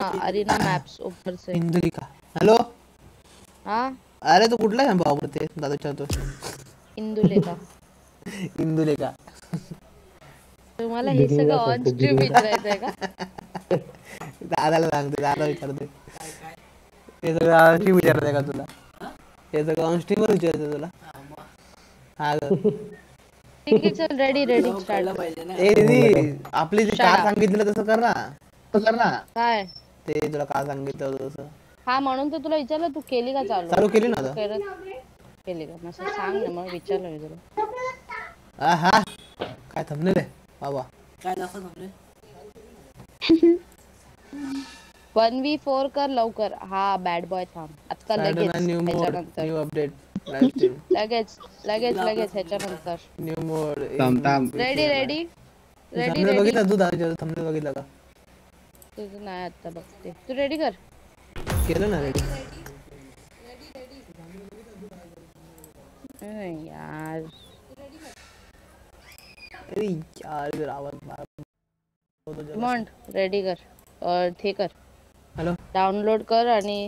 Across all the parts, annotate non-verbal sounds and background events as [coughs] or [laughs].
Arena maps ऊपर से। इंदुलिका hello हाँ? अरे तू कुठला आहे भाऊ ते दादा विचारतो इंदुलेखा [laughs] इंदुलेका तुम्हाला हे सगळं ऑन स्ट्रीम विचारायचंय का? [laughs] दादाला सांगते दादा विचारते हे सगळं ऑनस्ट्रीम विचारतंय का तुला? हे सगळं ऑनस्ट्रीम वर विचारतंय तुला? हा. ठीक आहे चल रेडी रेडी स्टार्ट ए दीदी आपली जी का सांगितलं तसं कर ना. तसं कर ना. काय? ते तुला का सांगितलं होतं तसं? हा म्हणून तर तुला विचारलं तू केली का चालू? चालू केली ना करत केली का? मग सांग ना मग विचारलं मी तुला. हा काय थांबले रे बाबा. काय दाखव आपले वन वी फोर कर लवकर. हा बॅड बॉय थांब. आता लगेच न्यू मोड न्यू अपडेट लगेच लगेच लगेच ह्याच्यानंतर. न्यू मोड थांब थांब. रेडी रेडी रेडी रेडी बघितलं तू दादा थंबनेल बघितलं का? तुझं नाही आता बघते तू रेडी कर? केलं ना रेडी अरे यार। अरे यार जर आवाज़ जरा. कमॉन रेडी कर और ते कर। हॅलो डाउनलोड कर आणि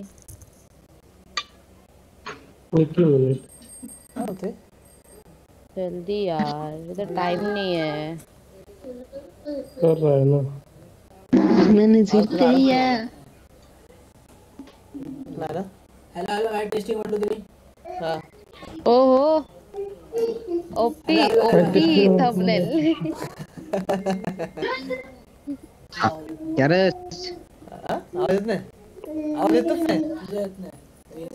काय होते। जल्दी यार इधर टाइम नहीं है। कर रहा है ना? मैंने जीत लिया ना हॅलो हॅलो काय टेस्टिंग म्हटलं तुम्ही हा। ओहो। ओपी ओपी थंबनेल यार हा? आवाज़ येत नाही आवाज़ येतच नाही येत नाही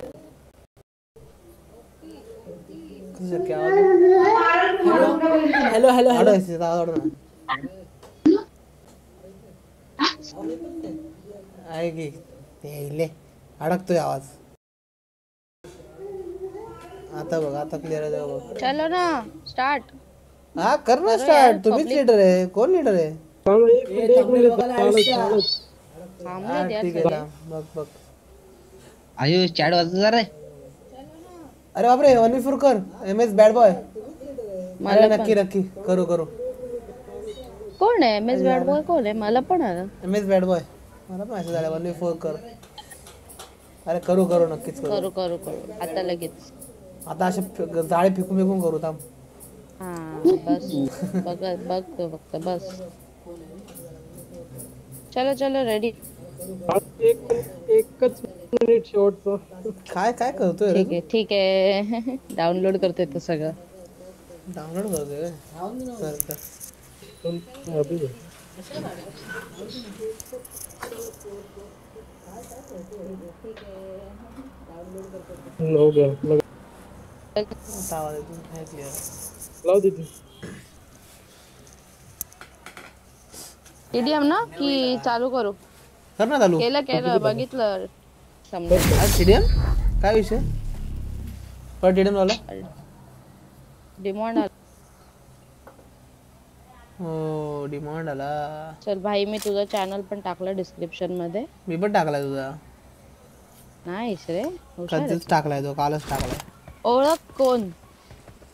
कसं शक्य आवाज़? हॅलो? हॅलो आवाज़ आहे, आवाज़ आवाज़ ना आहे की ते अडकतोय आवाज़ आता बघ आता क्लिअर आहे बघ चलो ना स्टार्ट हा कर ना स्टार्ट तुम्हीच लीडर आहे कोण लीडर आहे चलो एक मिनट एक मिनट चालू चालू हा, ठीक आहे थांब. बघ बघ आयुष चॅट वाजत जा रे अरे बापरे वन फोर कर एम एस बॅड बॉय अरे नक्की नक्की करू करू। कोण आहे? एम एस बॅड बॉय कोण आहे? मला पण आलं एम एस बॅड बॉय मला पण मेसेज आला फोर कर. अरे करू करू नक्कीच करू. करू करू करू. आता लगेच. आता असे जाळे फेकून फेकून करू थांब. हा बस. बघ बघ तो फक्त बस. चलो चलो रेडी एक एकच मिनिट शेवटचा काय काय करतोय ठीक आहे ठीक आहे. [laughs] डाउनलोड करतोय तो सगळं. डाउनलोड करतोय कर अभी हो गया लगा आता आवाज़ येतो नाही clear. लाव दीदी टीडीएम ना की चालू करू। कर ना चालू। केलं केलं बघितलं समजा. आज टीडीएम काय विषय? पर टीडीएम लावला? डिमांड हो डिमांड आला. चल भाई मी तुझं चॅनल पण टाकलं डिस्क्रिप्शन मध्ये. मी पण टाकलाय तुझा. नाहीस रे कधीच टाकलाय तो कालच टाकलाय. ओळख कोण?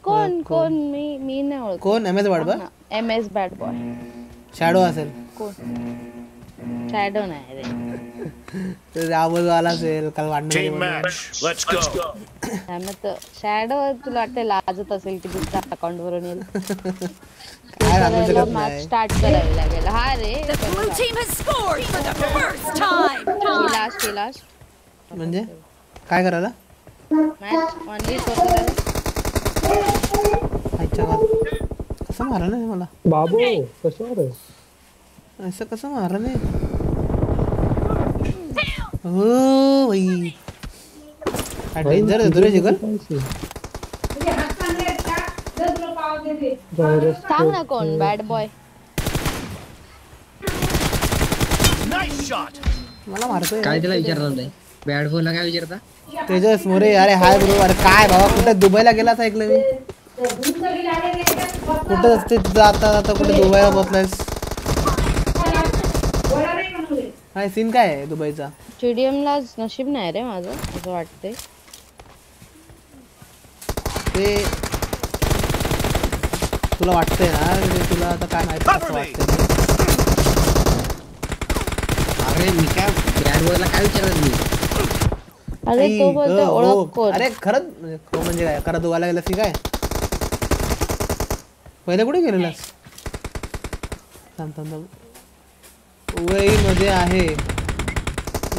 कोण कोण? मी मी नाही ओळख कोण? M S bad M S bad boy shadow असेल. कोण? शॅडो नाही रे. [laughs] तर आवाज़ आला असेल काल शॅडो तुला वाटतं लाजत असेल की दुसऱ्या अकाउंट वरून येईल. [laughs] मॅच स्टार्ट करावी लागेल हा रे Blue team has scored for the first time. Last last म्हणजे काय करायला? मॅच ओनली फोर कसं मारा नाही मला? बाबू कशावर आहे असं कसं मारा नाही हो भाई डेंजर आहे रे जिगल? व्हायरस सांग ना कोण बॅड बॉय Nice shot. मला मारतोय काय त्याला विचारणार नाही? बॅड फोनला काय विचारता? तेजस मोरे अरे हाय ब्रो अरे काय बाबा कुठे दुबईला गेलास ऐकलं मी कुठं असते तुझं आता आता कुठे दुबईला बसलायस हाय सीन काय आहे दुबईचा? स्टेडियम ला नशीब नाही रे माझं असं वाटतंय. ते तुला वाटतंय ना? ते तुला आता काय माहिती कसं वाटतंय अरे मी काय बॉयला काय विचारत मी? अरे तो बोलतो ओळख कोण? अरे खरंच? म्हणजे हो म्हणजे काय? खरं धुवायला गेलास की काय? पहिले कुठे गेलेलास? थांब थांब थांब. UAE मध्ये आहे.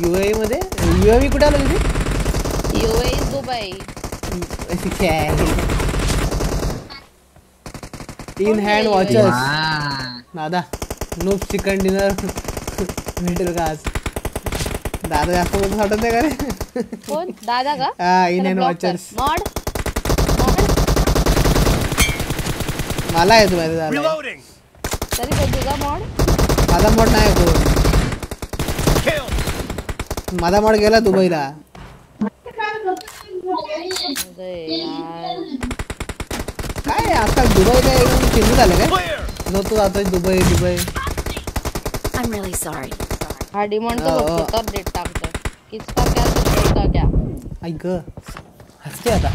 युएई मध्ये? युएई कुठे आलं तुझी? UAE Dubai. [laughs] इन हँड वॉचर्स दादा नूप चिकन डिनर भेटेल का आज दादा जास्त बोलत वाटत नाही का रे? कोण? दादा का? हा इन हँड वॉचर्स मॉड? मला येतो झालं Reloading. तरी कोण तुझा मॉड? माझा मोड नाही Kill. माझा मोड गेला दुबईला. काय आजकाल दुबई काय एकदम चेंज झालं काय? Clear. जो तू जातोय Dubai Dubai. I'm really sorry. हा डिमॉन तो हो, हो. बघतो तर डेट टाकतोय. किसका क्या तो किसका क्या ऐक ग हसते आता.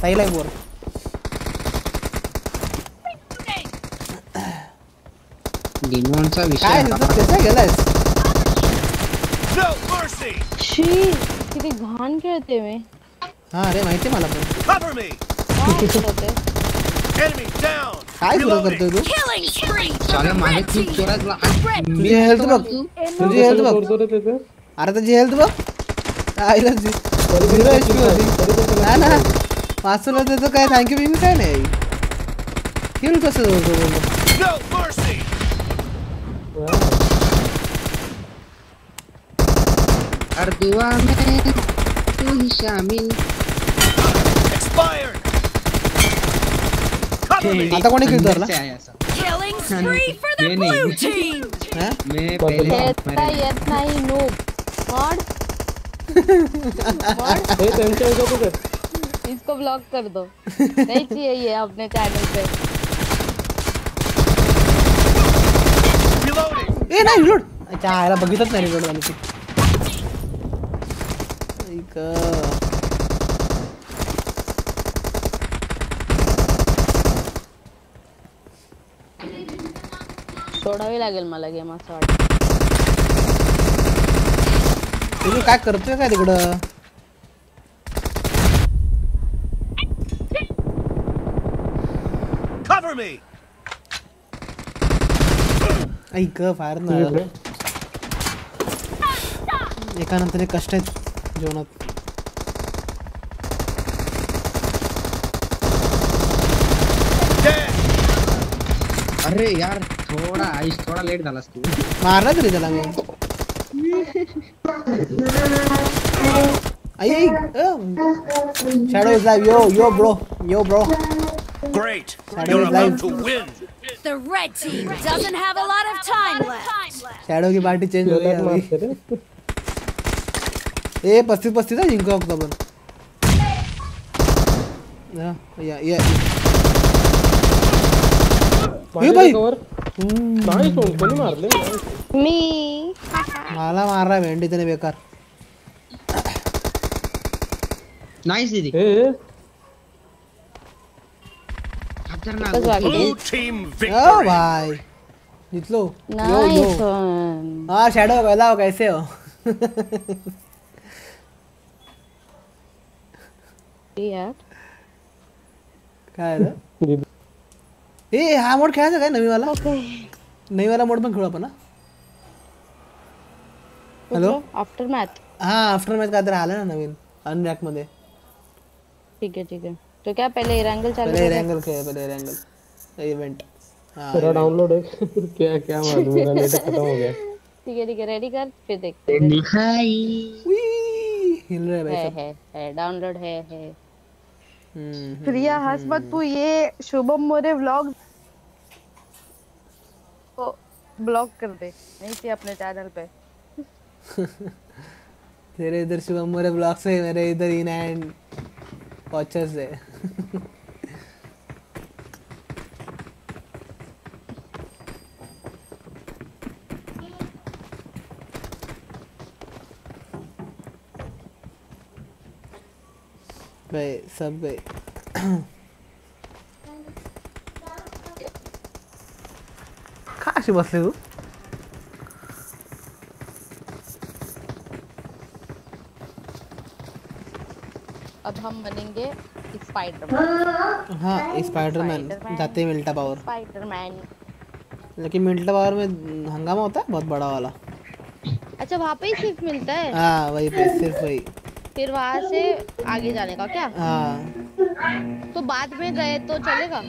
साईला आहे बोर डिमॉनचा विषय काय आता. तिथं कसं गेलायस No mercy. शी किती घाण खेळते मी. हा अरे माहिती मला पण. Cover me. काय होते Enemy down. काय सुरू Reloading. करतोय तू Killing spree for चालेल the माझे red खूप team. चोरात ला- तुझी हेल्थ बघ तुझी हेल्थ बघ सोडतो रे त्याचं अरे तुझी हेल्थ बघ आईला झिरो एच पी होती ना ना पाचला त्याचं काय थँक्यू बिंक्यू काय नाही किल कसं होतं बोललो No mercy. हर दुआ में तू ही शामिल Expired. आता कोणी किल ऐसा। Killing spree for the blue team. मैं पहले येता मरे येत नाही नूब मॉड मॉड हे त्यांच्या ह्याच्यातच आहेत इसको ब्लॉक कर दो। नहीं चाहिए ये अपने चैनल पे. ए नाही रिलोड अच्छा आयला बघितच नाही रिलोड झाली ती ऐक. सोडावी लागेल मला गेम असं वाटतं. तुम्ही काय करतोय काय तिकडं? Cover me. ऐक फायर ना एका नंतर एक कष्ट आहेत जीवनात Dead. अरे यार थोडा आईस थोडा लेट झालास तू मारला तरी त्याला मी आई shadow is live yo yo bro yo bro Great. You're is about live. to win. The red team doesn't have a lot of time left. Shadow की पार्टी चेंज हो गई अभी ए पस्ती पस्ती आहे जिंकू फक्त आपण या या या भाई. कवर नाही सोड कोणी मारले मी। मला भेंडी बेकार। नाईस दीदी। हे खतरनाक वाटली Blue team ओ victory. भाई। जितलो यो नाही यो son. हाँ शैडो पहला हो कैसे हो? यार। काय? ए हा मोड खेळायचा काय? नवी वाला नवी वाला मोड पण खेळू आपण हॅलो? आफ्टर मॅथ हा आफ्टर मॅच काहीतरी आलं ना नवीन अनरॅक मध्ये. ठीक है ठीक है तो क्या पहले इरांगल चालू पहले? एंगल खेळ पहले एंगल इवेंट हाँ तेरा डाउनलोड है क्या क्या मालूम मेरा नेट खत्म हो गया. ठीक है ठीक है रेडी कर? फिर देखते हैं. उई, हिल रहा है भाई है सब. है है. डाउनलोड है है. हम्म, प्रिया हंस मत तू ये शुभम मोरे व्लॉग को ब्लॉक कर दे, नहीं थी अपने चैनल पे। [laughs] तेरे इधर शुभम, मोरे ब्लॉग्स है मेरे इधर इन एंड वॉचर्स है गए सब गए [clears throat] खास बस बसली अब हम बनेंगे स्पाइडरमैन हाँ स्पाइडरमैन जाते हैं मिल्टा पावर। स्पाइडरमैन लेकिन मिल्टा पावर में हंगामा होता है बहुत बड़ा वाला। अच्छा वहाँ पे ही सिर्फ़ मिलता है? हाँ वही पे सिर्फ़ वही। फिर वहाँ से आगे जाने का क्या? हाँ। तो बाद में गए तो चलेगा?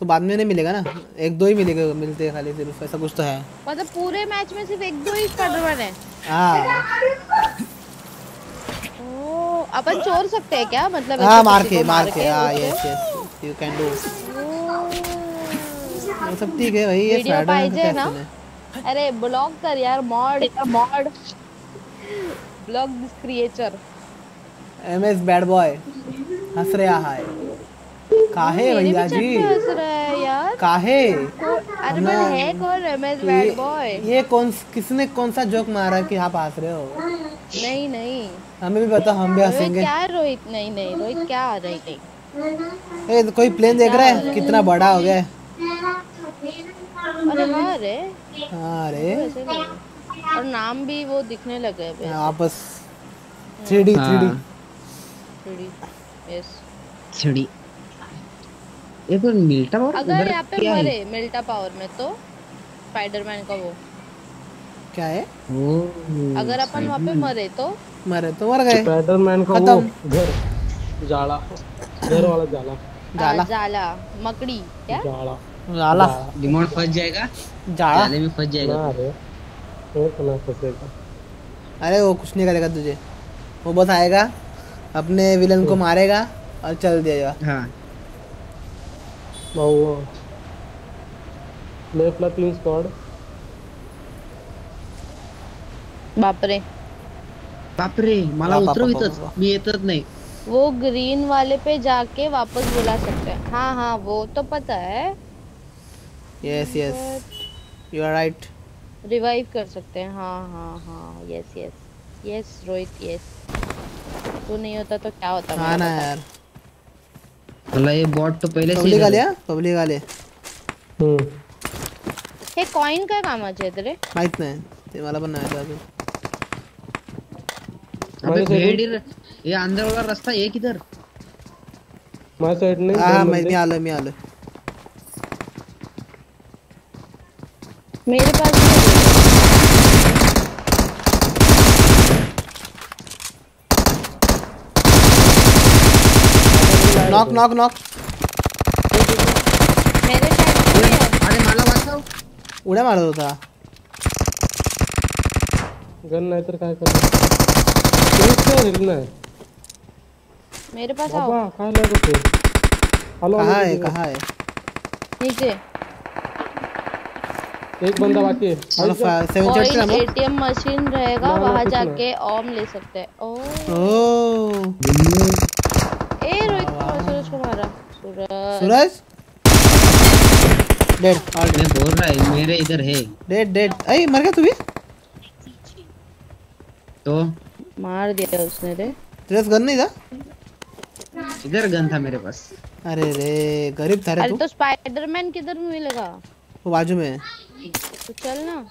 तो बाद में नहीं मिलेगा ना? एक दो ही मिलेगा मिलते हैं खाली सिर्फ़ ऐसा कुछ तो है। मतलब पूरे मैच में सिर्फ़ एक दो ही स्पाइडरमैन है। हाँ। ओ अपन चोर सकते हैं क्या? मतलब हाँ मार के मार के? हाँ? Yes yes you can do ओ, सब ठीक है भाई ये स्पाइडरमैन पाहिजे ना? अरे ब्लॉग कर यार mod mod block this creature M S bad boy हंस रहा है। काहे भैया जी? रहा है काहे? को- अरे है कौन ये- बैड बॉय ये कौन किसने कौन सा जोक मारा कि आप हंस रहे हो? नहीं नहीं। हमें भी पता हम भी हंसेंगे। क्या रोहित? नहीं नहीं रोहित क्या नहीं नहीं ए तो कोई प्लेन देख रहा है? कितना बड़ा हो गया है। अरे हाँ रे हाँ रे। और नाम भी वो दिखने लगे हैं। आपस थ्री डी थ्री डी हाँ। यस छिड़ी ये पर मिलता और अगर यहाँ पे मरे मिल्टा पावर में तो स्पाइडरमैन का वो। क्या है? ओ अगर अपन वहाँ पे मरे तो? मरे तो मर गए। स्पाइडरमैन का वो घर जाला। घर वाला जाला। जाला। जाला मकड़ी क्या? जाला। जाला। रिमोट फंस जाएगा? जाला। जाले में फंस जाएगा। ना रे। एक ना फंसेगा अरे वो कुछ नहीं करेगा तुझे। वो बस आएगा अपने विलन को मारेगा और चल दिएगा हाँ। भाऊ लेफ्टला तीन स्क्वॉड बापरे. बापरे मला बापा, उतरव बापा, इथंच. मी येतच नाही. वो ग्रीन वाले पे जाके वापस बुला सकते हैं. हाँ हाँ वो तो पता है. Yes yes you are right revive कर सकते हैं. हाँ हाँ हाँ. Yes yes yes Rohit yes तू नहीं होता तो क्या होता? हाँ ना। यार. मला हे बॉट तो पहिले पब्लिक आले हा? पब्लिक आले हम्म। हे कॉइन काय कामाचे आहेत रे माहित नाही ते मला पण नाही माहित अजून अबे भेड़ ये अंदर वाला रास्ता ये किधर माझ्या साईड नाही हा मी. मी आलो मी आलो मेरे पास भी है। नॉक नॉक नॉक मेरे साइड में है। अरे मला वाचव उड्या मारत होता गन नाही तर काय करणार हिल नाही मेरे पास आओ। बाबा काय लागत आहे आलो कहाँ है. कहाँ है? नीचे। एक बंदा बाकी है। चलो सेवन चेट कॉइन हम एटीएम मशीन रहेगा वहाँ जाके ऑम ले सकते हैं। ओ। ओ। ए रोहित को सूरज। मारा सूरज? सूरज डेड। मैं बोल रहा है मेरे इधर है। Dead dead. अरे मर गया तू भी? तो? मार दिया उसने रे। तेरे पास गन नहीं था? इधर गन था मेरे पास। अरे रे गरीब था रे अरे तू। तो स्पाइडरमैन किधर मिलेगा? वो बाजू में है। तो चल ना।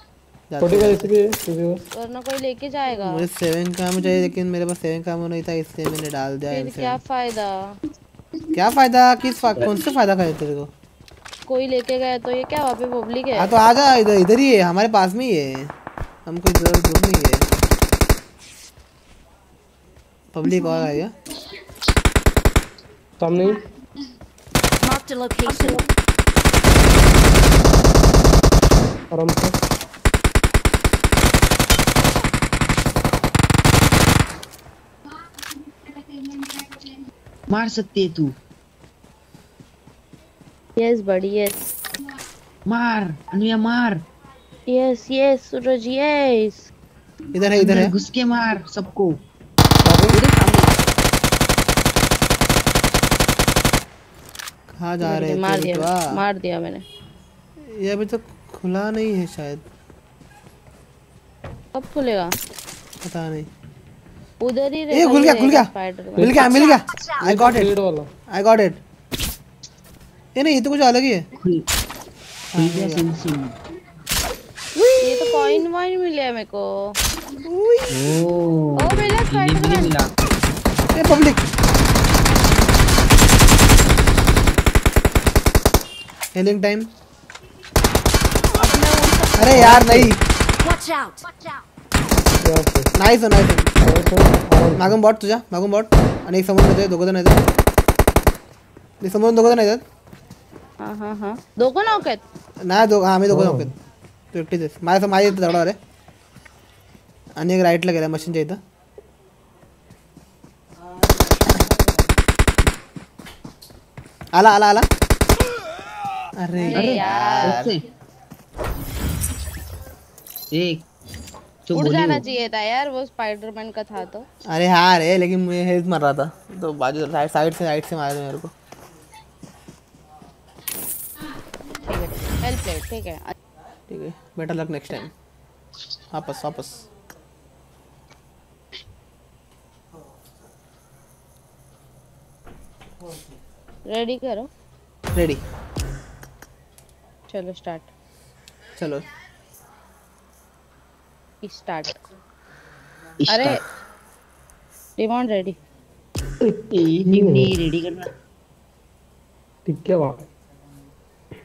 छोटी तू। का रेसिपी है तुझे वरना कोई लेके जाएगा। मुझे सेवन काम चाहिए लेकिन मेरे पास सेवन काम नहीं था इसलिए मैंने डाल दिया फिर क्या फ़ायदा? क्या फ़ायदा? किस फा, कौन से फ़ायदा का है तेरे को? कोई लेके गया तो ये क्या वहाँ पे पब्लिक है। हाँ तो आजा इधर इधर ही है हमारे पास में ही है। हमको इधर दूर नहीं है। पब्लिक और आएगा सामने ही Marked a location. आराम से मार सकती है तू? यस बड़ी यस मार अनुया मार। यस यस सूरज यस इधर है इधर है। घुस के मार सबको। कहाँ जा रहे मार दिया मार दिया मैंने। ये अभी तक खुला नहीं है शायद। कब खुलेगा? पता नहीं। उधर ही ए खुल गया खुल गया। मिल गया मिल गया। I got it I got it ये नहीं ये तो कुछ अलग ही है। हाँ, ये तो पॉइंट वाइन मिला है मेरे को। ओ मिला स्पाइडर मिला। ए पब्लिक हेलिंग टाइम अरे यार नहीं। वॉच आउट नाईस हो नाईस मागून बॉट तुझ्या मागून बॉट आणि एक समोर येते दोघं जण येतात समोर दोघं जण येतात हा हा हा. दोघं नाव काय? नाही दोघं. हा मी दोघं नव्हते तू एकटीच आहेस. माझ्या माझ्या इथं दगडावर आहे. आणि एक राईटला गेला मशीनच्या इथं. आला आला आला. अरे अरे यार. एक जो उड़ जाना चाहिए था यार वो स्पाइडरमैन का था तो। अरे हाँ रे लेकिन मैं हेल्थ मर रहा था। तो बाजू साइड साइड से साइड से मारा मेरे को। ठीक है वेल प्लेड ठीक है। ठीक है बेटर लक नेक्स्ट टाइम वापस वापस। रेडी करो। रेडी चलो स्टार्ट चलो। स्टार्ट अरे डिमांड रेडी रेडी करना ठीक है? वहाँ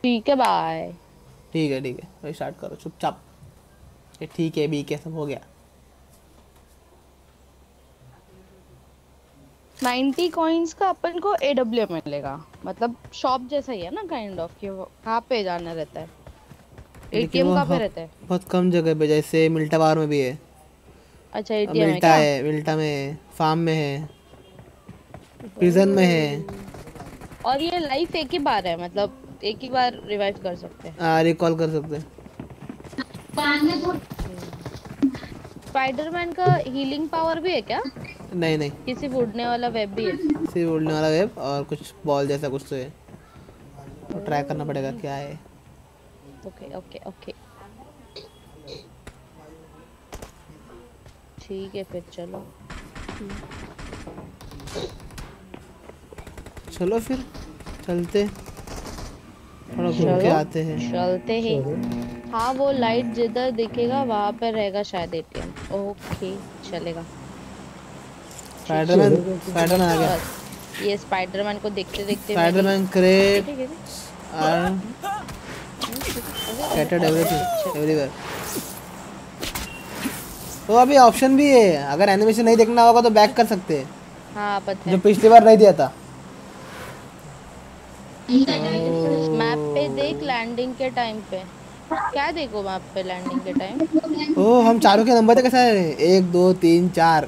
ठीक है बाय ठीक है ठीक है। भाई स्टार्ट करो चुपचाप। ये ठीक है बी के सब हो गया? 90 कॉइन्स का अपन को एडब्ल्यू मिलेगा। मतलब शॉप जैसा ही है ना काइंड ऑफ़ कि वो कहाँ पे जाना रहता है। एटीएम कहाँ पे रहता है? बहुत कम जगह पे जैसे मिल्टा बार में भी है। अच्छा एटीएम है मिल्टा क्या? है मिल्टा में है फार्म में है प्रिजन में है। और ये लाइफ एक ही बार है मतलब एक ही बार रिवाइव कर सकते हैं। हाँ रिकॉल कर सकते हैं। स्पाइडरमैन का हीलिंग पावर भी है क्या? नहीं नहीं। किसी उड़ने वाला वेब भी है? सिर्फ़ उड़ने वाला वेब और कुछ बॉल जैसा कुछ तो है। तो ट्राई करना पड़ेगा क्या है। ओके ओके ओके ठीक है फिर चलो। चलो फिर चलते। थोड़ा घूम के चलो। आते हैं। चलते हैं। हाँ वो लाइट जिधर दिखेगा वहाँ पर रहेगा शायद एटीएम ओके चलेगा। स्पाइडरमैन स्पाइडरमैन आ गया। ये स्पाइडरमैन को देखते देखते Spiderman crate scattered everything everywhere. तो अभी ऑप्शन भी है। अगर एनिमेशन नहीं देखना होगा तो बैक कर सकते हैं। हाँ पता है। जो पिछली बार नहीं दिया था। मैप पे देख लैंडिंग के टाइम पे। क्या देखो मैप पे लैंडिंग के टाइम ओ हम चारों के नंबर थे कैसे आए? एक दो तीन चार।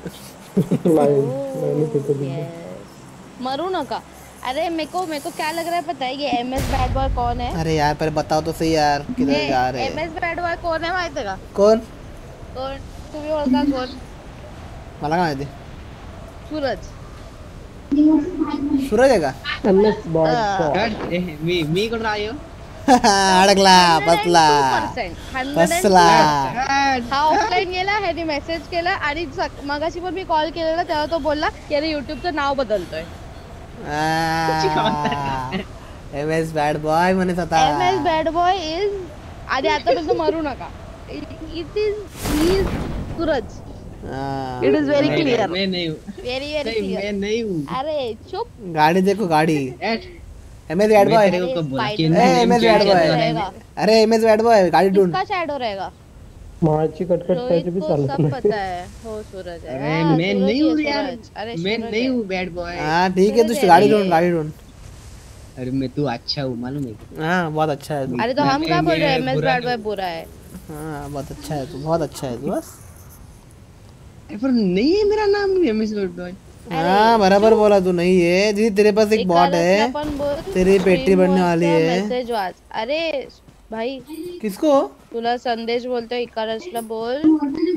मरू ना का। अरे मेरे को मेरे को क्या लग रहा है पता है ये एम एस बैड बॉय कौन है? अरे यार पहले बताओ तो सही यार किधर जा रहे एम एस बैड बॉय कोण आहे माहिती का कौन? कोण तुम्ही ओळखा कोण मला काय माहिती सूरज। सूरज आहे का एम एस ए, मी मी कोण राहियो अडकला बसला। बसला। हा ऑफलाईन गेला ह्याने मेसेज केला आणि मगाशी पण मी कॉल केलेला तेव्हा तो बोलला की अरे युट्यूबचं नाव बदलतोय. एम एस बॅड बॉय म्हणे एम एस स्वतः बॅड बॉय इज़ मरू नका it is he is Suraj. It is नहीं, क्लियर मैं नहीं हूँ। व्हेरी व्हेरी नहीं, मैं नहीं हूँ। अरे चुप। गाड़ी देखो गाड़ी। ऐट, एम एस बैड बॉय तेरे को कब बोला? कि Spider- ए, name MS change bad कर boy. दो, रहेगा। name- अरे एम एस बैड बॉय गाड़ी ढूंढ। किसका शैडो रहेगा? माझी कटकट रोहित त्याची बी को चालत सब पता है हो सूरज है। अरे हाँ, मैं नहीं ही हूँ यार। मैं नहीं है। हूँ बैड बॉय हाँ ठीक है तू गाड़ी ये- ढूंढ गाड़ी ढूंढ। अरे मैं तू अच्छा हूँ मालूम है? हाँ बहुत अच्छा है तू। अरे तो हम क्या बोल रहे हैं? मैं बैड बॉय बुरा है। हाँ बहुत अच्छा है तू बहुत अच्छा है तू बस। पर नहीं है मेरा नाम एम एस बैड बॉय हाँ बराबर बोला तू नहीं है जी तेरे पास एक बॉट है। तेरी पेटी बढ़ने वाली है। अरे भाई किसको? तुला संदेश इकारसला बोल.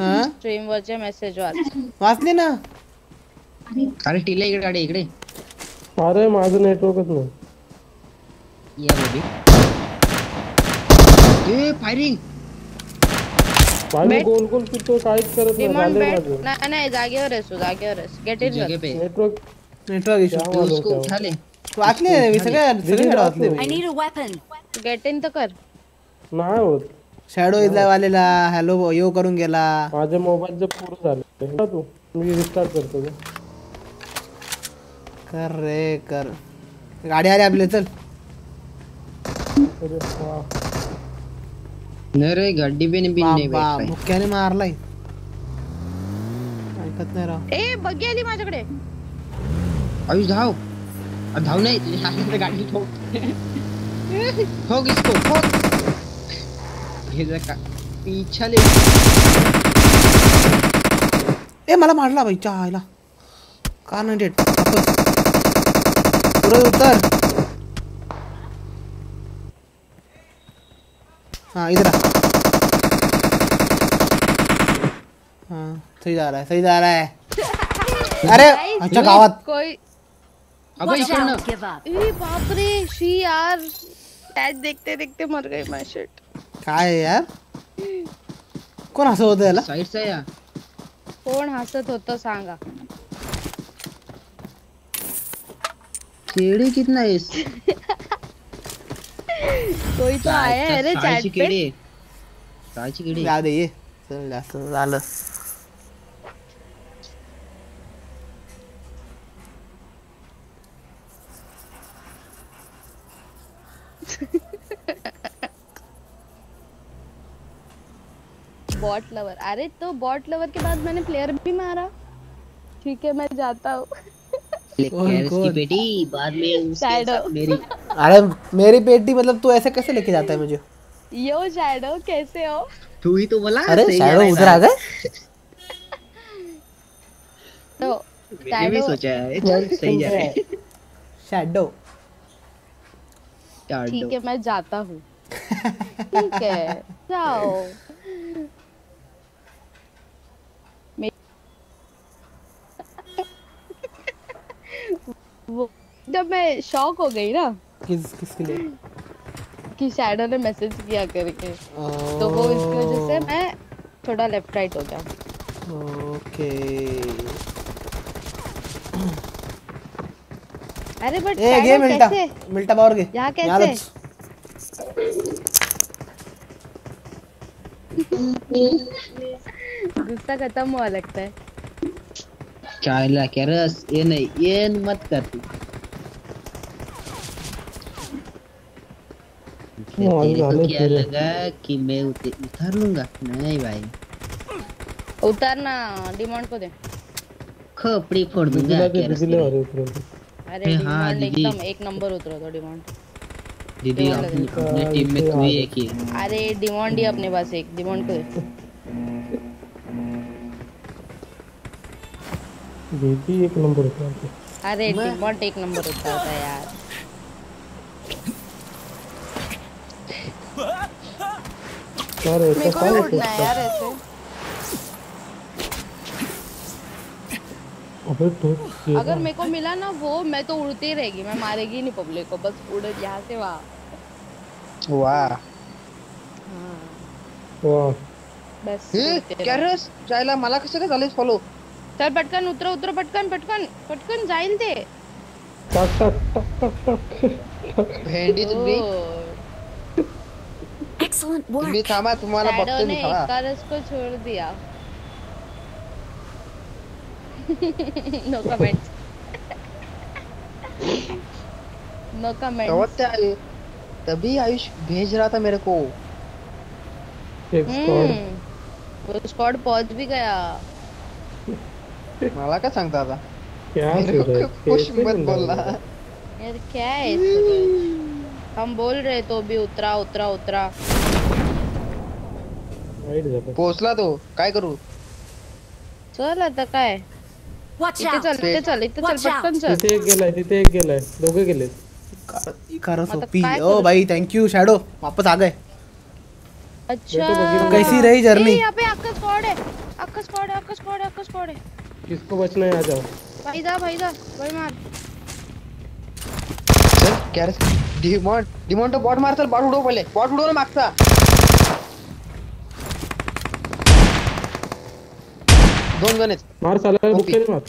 हाँ? स्ट्रीम वरचे मेसेज वाच. वाचले ना? अरे टिला इकडे गाडी इकडे. अरे माझं नेटवर्कच नाही. या बेबी ए फायरिंग गोल गोल फिरतो काहीच करत नाही जागेवर जागेवर गेट पे नेटवर्क नेटवर्क इशू क्या तू मालूम उसको उठा ले वाचले. सगळे सगळे वाचले need a weapon. Get in तर कर. नाही होत. शॅडो इथल्या वालेला हॅलो यो करून गेला. माझ्या मोबाईलचं पूर्ण झालं. तू. मी रिस्टार्ट करतो कर रे कर. गाडी आली आपली चल. नाही रे गाडी बी नाही नाही बाबा मुक्याने मारलाय. ऐकत नाही राव. ए बघी आली माझ्याकडे. आयुष धाव. धाव नाही. [laughs] गाडी ठोक ठोक इसको ठोक. जर का पीछा ले ए मला मारला भाई आयला का नाही डेट पुढे उतर. हाँ इधर हाँ सही जा रहा है सही जा रहा है. अरे अच्छा गावात कोई अबे इकडनं. Give up. ए बाप रे शी यार. टॅच देखते देखते मर गई मैं शिट काय आहे यार? कोण हसत होतं याला? साईडचा या. कोण हसत होतं सांगा. केडी कितना है कोई तो आया है रे चैट पे. केडी आहे. केडी. जाऊ दे ये. चल जास्त झालं. बॉट लवर अरे तो बॉट लवर के बाद मैंने प्लेयर भी मारा। ठीक है मैं जाता हूँ? बेटी? बाद में उसके. मेरी अरे मेरी बेटी मतलब तू ऐसे कैसे लेके जाता है मुझे? यो शैडो कैसे हो? तू ही तो बोला अरे शैडो उधर आ गए। [laughs] तो मैंने भी सोचा है चल सही जा रहा है। शैडो ठीक है मैं जाता हूँ। ठीक है जाओ मे- वो जब मैं शॉक हो गई ना किस किसके लिए? कि शैडो ने मैसेज किया करके। तो वो इसकी वजह से मैं थोड़ा लेफ़्ट राइट हो गया। ओके अरे बट ए गे मिल्टा कैसे? मिल्टा बाहर गे यहाँ यहाँ कैसे? लो। [laughs] गुस्सा खत्म हुआ लगता है। चायला कैरस ये नहीं ये मत कर तू तेरे को क्या लगा कि मैं उते, उतार लूँगा नहीं भाई उतारना डिमांड को दे खोपड़ी फोड़ दूँगा के की। अरे हाँ। एकदम एक नंबर उतरा तो डिमांड दीदी अपनी टीम में तू ही एक ही अरे डिमांड ही अपने पास एक डिमांड को दे। दीदी एक नंबर उतरा थे। अरे डिमांड एक नंबर होता होता है यार। यार ऐसा कौन है उड़ना है यार ऐसे। अबे तो अगर मेरे को मिला ना वो मैं तो उड़ती रहेगी मैं मारेगी नहीं पब्लिक को बस उड़ यहाँ से वहाँ। वाह। वाह। बस हे रहो. कैरस चायला मला कसं काय झालं फॉलो चल पटकन उतरो उतरो पटकन पटकन पटकन जाईल ते टक टक टक टक टक भेंडी तुम्ही ओ, Excellent work. तुम्ही थांबा तुम्हाला शैडो बघतो ने मी थांबा. इकारस को छोड़ दिया। नो कमेंट नो कमेंट ते तभी आयुष भेज रहा था मेरे को. एक स्क्वाड वो स्क्वाड पहुँच भी गया. मला काय सांगता आता? क्या को कुछ मत बोलना यार क्या है इसमें हम बोल रहे तो भी उतरा उतरा उतरा। पोहोचला तो. काय करू? चल आता काय? इथे चल इथे चल इथे चल पटकन चल. तिथे एक गेलाय तिथे एक गेलाय. दोघे गेलेत. इकारस ओपी ओ भाई थैंक यू शैडो वापस आ गए. अच्छा. कैसी रही जर्नी? यहाँ पे आपका स्क्वाड है. आपका स्क्वाड है आपका स्क्वाड है आपका स्क्वाड है. किसको बचना है आ जाओ। भाई जा भाई जा भाई मार। चल कॅरस डिमॉन्ड डिमॉन्ड तो बॉट मार चल बॉट उडव पहिले। बॉट उडव ना मागचा दोन जण आहेत मार साला ओपी. दुसरे मार।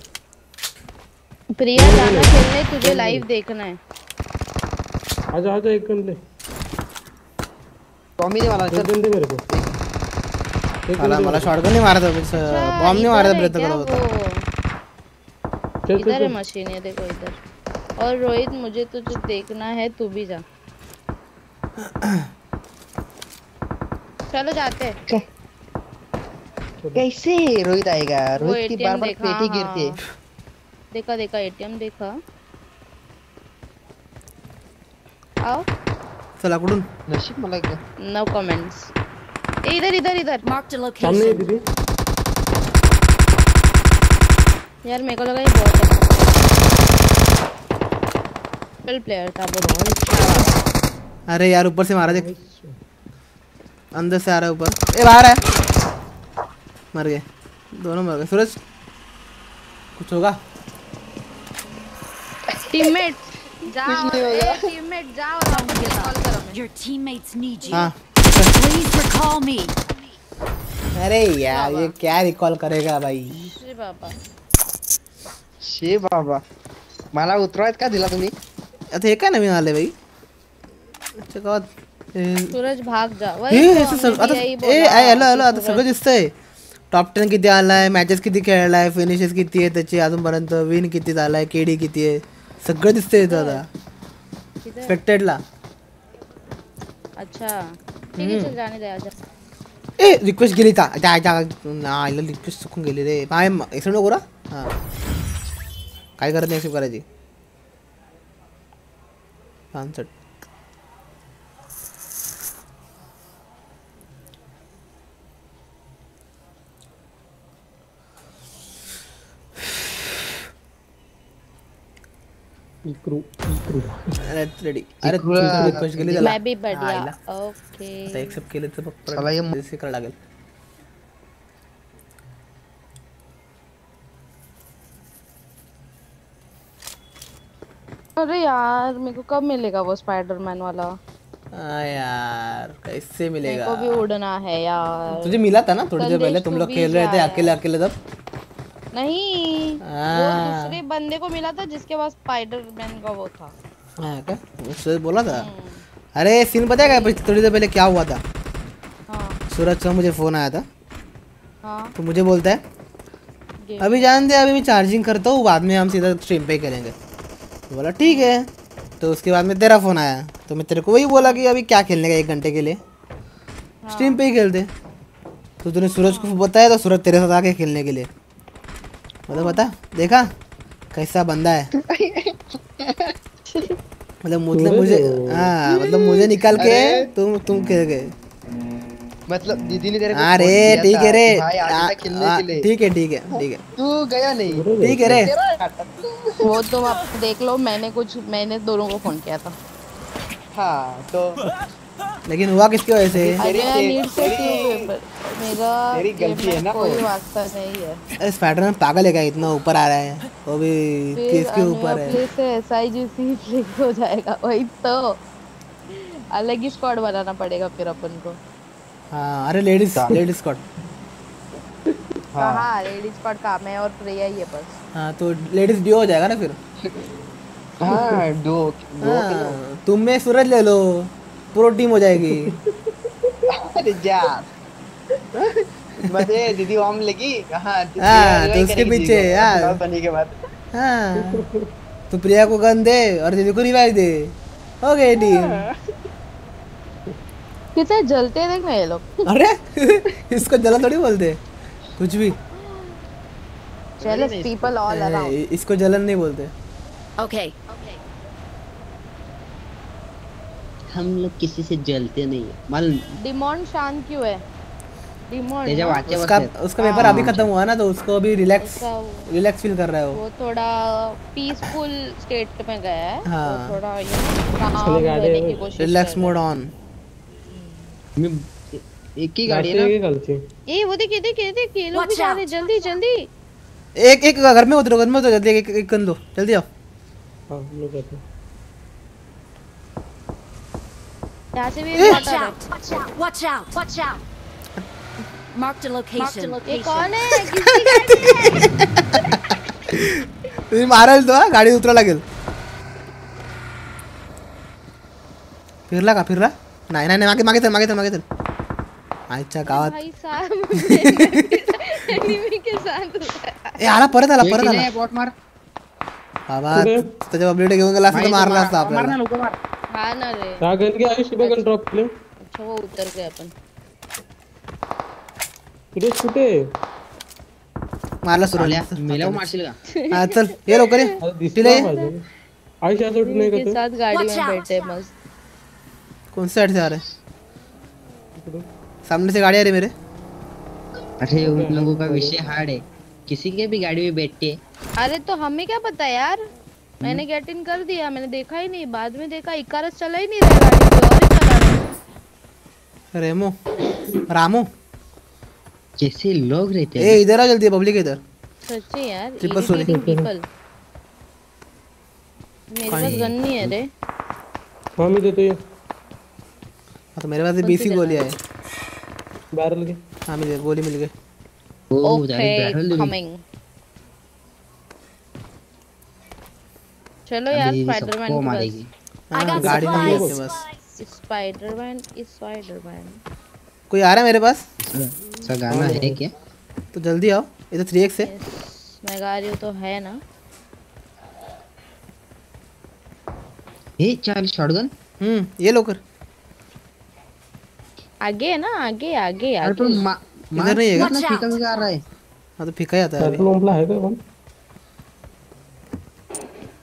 प्रिया जाना खेलने तुझे लाइव देखना है। आजा आजा एक गन ले टॉमी ने एक चल गन दे मेरे को। एक मला मला शॉटगन नहीं मारा था अच्छा, बॉम्ब नहीं मारा है प्रयत्न क्या होता इधर है मशीन ये देखो इधर। और रोहित मुझे तुझे देखना है तू भी जा। चलो जाते हैं। कैसे रोहित आएगा? रोहित की बार बार पेटी हाँ। गिरती है। देखा देखा एटीएम देखा। आओ। चला कुठून नशीब मला. नो कमेंट्स इधर इधर इधर। Marked a सामने दीदी। यार मेरे को लगा ये बहुत है। फिल प्लेयर था वो। अरे यार ऊपर से मारा देख। अंदर से आ रहा है ऊपर। ए बाहर है। मर गए। दोनों मर गए। सूरज कुछ होगा? टीममेट जाओ नहीं होगा। ए टीममेट जाओ। वापस कॉल करो मैं Your teammates need you. हाँ। Please recall me. अरे यार ये क्या रिकॉल करेगा भाई? श्री बाबा। शे बाबा। मला उतरवायत का दिला तुम्ही? आता हे काय नवीन आले भाई? अच्छा का सूरज भाग जा. हे वही तो आता ए आय हॅलो हॅलो आता सगळं दिसतंय. टॉप टेन किती आलाय मॅचेस किती खेळलाय फिनिशेस किती आहे त्याचे अजूनपर्यंत विन किती झालाय केडी किती आहे सगळं दिसतंय इथं आता? स्पेक्टेडला अच्छा. ए रिक्वेस्ट गेली ता त्या आईला रिक्वेस्ट चुकून गेली रे. काय एक्सेप्ट नको हां. काय करत नाही एक्सेप्ट करायची? पानसट इक्रू इक्रू अरे रेडी. अरे रिक्वेस्ट गेली त्याला. मैं भी बढ़िया. ओके. आता एक्सेप्ट केलं तर फक्त चला ये. रिसीव करावं लागेल. अरे यार मेरे को कब मिलेगा वो स्पाइडरमैन वाला? हाँ यार कैसे मिलेगा? मेरे को भी उड़ना है यार. तुझे मिला था ना थोड़ी देर पहले? तुम तो लोग खेल रहे थे अकेले अकेले तब? नहीं वो हाँ। दूसरे बंदे को मिला था जिसके पास स्पाइडरमैन का वो था। हाँ क्या? उससे बोला था? अरे सीन पता है क्या? थोड़ी देर पहले क्या हुआ था? हाँ। सूरज का मुझे फ़ोन आया था। हाँ। तो मुझे बोलता है अभी जान दे अभी मैं चार्जिंग करता हूँ बाद में हम सीधा स्ट्रीम पे करेंगे तो बोला ठीक है। तो उसके बाद में तेरा फ़ोन आया। तो मैं तेरे को वही बोला कि अभी क्या खेलने का एक घंटे के लिए? स्ट्रीम पे ही खेलते। तो तूने सूरज को बताया तो सूरज तेरे साथ आके खेलने के लिए। मतलब बता देखा? कैसा बंदा है? मतलब मतलब मुझे हाँ मतलब मुझे निकाल के तुम तुम खेल गए। मतलब दीदी ने तेरे को अरे ठीक है रे। कि भाई आज आ- मैं खेलने आ- के लिए। ठीक है ठीक है ठीक है। तू गया नहीं। ठीक है रे। वो तुम आप देख लो मैंने कुछ मैंने दोनों को फ़ोन किया था। हाँ तो लेकिन हुआ किसकी वजह से? है है। स्पाइडरमैन पागल है क्या? इतना ऊपर आ रहा है। वो भी किसके ऊपर है। फ्लिक हो जाएगा वही तो। अलग ही स्क्वाड बनाना पड़ेगा फिर अपन को। हाँ अरे लेडीज़ लेडीज़ स्क्वाड हाँ। लेडीज़ स्क्वाड काम है और प्रिया ही है बस। हाँ तो लेडीज़ डिओ हो जाएगा ना फिर? हाँ दो दो हाँ, तुम में सूरज ले लो। प्रो टीम हो जाएगी। अरे जा। मज़े दीदी वाम लगी। हाँ हाँ, तो उसके पीछे, हाँ। बनी के बाद। हाँ तो प्रिया को गन दे और दीदी को रिवाइव दे। हो गई टीम कितने जलते हैं देखना ये लोग। अरे इसको जला थोड़ी बोलते। कुछ भी। जेलस पीपल ऑल अराउंड इसको जलन नहीं बोलते। Okay. हम लोग किसी से जलते नहीं है। मालूम डिमोन शांत क्यों है? डिमोन? उसका उसका पेपर अभी खत्म हुआ ना तो उसको अभी रिलैक्स वो- रिलैक्स फील कर रहा है वो। वो थोड़ा पीसफुल स्टेट में गया है। हाँ। तो थोड़ा you know, calm चलेगा, रहने अरे, की कोशिश रिलैक्स मोड ऑन मैं एक ही गाड़ी है ना? है। ए वो देख ये देख ये लोग भी जा रहे जल्दी जल्दी। एक एक घर में उतरो घर में उतरो जल्दी एक एक गन दो जल्दी आओ। हाँ हम लोग कहते हैं। यहाँ से भी Watch out! Watch out! Watch out! Watch out! Marked a location. ये कौन है किसकी गाड़ी है तुम्ही माराल तो गाडी उतरा लागेल फिरला का फिरला नाही नाही नाही, मागे मागे चल मागे चल मागे चल आईच्या गावात भाई साहब एनिमी के साथ ए आला परत आला परत आला बॉट मार बाबा त्याच्या बबलीकडे घेऊन गेला असता मारला असता मार ना आपल्याला मार हा ना रे। त्या गन के आयुष बघ ड्रॉप केले अच्छा वो उतर गए कुठे कुठे मारला सुरू आल्या मेल्यावर मारशील का। हा चल ये लवकर ये अरे दिसला तिला ये माझं. आयुष असं उठून नाही के का साथ गाड़ी में बैठे मस्त कौन से साइड से आ रहे सामने से गाड़ी आ रही मेरे। अरे उन लोगों का विषय हार्ड है। किसी के भी गाड़ी में बैठते अरे तो हमें क्या पता यार? मैंने गेट इन कर दिया मैंने देखा ही नहीं बाद में देखा इकारस चला ही नहीं रहा गाड़ी कोई और ही चला रहा है। रेमो रामो। कैसे लोग रहते हैं? ए इधर आ जल्दी पब्लिक इधर। सच्ची यार Triple sorry. irritating मेरे पास गन नहीं है रे। हाँ मी देतो ये हाँ तो मेरे पास बीसी गोलियाँ है बैरल के। हाँ मिल गई गोली मिल गई। ओके बैरल कमिंग चलो यार स्पाइडरमैन के मारेगी हाँ गाड़ी नहीं है पास स्पाइडरमैन इज़ स्पाइडरमैन कोई आ रहा है मेरे पास? इसका गाना है क्या? तो जल्दी आओ ये तो थ्री एक्स है। मैं गा रही हूँ तो है ना? हे चार्ली शॉटगन हम्म ये लवकर आगे है ना आगे आगे आगे। इधर नहीं है क्या? फीका फीका आ रहा है। हाँ तो फिका ही आता है अभी। पेट्रोल पंपला आहे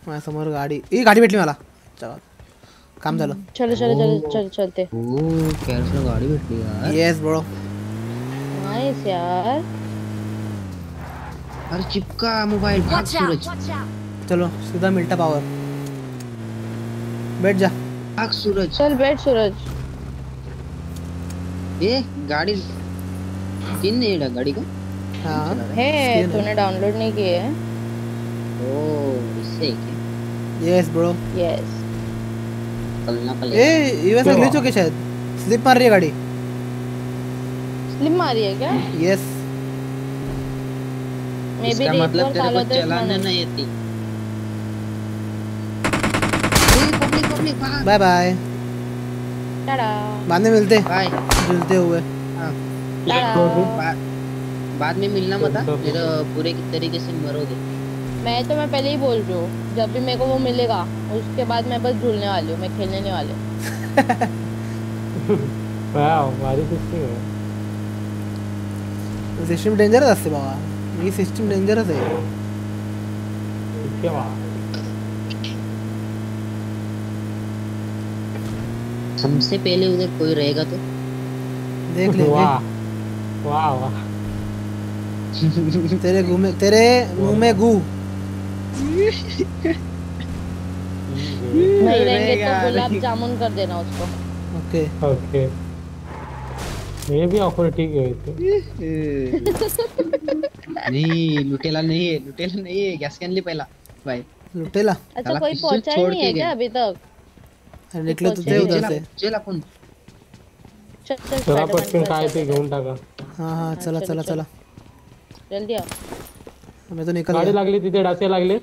गाडी. गाडी भेटली मला. चला. काम झालं. चलो चलो चलो चल चलते. ओ कॅरसला गाडी भेटली यार. येस ब्रो नाइस यार. अरे चिपका मोबाइल भाग सूरज. चलो सीधा मिलता पावर बैठ जा. भाग सूरज. चल बैठ सूरज. ये गाड़ी. नहीं है गाड़ी को? हाँ. है तूने डाउनलोड नहीं किए है ओ इससे क्या येस ब्रो यस चलना ए पड़ेगा ये वैसा ग्लिच हो गया शायद। स्लिप मार रही है गाड़ी। स्लिम मारी है क्या? यस मे बी इसका मतलब तेरे को चलाने नहीं आती बाय बाय टाटा बाद में मिलते। बाय जुलते हुए। टाटा बाद में मिलना मत हाँ? नहीं तो पूरे तरीके से मरोगे। मैं तो मैं पहले ही बोल रही हूँ जब भी मेरे को वो मिलेगा उसके बाद मैं बस झूलने वाली हूँ मैं खेलने नहीं वाली हूँ। [laughs] वाव भारी सिस्टम आहे सिस्टम डेंजरस असते बाबा। ही। सिस्टम डेंजरस इतके वा हमसे पहले उधर कोई रहेगा तो? देख लेंगे। वाह वाह वाह। तेरे घू में तेरे मुँह में गू। [laughs] नहीं रहेंगे तो गुलाब जामुन कर देना उसको। ओके। ओके। ये भी ऑफ़र ठीक है [laughs] नहीं लुटेला नहीं है लुटेला नहीं है गैस कैन ले पहला। भाई। लुटेला। अच्छा कोई पहुँचा ही नहीं है क्या अभी तक? अरे निकले तो थे चल, उधर चल से चल आपण चल चल चला पटकन काय ते घेऊन टाका हाँ हाँ चला चलो, चला। चला। जल्दी आओ। मैं तो निकल गाडी लागली तिथे डासे लागले.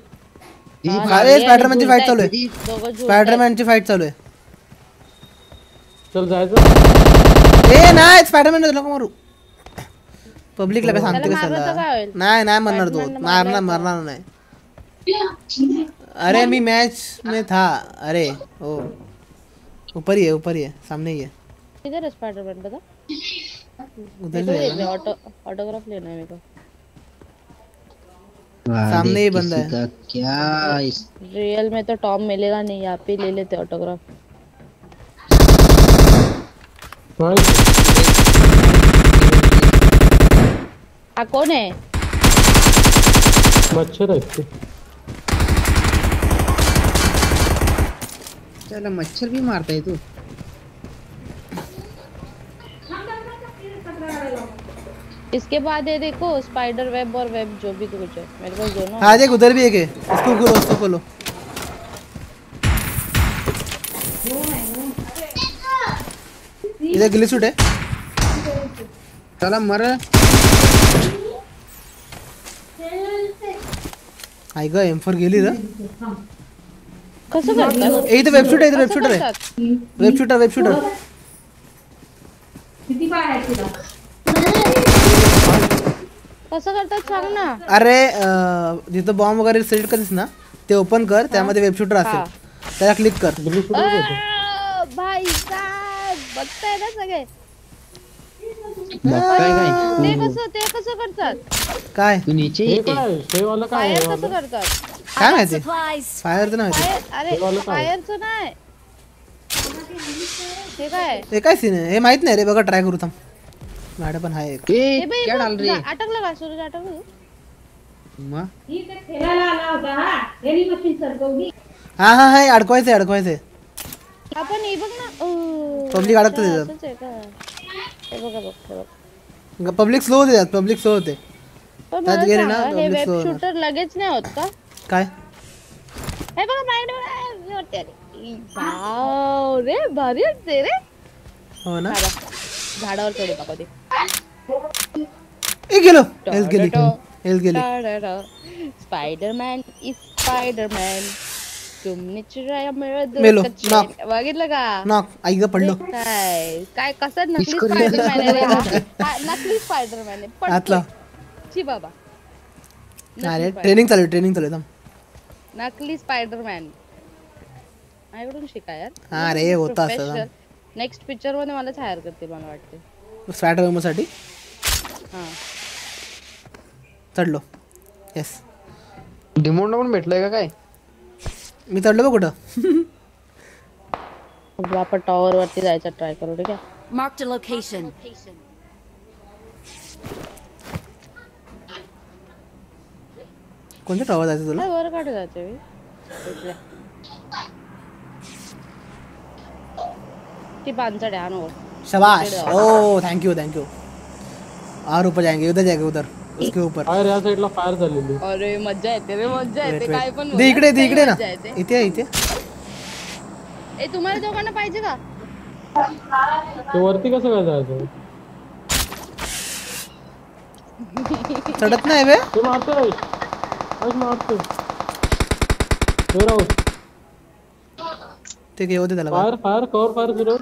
हाँ, अरे स्पाइडरमॅनची फाईट चालू आहे. दीदी स्पाइडरमॅनची फाईट चालू आहे. चल जायचं. ए नाही स्पाइडरमॅन नको मारू. पब्लिकला काय सांगते कशाला. नाही नाही म्हणणार तो. Spider-Man मारणार मारणार नाही. अरे मी मैच में था. अरे ओ. ऊपर ही है ऊपर ही है सामने ही है किधर है स्पाइडरमैन बता? उधर ले ऑटो ऑटोग्राफ लेना है मेरे को. सामने ही बंदा है। क्या इस रियल में तो टॉम मिलेगा नहीं यहाँ पे ले लेते ऑटोग्राफ हा कौन है? मच्छर ते चला मच्छर भी मारता है तू। इसके बाद ये देखो स्पाइडर वेब और वेब जो भी कुछ है। मेरे पास दोनों हाँ देख उधर भी एक है। इसको खोलो उसको खोलो। इधर गिली सूट है। चला मर। आई ग एम फोर गेली र कसं करतात ए इथं वेब शूटर आहे इथं वेब शूटर आहे? वेब शूटर वेब शूटर कसं करतात सांग ना. अरे अं, जिथं बॉम्ब वगैरे सिलेक्ट करतेस ना ते ओपन कर त्यामध्ये वेब शूटर असेल. त्याला क्लिक कर. दिल्ली सुरू होते बघताय ना सगळे? बघताय काय? ते कसं ते कसं करतात? काय? तू नीचे हे ये काय हे वाला काय फायर कसं? करतात? काय माहिती? Supplies. फायर तर नाही माहिती. फायर अरे हे वालं काय? फायरचं नाही. हे काय? हे काय सीन आहे? हे माहित नाही रे बघा ट्राय करू थांब. मॅडम आहे ए क्या डाल रही है? अटकलं का? सूरज अटकलं मग हा हा. हा अडकवायचंय अडकवायचंय. आपण हे बघ ना अं, Public अडकतं अच्छा, त्याच्यात. असंच आहे का? हे बघा बघ हे बघ. पब्लिक स्लो होते त्यात पब्लिक स्लो होते. त्यात गेले ना, हे वेब शूटर लगेच नाही होत का? काय? हे बघा माइंड होते वाव रे भारी वाटते रे. हो ना. झाडा- झाडावर चढू टाका ते ए गेलो हेल्थ गेली हेल्थ गेली स्पायडरमॅन इज़ स्पायडरमॅन तुमने चुराया मेरा दिल मेलो, का. बघितलं का नॉक आई ग पडलो काय काय कसं नकली स्पायडरमॅन आहे [laughs] नकली स्पायडरमॅन आहे. आतला। ची बाबा। अरे ट्रेनिंग चालू ट्रेनिंग चालू आहे नकली स्पायडरमॅन माझ्याकडून शिका यार. हा रे होता नेक्स्ट पिक्चर मध्ये मलाच हायर करतील मला वाटते. स्पॅटरसाठी हा. चढलो. येस डिमोंड पण भेटलंय का काय? मी चढलो बघ कुठं. आपण टॉवर वरती जायचा ट्राय करू ठीक आहे? Marked a location. कोणत्या टॉवर जायचं तुला? वर काढ जायचं मी. ती पांचड आहे आणू शबाश। ओ थैंक यू थैंक यू और ऊपर जाएँगे उधर जाएँगे उधर उसके ऊपर। फायर या साईडला फायर झालेली अरे मज्जा येते रे मज्जा येते. काय पण दे इकडे दे इकडे ना। इथे आहे, इथे ए तुम्हाला दोघांना पाहिजे का? ते वरती कसं काय जायचं? चढत नाही बे ते मारतोय आज मारतोय. हे राहू. ते घेऊ दे त्याला. फायर फायर कवर फायर सुरू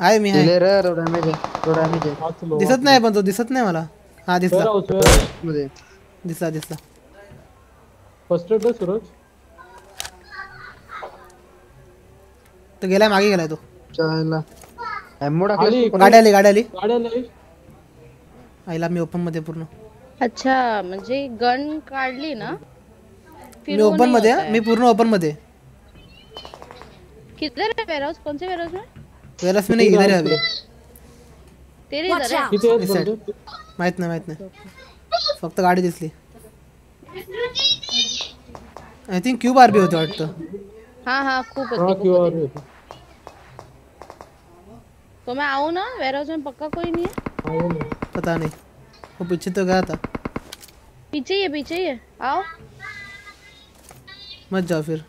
आहे मी आहे रो डॅमेज आहे रो डॅमेज आहे दिसत नाही पण तो दिसत नाही मला हा दिसला। मध्ये दिसला दिसला। First aid Suraj? तो गेलाय मागे गेलाय तो। चायला एमो टाकले गाडी आली गाडी आली गाडी आली आईला मी ओपन मध्ये पूर्ण। अच्छा म्हणजे गन काढली ना मी ओपन मध्ये. मी पूर्ण ओपन मध्ये किधर है वेयरहाउस कौन से वेयरहाउस में? वेरस मी नाही इधर आहे अभी। तेरे इधर है? out. किती आहेत इस. बंदे? माहित नाही माहित नाही फक्त गाडी दिसली आय थिंक क्यूब आरबी होते वाटतं हाँ हाँ खूप हा होती खूप क्यू आर होती. येतो तो मैं आऊँ ना? वेयरहाउस में पक्का कोई नहीं है. पता नहीं। वो पीछे तो गया था। पीछे ही है पीछे ही है। आओ। मत जाओ फिर।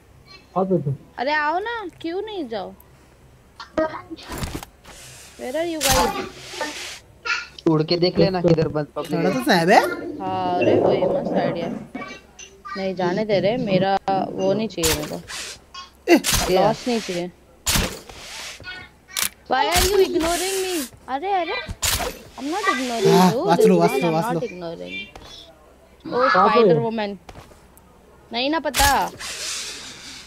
येतो अरे आओ ना क्यों नहीं जाओ? वेर आर यू गाइस उड़ के देख लेना किधर बंद पब्लिक चढ़तच नाही बे हाँ अरे वही मस्त आइडिया नहीं जाने दे रहे मेरा वो नहीं चाहिए मेरे को लॉस नहीं चाहिए Why are you ignoring me? अरे अरे I'm not ignoring हाँ, you. वाच लो, वाच लो, वाच लो। ignoring. Oh Spider Woman. नहीं ना पता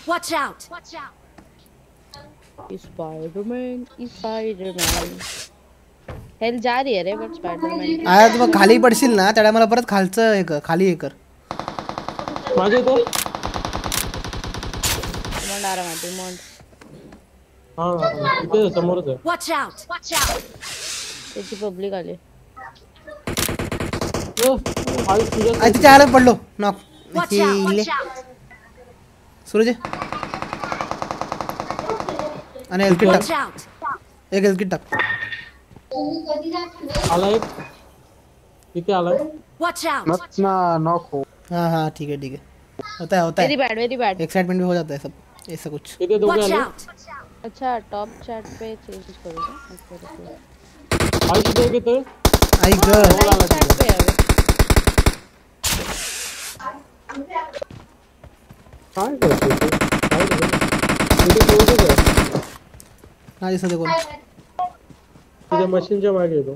Watch out! Watch out! Spiderman Spiderman health जा रही है रे बट स्पाइडरमैन आया तू मग खाली पडशील ना त्याला मला परत खालचं हे कर खाली हे कर. माझ्या इथे डिमॉन्ड आ रहा है डिमॉन्ड हा हा, इथे समोरच आहे. Watch out! Watch out! त्याची पब्लिक आली. तिच्या आला पडलो. Knock. Watch out! Watch out! Suraj आणि हेल्थ किट! एक किट टाक आला एक इथे आलाय? Watch मत ना नॉक हो। हाँ हाँ ठीक है ठीक है। होता है होता है। Very bad very bad excitement भी हो जाता है सब। ऐसा कुछ। दोघे Watch आले? अच्छा टॉप चैट पे चेंज करो क्या Okay, okay. हाय तिथे एक येतोय आई ग लाइव चैट पे है अभी। काय करतोय तू? काय करतोय? तिथे क्लोजच आहे? ना दिसत कोण तुझ्या मशीनच्या मागे येतो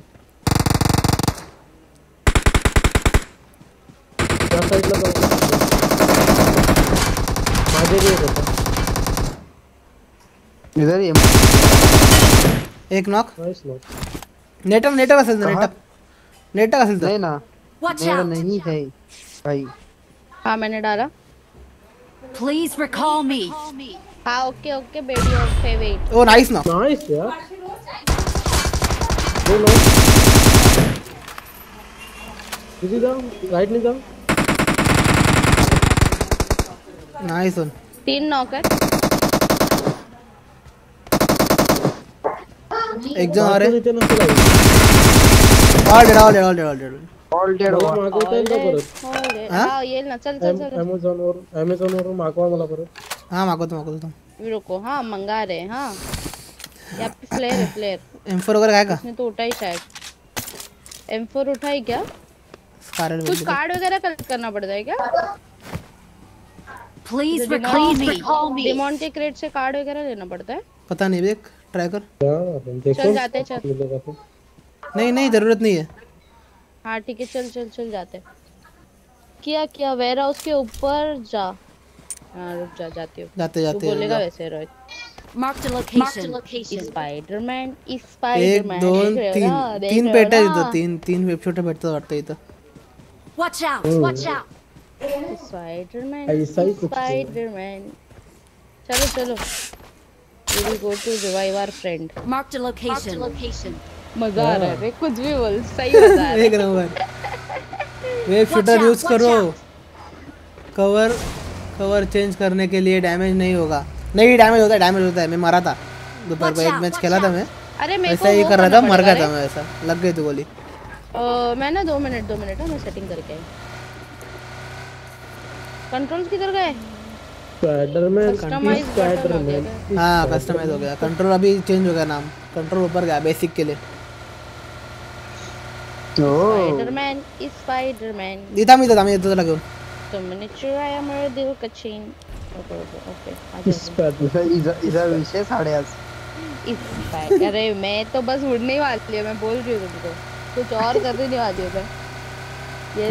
त्या साईडला जाऊ माझे जे होता इधर ही एक नॉक नाइस नो नेटर नेटर असेल तर नेटर नेटर असेल तर नहीं ना। मेरा नहीं है। भाई। हाँ मैंने डाला। Please recall me. हाँ okay okay baby okay wait oh nice knock nice यार दो नो किसी जाओ राइट नहीं जाओ नाइस वन तीन नॉक है एक जन है। नीचे नसेल आहे. All dead all dead all dead all dead all dead मला मागवता येईल का परत? हाँ? ये ना. चल चल चल वर अमेझॉन वरून मागवा मला परत. हाँ मागवतो मागवतो. तुम रुको. हाँ मंगा रहे हैं. हाँ पे फ्लेयर है फ्लेयर एम फोर वगैरह काय का? उसने तो उठाई शायद. एम फोर उठाई क्या? स्कारल कुछ कार्ड वगैरह कलेक्ट करना पड़ता है क्या? Please जो recall डिमॉन- के क्रेट से कार्ड वगैरह लेना पड़ता है? पता नहीं देख ट्राई कर. चल जाते चल। तो। नहीं नहीं ज़रूरत नहीं है। हाँ ठीक है चल चल चल जाते हैं। किया किया वेयर हाउस के ऊपर जा हाँ रुक जा जाती हूँ जाते जाते बोलेगा वैसे Rohit Marked a location. Spiderman एक स्पाइडरमैन तीन तीन? तिथं तीन तीन वेब छोटे भेटतात वाटतं इथं Watch out! Watch out! Spiderman Spiderman चलो चलो we will go to revive our friend Marked a location. location. मज़ा आ रहा है। रे, कुछ भी बोल सही मज़ा आ रहा है। [laughs] एक नंबर। वेब शूटर यूज़ करो। कवर कवर चेंज करने के लिए डैमेज नहीं होगा। नहीं डैमेज होता है डैमेज होता है। मैं मारा था। दोपहर को एक मैच खेला था मैं। अरे मेरे ऐसा ही कर रहा था मर गया था मैं ऐसा लग गई थी गोली। मैं ना दो मिनट दो मिनट मैं सेटिंग करके आई। कंट्रोल्स किधर गए? स्पाइडरमैन हो गया। हाँ कस्टमाइज हो गया। कंट्रोल अभी चेंज हो गया नाम। कंट्रोल ऊपर गया बेसिक के लिए। स्पाइडरमैन स्पाइडरमैन इथं मी इथं मी तुला घेऊन तुमने चुराया मेरे दिल का चेन ओके ओके स्पाइडरमैन इधर इधर विषय साढ़े आज स्पाइडर अरे मैं तो बस उड़ने ही वाली हूँ मैं बोल रही हूँ तुमको। कुछ और करने नहीं वाली हूँ मैं।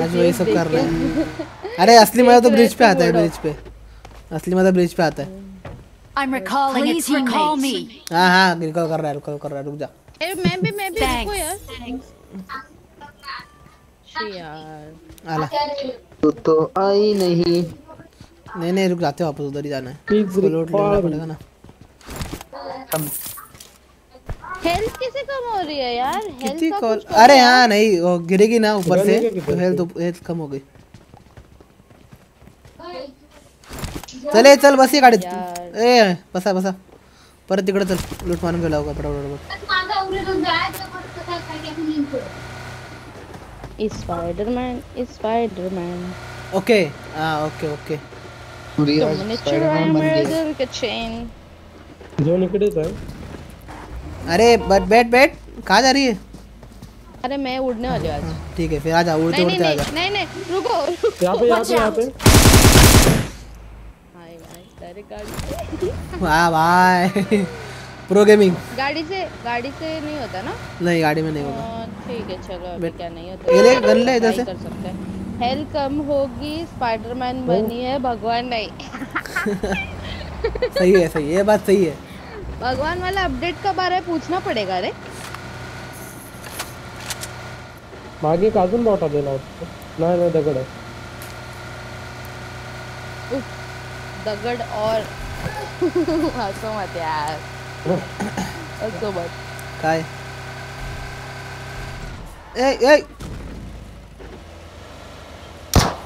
आज वही सब कर रहे हैं। [laughs] अरे असली मज़ा तो ब्रिज पे आता है ब्रिज पे। असली मज़ा ब्रिज पे आता है। I'm recalling Please a teammate. me. हाँ हाँ रिकॉल कर रहा है रिकॉल कर रहा है रुक जा। अरे मैं भी मैं भी रुको यार। यार आला। तू तो आई नहीं। नहीं नहीं रुक जाते हैं वापस उधर ही जाना है। लोड लेना पड़ेगा ना। हेल्थ कैसे कम हो रही है यार? हेल्थ कितनी कॉल तो अरे है। नहीं वो गिरेगी ना ऊपर से गिरेगी किधर तो हेल्थ हेल्थ कम हो गई। चले चल बस ये यार. ए बसा बसा। परत तिकडे चल लूट मारून गेला होगा बरोबर हाँ आज जो अरे बैठ बैठ बैठ। कहाँ जा रही है? अरे मैं उड़ने वाली आज। ठीक है फिर आजा उड़ते उड़ते आ नहीं नहीं नहीं रुको रुको यहाँ पे यहाँ पे यहाँ पे। हाय भाई सारे गाड़ी। वाह भाई। प्रो गेमिंग गाड़ी से गाड़ी से नहीं होता ना? नहीं गाड़ी में नहीं होगा हाँ, ठीक है चलो अभी क्या नहीं होता. ये ले, गन ले इधर से। कर सकते हैं. हेल्थ कम होगी स्पाइडरमैन बनी है भगवान नहीं. [laughs] सही है सही है ये बात सही है. भगवान वाला अपडेट कब आ रहा है पूछना पड़ेगा रे. मागे अजून मोठा दिला होता. नाही नाही दगड उफ, दगड़ और. [laughs] हंसो मत यार. हंसो मत काय ए ए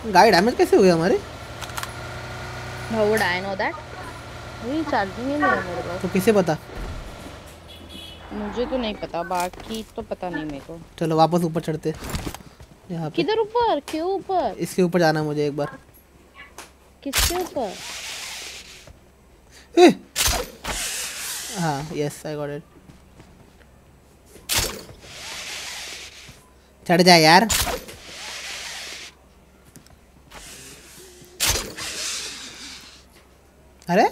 गाड़ी डैमेज कैसे हुई हमारी? Would I know that? अभी चार्जिंग ही नहीं है मेरे पास। तो किसे पता? मुझे तो नहीं पता बाकी तो पता नहीं मेरे को। चलो वापस ऊपर चढ़ते यहाँ पे। किधर ऊपर? क्यों ऊपर? इसके ऊपर जाना है मुझे एक बार। किसके ऊपर? ए! हाँ यस आई गॉट इट चढ़ जा यार। अरे?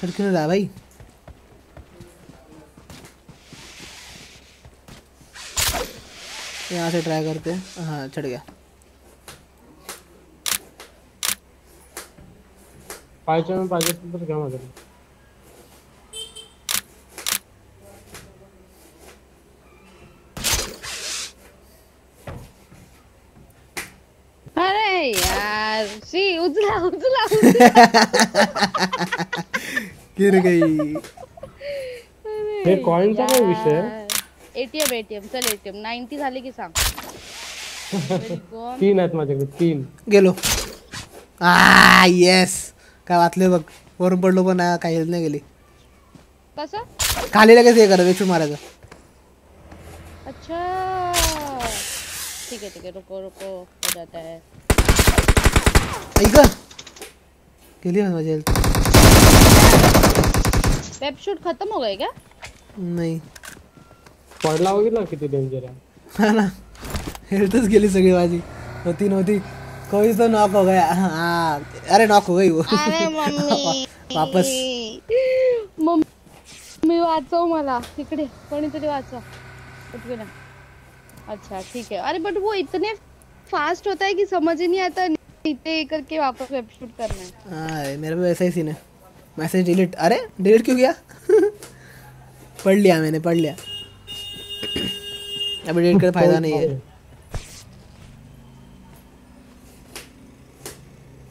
चढ़ क्यों रहा भाई? यहाँ से ट्राई करते हैं। हाँ चढ़ गया। पाहिजे असेल तर घ्या माझ्या नाही यार उचला उचला उचला. गिर गई। हे कॉइनचा काय विषय? आहे? एटीएम एटीएम चल एटीएम नाईन्टी झाले की सांग. तीन आहेत माझ्याकडे तीन. गेलो. आ येस काय वाचले बघ. वरून पडलो पण काही नाही गेली. कसं? खाली लगेच हे करा वेचून मारायचं अच्छा ठीक है ठीक है रुको रुको हो जाता है। ऐक गेली माझी। हेल्थ वेब शूट खत्म हो गए क्या? नाही। पडला वगैरे किती डेंजर आहे हा? ना हेल्थच गेली सगळी माझी होती नव्हती कोई तो नॉक हो गया। हाँ अरे नॉक हो गई वो। अरे [laughs] मम्मी। वापस। मम्मी वाचव मला। तिकडे कोणीतरी वाचव। उठ गया अच्छा ठीक है। अरे बट वो इतने फास्ट होता है कि समझ ही नहीं आता नीचे करके वापस वेब शूट करना है। हाँ मेरे पे वैसा ही सीन है। मैसेज डिलीट अरे डिलीट क्यों किया? [laughs] पढ़ लिया मैंने पढ़ लिया। अभी डिलीट कर फ़ायदा नहीं है।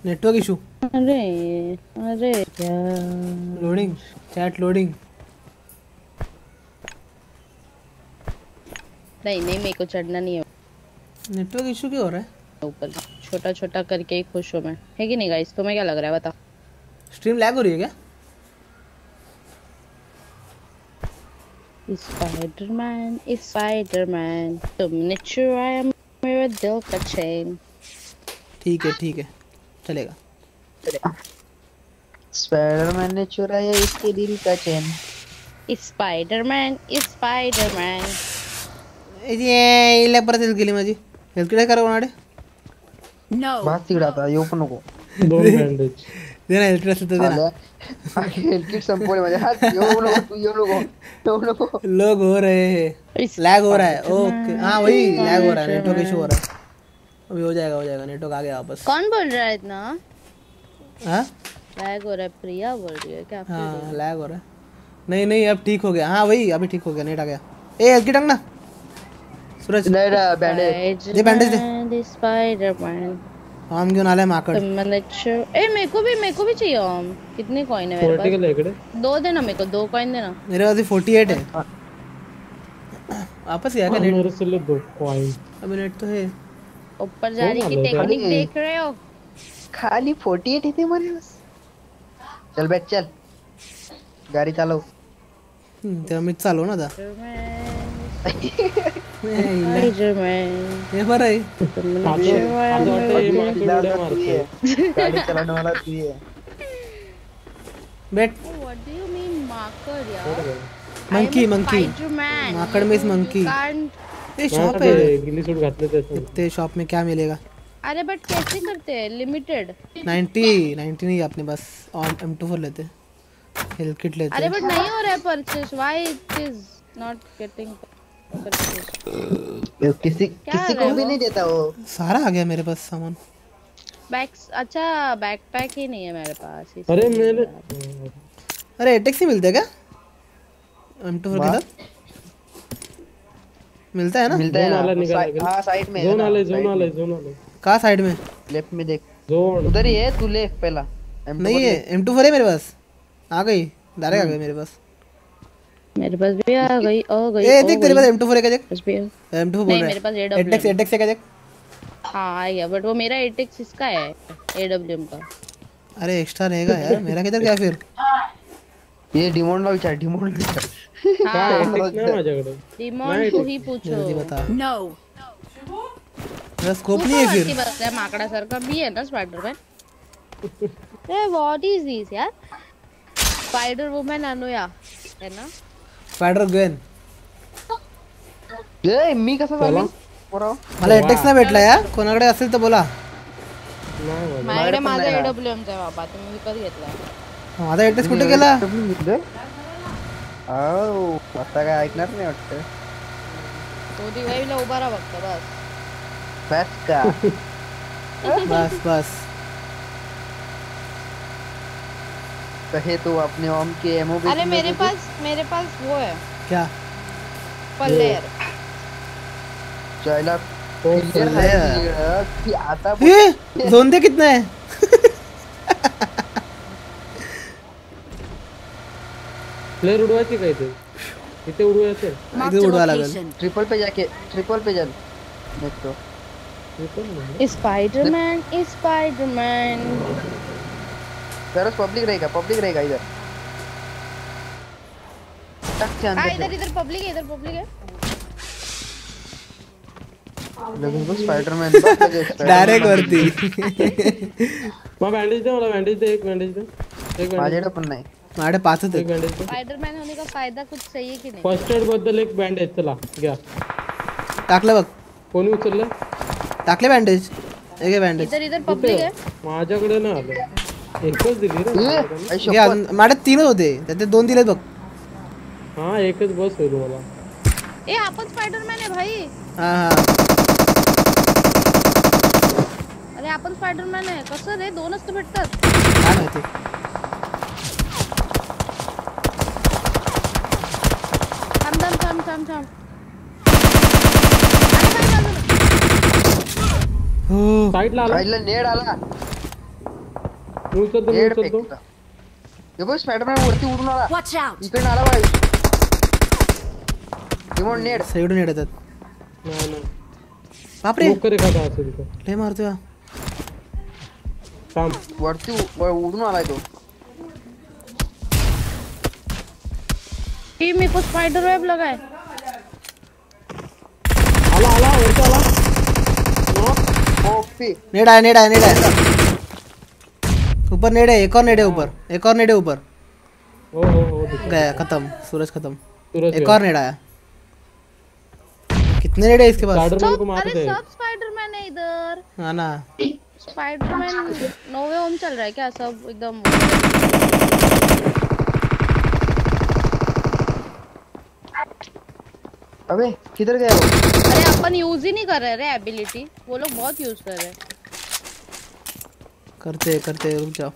नेटवर्क इशू अरे अरे क्या? लोडिंग चैट लोडिंग नहीं नहीं मेरे को चढ़ना नहीं है। नेटवर्क इशू क्यों हो रहा है? ऊपर। छोटा छोटा करके ही खुश हूँ मैं। है कि नहीं गाइस तुम्हें क्या लग रहा है? बता। स्ट्रीम लैग हो रही है क्या? स्पाइडरमैन स्पाइडरमैन तुमने चुराया मेरा दिल का चैन ठीक है ठीक है। चलेगा। स्पाइडरमैन ने चुराया इसके दिल का चैन स्पाइडरमैन स्पाइडरमैन तू लोग हो रहे हैं लैग हो रहा है ओके हाँ वही लैग हो रहा है नेटवर्क इशू हो रहा है अभी हो जाएगा हो जाएगा नेटवर्क आ गया वापस कौन बोल रहा है इतना हाँ लैग हो रहा है प्रिया बोल रही है क्या हाँ लैग हो रहा है नहीं नहीं अब ठीक हो गया हाँ वही अभी ठीक हो गया नेट आ गया ए हेल्थ किट ना सूरज। नाही रे बँडेज दे bandage दे. स्पाइडरमैन हम घेऊन आलाय माकड? तुमने चु ए मेरे को भी मेरे को भी चाहिए ओम कितने कॉइन है मेरे पोर्टिकल आहे इकडे पास दो। देना मेरे को दो कॉइन देना। मेरे पास फोर्टी एट है। वापस गया क्या नेट मेरे से ले दो कॉइन अभी नेट तो है। ऊपर जाने की टेक्निक देख रहे हो? खाली फोर्टी एट येते म्हणे बस. चल बॅट चल। गाडी हम्म, तेव्हा मीच चालव ना आता हे ये यार मंकी मंकी माकड़ में इस monkey. ये शॉप है। गिल्ली सूट घातले शॉप में क्या मिलेगा। अरे बट कैसे करते हैं? लिमिटेड 90 90 नहीं अपने एम टू फोर लेते हेल्थ किट लेते अरे बट नहीं हो रहा है purchase why it is not getting किसी क्या किसी को भी नहीं देता वो। सारा आ गया मेरे पास सामान। बैक्स अच्छा बैकपैक ही नहीं है मेरे पास अरे मेरे अरे एटेक्स ही। मिलते क्या? एम टू फोर के साथ मिलता है ना? मिलता है ना? हाँ साइड में जोन साइड जोन। आले जोन आले कहाँ साइड में? लेफ़्ट में देख। जोन। उधर ही है तू लेफ़्ट पहला। नहीं है एम टू फोर है मेरे पास। आ गई। डायरेक्ट आ गई मेरे पास। मेरे पास भी आ गई आ गई ए देख तेरे पास एम टू फोर है क्या देख? बस भी है। एम टू नहीं मेरे पास रहा है AWM एटेक्स एटेक्स है क्या देख? हाँ आ गया बट वो मेरा एटेक्स इसका है एडब्ल्यूएम का। अरे एक्स्ट्रा रहेगा यार मेरा किधर गया फिर? ये डिमोंडला विचार हाँ। एटेक्स नाही माझ्याकडे डिमॉन को ही? पूछो। जल्दी बता। No. मेरा स्कोप नहीं है का फिर। वरती बसलाय माकडासारखा मी आहे ना स्पायडरमॅन ए व्हॉट इज़ दिस यार? स्पायडर वुमन आणूया है ना? [laughs] स्पायडर गन ए मी कसा पोराव मला एटेक्स नाही भेटला यार. कोणाकडे असेल तर बोला. माझ्याकडे माझा एडब्ल्यूएम चा बाबा. तुम्ही विकत घेतलाय माझा एटेक्स कुठे गेला? आओ आता काय ऐकणार नाही वाटतं. तो रिवाईव्हला उभा राहा फक्त बस. बस का? [laughs] बस बस. कहे तो अपने ओम के एमओ अरे मेरे पास मेरे पास वो है। क्या? Clear आहे तिकडं, की आता ए झोन दे कितना है? प्लेअर उडवायची काय ते इथे उडवायचे a उड़वा लगा। ट्रिपल पे जाके ट्रिपल पे चल। देख तो। स्पाइडरमैन स्पाइडरमैन तरस पब्लिक रहेगा पब्लिक रहेगा इधर। टक हाँ अंदर इधर इधर पब्लिक है इधर पब्लिक है। लेकिन वो स्पाइडरमैन. डायरेक्ट वरती मग बँडेज दे मला बँडेज दे एक बँडेज दे एक बँडेज पण नाही। पाचच एक आहेत बँडेज दे। स्पाइडरमैन होने का फ़ायदा कुछ चाहिए कि नहीं? फ़र्स्ट एड बद्दल एक बँडेज चला घ्या टाकलं बघ। कोणी उचललं टाकले बँडेज एक बँडेज इधर इधर पब्लिक है। माझ्याकडे ना आलं। एकच दिली रे. माझ्यात तीनच होते. त्याचे दोन दिलेत बघ. हा एकच बस होईल मला. ए आपण स्पाइडरमैन है भाई. हा हा. अरे आपण स्पाइडरमैन आहे. कसं रे? दोनच तर भेटतात. काय माहिती. थांब थांब थांब थांब थांब. हो साईडला आला. राहिला नेड आला. नेड उचलतो फेकला हे बघ स्पाइडरमॅन वरती उडून आला! इकडे आला बाई डिमोन नेड साईडून येतात नाही नाही बापरे Smoke कर एखादा असेल लय मारतोय. थांब वरती उडून आलाय तो। ये मेरे को स्पाइडर वेब लगा है। आला आला वरती आला? ओपी नेड आया नेड आया नेड आया। ऊपर नेड एक और नेड है। ऊपर एक और नेड ऊपर। हो हो हो। गया खत्म सूरज खत्म। एक और नेड आया कितने नेड है इसके पास? स्पाइडरमैन को सब मारते अरे सब स्पाइडरमैन है इधर। हाँ ना। स्पाइडरमैन नोवे होम चल रहा है क्या? सब एकदम अबे किधर गया वो? अरे अपन यूज़ ही नहीं कर रहे रे एबिलिटी वो लोग बहुत यूज़ कर रहे हैं। करते करते रुक जाओ।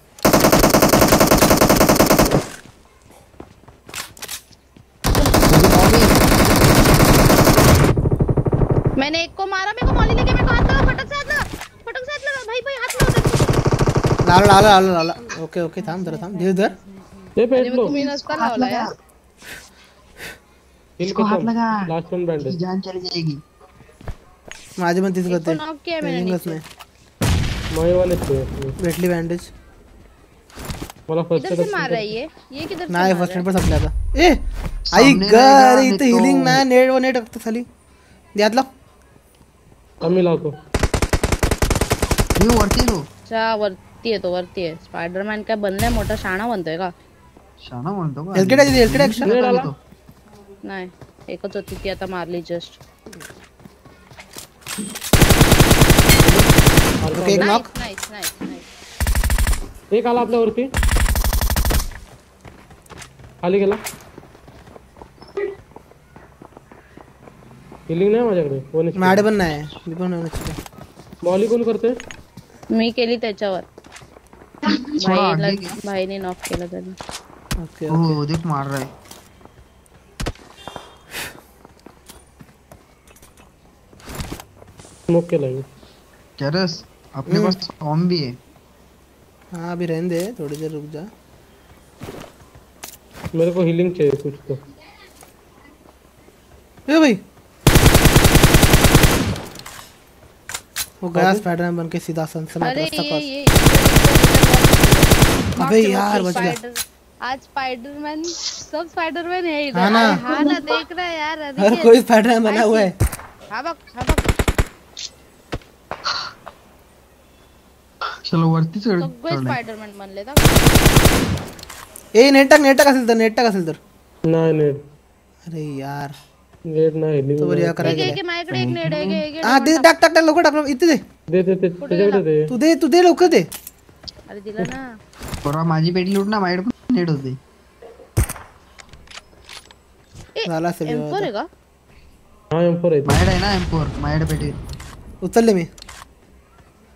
मैंने एक को मारा मेरे को मॉली लेके मेरे को हाथ लगा फटक से हाथ लगा फटक से हाथ लगा भाई भाई हाथ लगा लाल लाल लाल लाल ओके ओके थांब जरा थांब धीरे धर। ते अरे पेटलो मग तुम्ही नसता लावला यार। इसको हाथ लगा। लास्ट वन बँडेज जान चली जाएगी। पण तीच इसको करते नॉक किया मैंने नाही मयवानेच ते भेटली फ़र्स्ट से मार रहा है। ये ये किधर से नाही मार फ़र्स्ट नेट संपले आता ए आई इथं तो- हिलिंग ना नेट व नेट फक्त खाली। द्यातला आम्ही लावतो मी वरती लो है? अच्छा वरती आहे तो वरती आहे स्पाइडरमॅन काय बनलाय मोठा शाणा बनतोय का? शाना म्हणतो का? एलकेड एलकेड ऍक्शन नाही एकच होती ती आता मारली जस्ट ओके एक नॉक नाईस नाईस नाईस एक आला आपल्यावरती खाली गेला। हिलिंग नाही माझ्याकडे माझ्याकडे पण नाही मी पण. बॉली कोण करते मी केली त्याच्यावर. भाईला गया। भाईने नॉक केलं त्याने. ओके हो देख मार रहा है. स्मोक केला मी. चरस अपने पास बॉम्ब भी है हाँ अभी रहने दे थोड़ी देर रुक जा मेरे को हीलिंग चाहिए कुछ तो ए भाई वो गया स्पाइडरमैन बन के सीधा सनसनाट अरे रास्ता ये अबे यार बच गया आज स्पाइडरमैन सब स्पाइडरमैन है इधर हाँ ना। हाँ देख रहा है यार हर कोई स्पाइडरमैन बना हुआ है हाँ बघ हाँ बघ चलो वरती चढ सगळे चढलाय. स्पाइडरमॅन बनले ना ए नेट टाक नेट टाक असेल तर नेट टाक असेल तर। नाही नेट अरे यार। नेट नाही तो बरिया एक गेलाय. माझ्याकडे एक नेड आहे एक- एक हा दे टाक टाक टाक लवकर टाक इथे दे. दे दे दे. त्याच्याकडे दे. तू दे तू दे लवकर दे. अरे दिला ना. परवा माझी पेटी लूट ना माझ्याकडे पण नेट होते. ए झाला असेल एम व्यवस्था. आहे का? हा एम फोर आहे. माझ्याकडे आहे ना एम फोर माझ्याकडे पेटी. उचलले मी.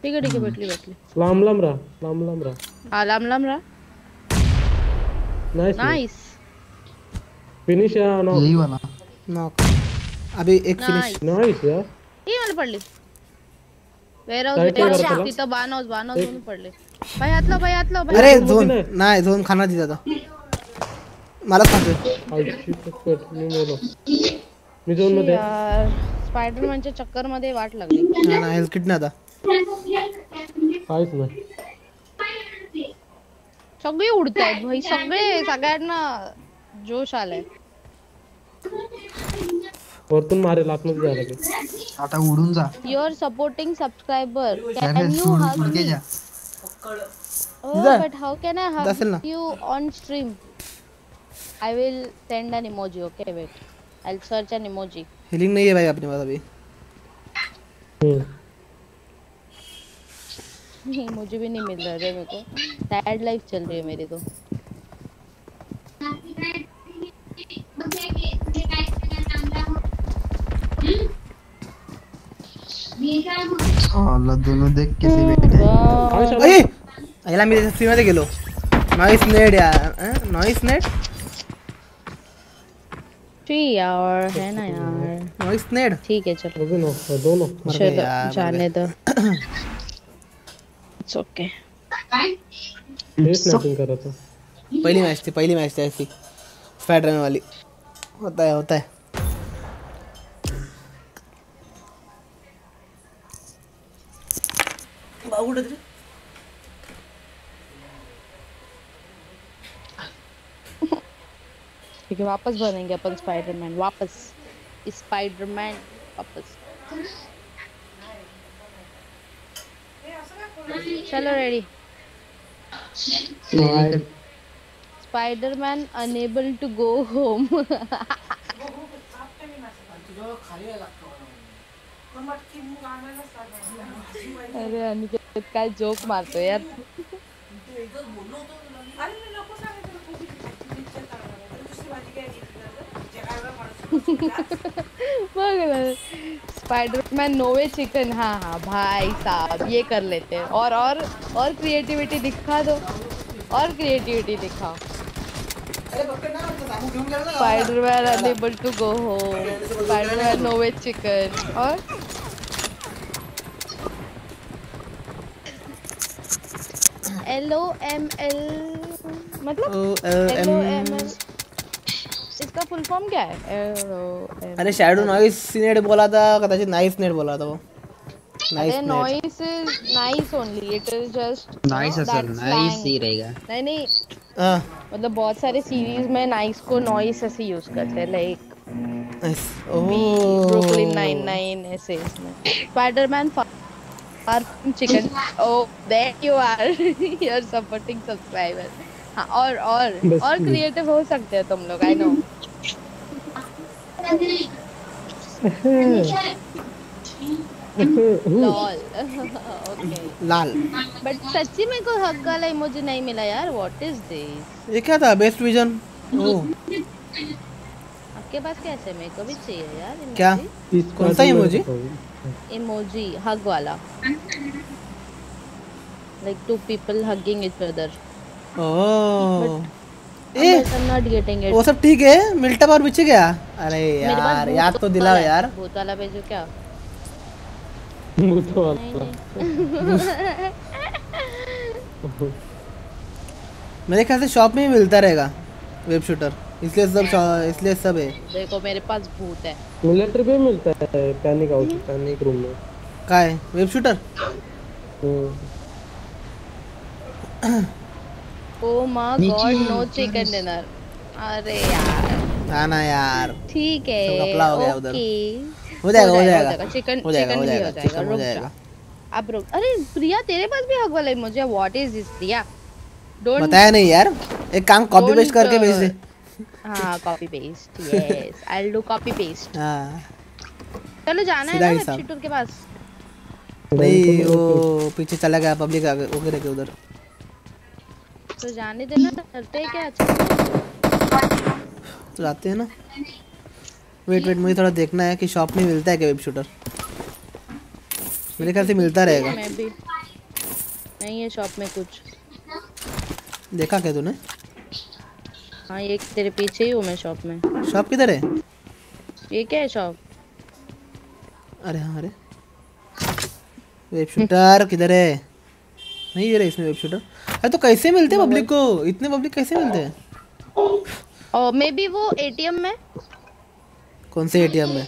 ठीक आहे ठीक आहे भेटली भेटली लांब लांब राहा लांब लांब राहा। हा लांब लांब राहा नाईस नाईस फिनिश या यही वाला। नॉक अभी एक फिनिश नाईस यार। ही मला पडली वेअर Side वर हाऊस चला. तिथं बाण हाऊस बाण हाऊस म्हणून पडले भाई हातलो भाई हातलो भाई। अरे होती झोन नाही. झोन खाना दिला था। मला पकड मी मी झोन मध्ये यार स्पायडरमॅनच्या चक्कर मध्ये वाट लागली नाही ना हेल्थ किट नाही आता। सगळे उडतायत भाई सगळे सगळ्यांना जोश आलाय वरतून मारेल आतमध्ये जायला लागेल आता उडून जा your supporting subscriber can you सोड हग मी जा Oh, but how can I असेल ना. hug you on stream? I will send an emoji. Okay, wait. I'll search healing नहीं है भाई अपने पास अभी हम्म. Emoji भी नहीं मिल रहा है मेरे को। सैड लाइफ चल रही है मेरी तो। अल्ला दोनों देख कैसे बैठे हैं काय शाला? अरे याला मी गेलो नॉईस नेट यार नॉईस नेट जी यार है ना यार। नॉईस नेट ठीक है चलो। अभी नो दोनों मर गए चलो यार, मर जाने दो। [clears throat] इट्स ओके स्नॅपिंग करत होता. पहली मैच थी पहली मैच थी ऐसी। स्पाइडरमैन वाली। होता है होता है। ठीक है वापस बनेंगे अपन स्पाइडरमैन वापस। स्पाइडरमैन वापस। चलो ready Spiderman unable to go home अरे अनिकेत काय जोक मारतो यार. स्पाइडरमैन नोवे चिकन हाँ हाँ भाई साहब ये कर लेते हैं। और और और क्रिएटिविटी दिखा दो। और क्रिएटिविटी दिखाओ। Spiderman unable to go home Spiderman no way chicken और? एल ओ एम एल मतलब? L O M M L इसका फुल फॉर्म क्या है? अरे शैडो नॉइस नेट बोला था कदाचित नाइस नेट बोला था वो। Nice net noise is nice only it is just nice असल नाइस ही रहेगा। नहीं नहीं हाँ। मतलब बहुत सारे सीरीज़ में नाइस को नॉइस ऐसे यूज़ करते हैं like Brooklyn oh nine nine ऐसे इसमें। Spiderman far chicken oh there you are your supporting subscriber हाँ और और और क्रिएटिव हो सकते हैं तुम लोग आई नो [laughs] लाल। बट सच्ची में कोई हक वाला इमोजी नहीं मिला यार व्हाट इज़ दिस ये क्या था बेस्ट विजन ओह आपके पास कैसे मेरे को भी चाहिए यार क्या? कौन सा? बताओ. इमोजी हग वाला। Like two people hugging each other oh uh getting it. वो सब ठीक है? मिल्टा बार पीछे गया? अरे यार याद तो दिलाओ यार। भूत वाला भेजो क्या? भूत वाला. नहीं नहीं। [laughs] मेरे ख्याल से शॉप में ही मिलता रहेगा वेब शूटर। इसलिए सब इसलिए सब है। देखो मेरे पास भूत है। मिलिट्री पे मिलता है पैनिक हाउस पैनिक रूम में। का है? Web shooter? Hmm. [clears throat] Oh my god no chicken dinner अरे यार। आना यार। ठीक है सब घपला हो गया उधर। हो जाएगा हो जाएगा। चिकन हो जाएगा चिकन हो भी जाएगा हो जाएगा। हो रुक जाएगा। जा अब रुक। अरे प्रिया तेरे पास भी हक वाला इमोजी है what is this Priya? Don't बताया नहीं यार। एक काम कॉपी पेस्ट करके भेज दे। [laughs] हाँ copy paste yes I will do copy paste हाँ। चलो जाना है ना। वेबशीटर के पास। नहीं वो पीछे चला गया पब्लिक आ गए ओके रखे उधर। तो जाने देना करते हैं क्या? अच्छा तो जाते हैं ना। वेट वेट मुझे थोड़ा देखना है कि शॉप में मिलता है क्या वेब शूटर मेरे ख्याल से मिलता रहेगा। मैं भी। नहीं है शॉप में कुछ। देखा क्या तूने? हाँ ये तेरे पीछे ही हूँ मैं शॉप में। शॉप किधर है? ये क्या है शॉप अरे हाँ अरे। वेब शूटर किधर है? नहीं ये रहा इसमें वेब शूटर अरे तो कैसे मिलते हैं पब्लिक को? इतने पब्लिक कैसे मिलते हैं? और मे बी वो एटीएम में। कौन से एटीएम में?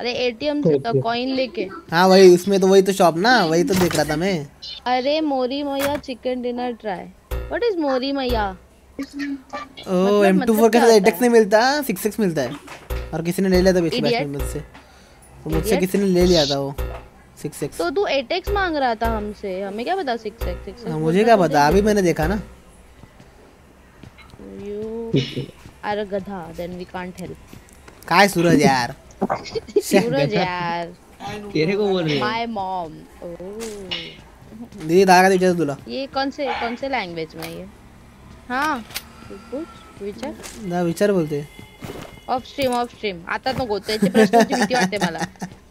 अरे एटीएम से तो कॉइन लेके। हाँ वही उसमें तो वही तो शॉप ना? वही तो देख रहा था मैं। अरे मोरी मैया chicken dinner try what is मोरी मैया? ओ एम टू फोर के साथ एटेक्स नहीं मिलता? सिक्स सिक्स मिलता है। और किसी ने ले लिया था बैच में मुझसे। तो मुझसे किसी ने ले लिया था वो। सिक्स सिक्स तो तू एटेक्स मांग रहा था हमसे। हमें क्या पता सिक्स एक्स सिक्स हाँ, मुझे क्या पता अभी मैंने देखा ना। यू आर गधा देन वी कांट हेल्प काय सूरज यार? [laughs] सूरज यार। तेरे को बोल रहे हैं। माय मॉम दीदी धागा विचार तुला। ये कौन से कौन से लैंग्वेज में ये? हाँ तू पूछ विचार? ना विचार बोलते। ऑफ़ स्ट्रीम ऑफ़ स्ट्रीम आता नको त्याची प्रश्नाची भीती वाटते मला। [laughs]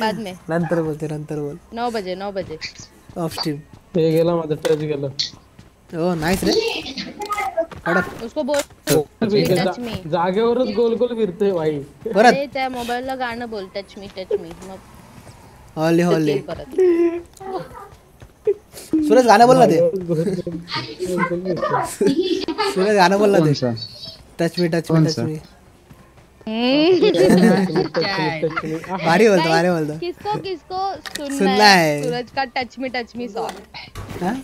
बाद में. नंतर बोलते नंतर बोल. नऊ बजे नऊ बजे. ऑफ़ स्ट्रीम हे गेला माझं टच गेलं. ओ नाइस रे. कडक उसको बोल. टच मी जागेवरच गोल गोल फिरतोय भाई. परत. त्या मोबाईलला गाणं बोल टच मी टच मी मग हॉली हॉली. सूरज गाणं बोल ना ते. सूरज गाणं बोल ना ते. Touch me touch me touch me भारी बोलतो भारी बोलतो। किसको किसको सुनना, है। सूरज का touch me touch me song?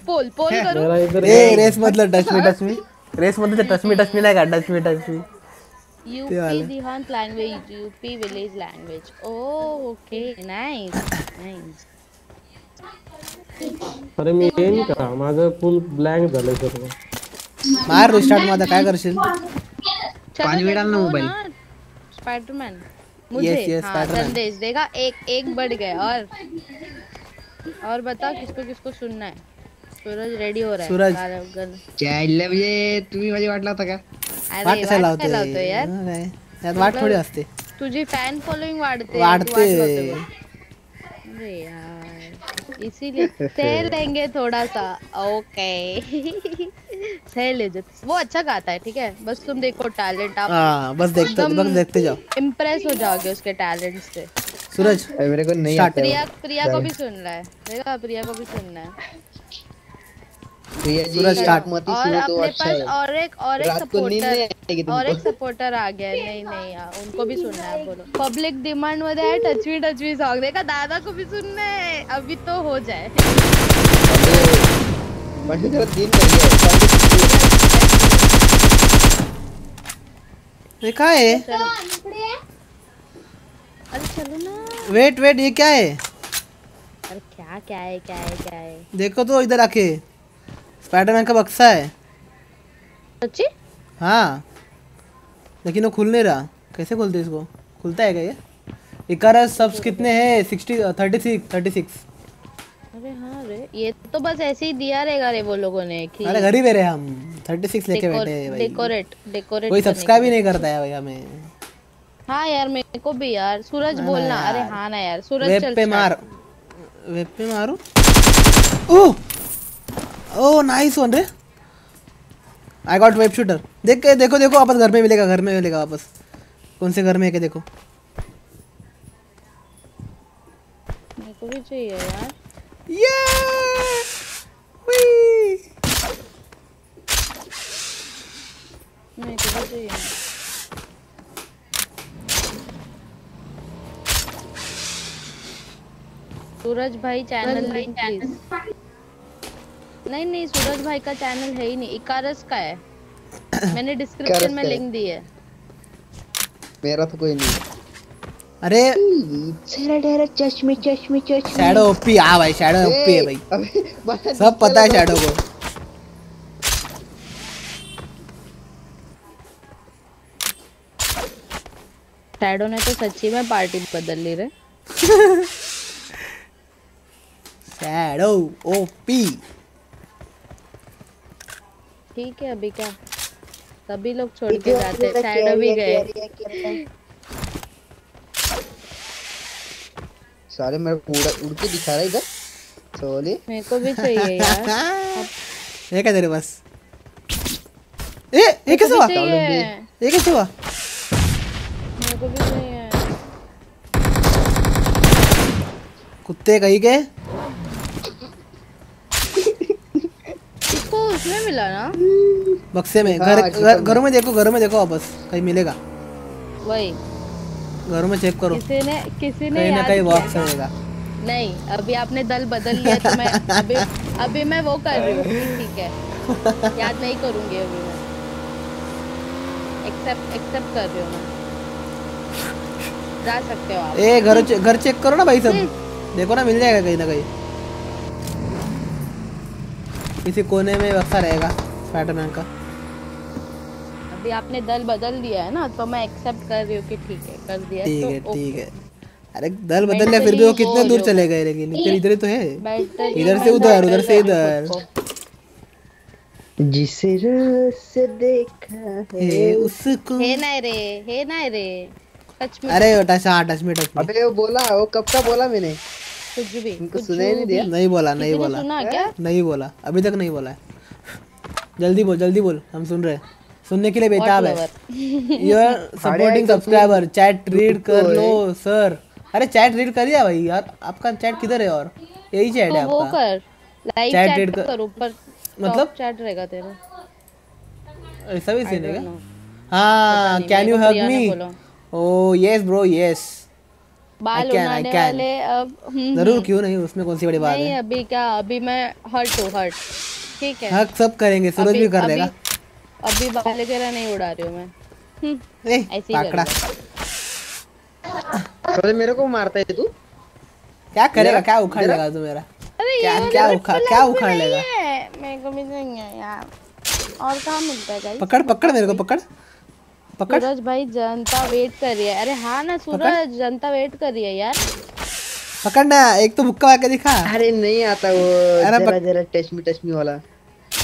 पोल पोल करू। ए रेस मधलं touch me touch me race मधलं टच मी टच मी नाही का touch me touch me UP वाला. दिहान language UP village language okay nice nice अरे मी येईन का माझं फुल ब्लँक झालंय सर्व मार रिस्टार्ट माझा काय करशील? मिनट डालना मोबाइल स्पाइडरमैन मुझे? Yes, yes, हाँ संदेश देगा एक एक बढ़ गए और। और बता किसको किसको सुनना है? सूरज रेडी हो रहा है सूरज. चायला म्हणजे तुम्ही माझी वाट लावता का अरे वाट कशाला वाट काय लावतोय यार। हं, त्यात वाट थोडी असते तुझी फॅन फॉलोइंग वाढते तू वाढते. अरे यार इसीलिए [laughs] सह लेंगे थोड़ा सा। ओके [laughs] सह ले वो अच्छा गाता है ठीक है? बस तुम देखो टैलेंट आप हाँ बस देखते बस देखते जाओ। इम्प्रेस हो जाओगे उसके टैलेंट से। सूरज? मेरे को नहीं आता प्रिया प्रिया को भी सुनना है। देखा प्रिया को भी सुनना है। प्रिया जी सूरज start. मत ही और तो अपने अच्छा पास है। और एक और एक सपोर्टर और एक सपोर्टर आ गया है। नहीं नहीं यार उनको भी सुनना है बोलो। पब्लिक डिमांड मध्ये है टचवी टचवी सॉन्ग देखा दादा को भी सुनना है। अभी तो हो जाए। तेरा दिन है ये क्या है? अरे चलो ना वेट वेट ये क्या है? अरे क्या क्या है क्या है क्या है? देखो तो इधर आके। स्पाइडरमैन का बक्सा है। सच्ची? हाँ। लेकिन वो खुल नहीं रहा। कैसे खोलते इसको? खुलता है क्या ये? इकारस सब्स कितने हैं? Sixty thirty six thirty six अरे हाँ रे ये तो बस ऐसे ही दिया रहेगा रे वो लोगों ने कि अरे घर ही मेरे हम थर्टी सिक्स लेके बैठे हैं भाई। डेकोरेट डेकोरेट कोई सब्सक्राइब ही नहीं करता है भाई हमें। हाँ यार मेरे को भी यार सूरज बोलना। अरे हाँ ना यार सूरज वेब पे मार। वेब पे मारो? ओह! ओह नाइस वन रे। आई गॉट वेब शूटर देख के देखो देखो वापस घर में मिलेगा घर में मिलेगा वापस। कौन से घर में है क्या देखो? मेरे को भी चाहिए यार। ये Whee! को भी चाहिए सूरज भाई चैनल लिंक प्लीज़ नहीं नहीं सूरज भाई का चैनल है ही नहीं। इकारस का है। मैंने [coughs] डिस्क्रिप्शन में लिंक दी है। मेरा तो कोई नहीं अरे। चश्मे चश्मे चश्मे। शैडो ओपी हाँ भाई शैडो ओपी है भाई। सब पता है शैडो को। शैडो ने तो सच्ची में पार्टी बदल ली रे। शैडो ओपी ठीक है अभी क्या? सभी लोग छोड़ के जाते हैं। शैडो भी गए। सारे मेरे को उड़ा उड़ के दिखा रहा इधर। सोली मेरे को भी चाहिए यार। [laughs] ये क्या तेरे पास? ए ये कैसे हुआ? ये कैसे हुआ? मेरे को भी चाहिए। कुत्ता कुत्ते कहीं के? इसको उसमें मिला ना? बक्से में। हाँ, घर घर- में। घरों में देखो घरों में देखो वापस। कहीं मिलेगा। वही। घरों में चेक करो। किसी ने किसी ने कहीं ना कहीं बॉक्स रहेगा नहीं अभी आपने दल बदल लिया तो मैं अभी अभी मैं वो कर रही हूँ ठीक है। याद नहीं करूँगी अभी मैं। एक्सेप्ट एक्सेप्ट कर रही हूँ मैं। जा सकते हो आप। ए घर घर चेक करो ना भाई सब। देखो ना मिल जाएगा कहीं ना कहीं। किसी कोने में बक्सा रहेगा स्पाइडरमैन का। अभी आपने दल बदल दिया है ना तो मैं एक्सेप्ट कर रही हूँ कि ठीक है कर दिया ठीक तो है ठीक है। अरे दल बदल लिया फिर भी वो कितने दूर चले गए लेकिन इधर इधर ही तो है। इधर से उधर उधर से इधर। जिसे रोज से देखा हे उसको। हे नहीं रे हे नहीं रे। सच में। अरे टच हाँ टच में टच अबे वो बोला वो कब का बोला मैंने? कुछ भी कुछ सुनाई नहीं दिया? नहीं बोला नहीं बोला। सुना क्या? नहीं बोला अभी तक नहीं बोला जल्दी बोल जल्दी बोल हम सुन रहे हैं। सुनने के लिए बेताब है। Whatever. Supporting subscriber chat read कर लो सर अरे चैट रीड करिए भाई यार आपका चैट किधर है और? यही चैट है तो वो आपका। कर लाइव चैट read कर- कर ऊपर मतलब? चैट रहेगा तेरा। ऐसा भी सीन है क्या? हाँ can you hug me oh yes bro yes बाल। I उड़ाने वाले अब हम्म, ज़रूर क्यों नहीं? उसमें कौन सी बड़ी बात नहीं है? अभी क्या अभी मैं हर्ट हूँ हर्ट ठीक है। हक सब करेंगे सूरज भी कर लेगा। अभी बाल वगैरह नहीं उड़ा रही हूँ मैं। हम्म, ऐसे ही पाकड़ा। करूँगा। तो मेरे को मारता है तू। क्या करेगा क्या उखाड़ लेगा तू मेरा? अरे क्या क्या उखाड़ क्या उखाड़ लेगा? मेरे को भी नहीं है यार। और कहाँ मिलता है गाइस पकड़ पकड़ मेरे को पकड़। पकड़। सूरज भाई जनता वेट कर रही है। अरे हाँ ना सूरज जनता वेट कर रही है यार। पकड़ ना एक तो मुक्का आके दिखा। अरे नहीं आता वो अरे जरा जरा टच मी टच मी वाला।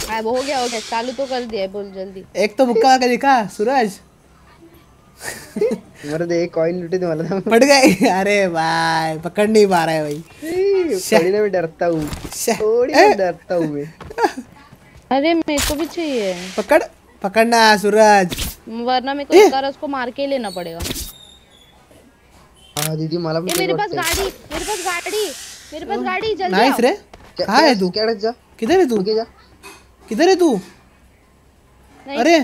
हाँ वो हो गया हो गया। चालू तो कर दिया बोल जल्दी। एक तो मुक्का आके दिखा सूरज? [laughs] मेरे दे एक कॉइन लूटे थे मला। पड़ गए अरे भाई पकड़ नहीं पा रहा है भाई। पड़ने में डरता हूँ। थोड़ी में डरता हूँ मैं। अरे मेरे को भी चाहिए। पकड़ पकड़ना सूरज। वरना मेरे को एक बार उसको मार के लेना पड़ेगा। हाँ दीदी मला मेरे पास गाड़ी मेरे पास गाड़ी मेरे पास गाड़ी जल्दी नाइस रे। कहाँ है तू? किधर है तू? जा। किधर है तू? अरे।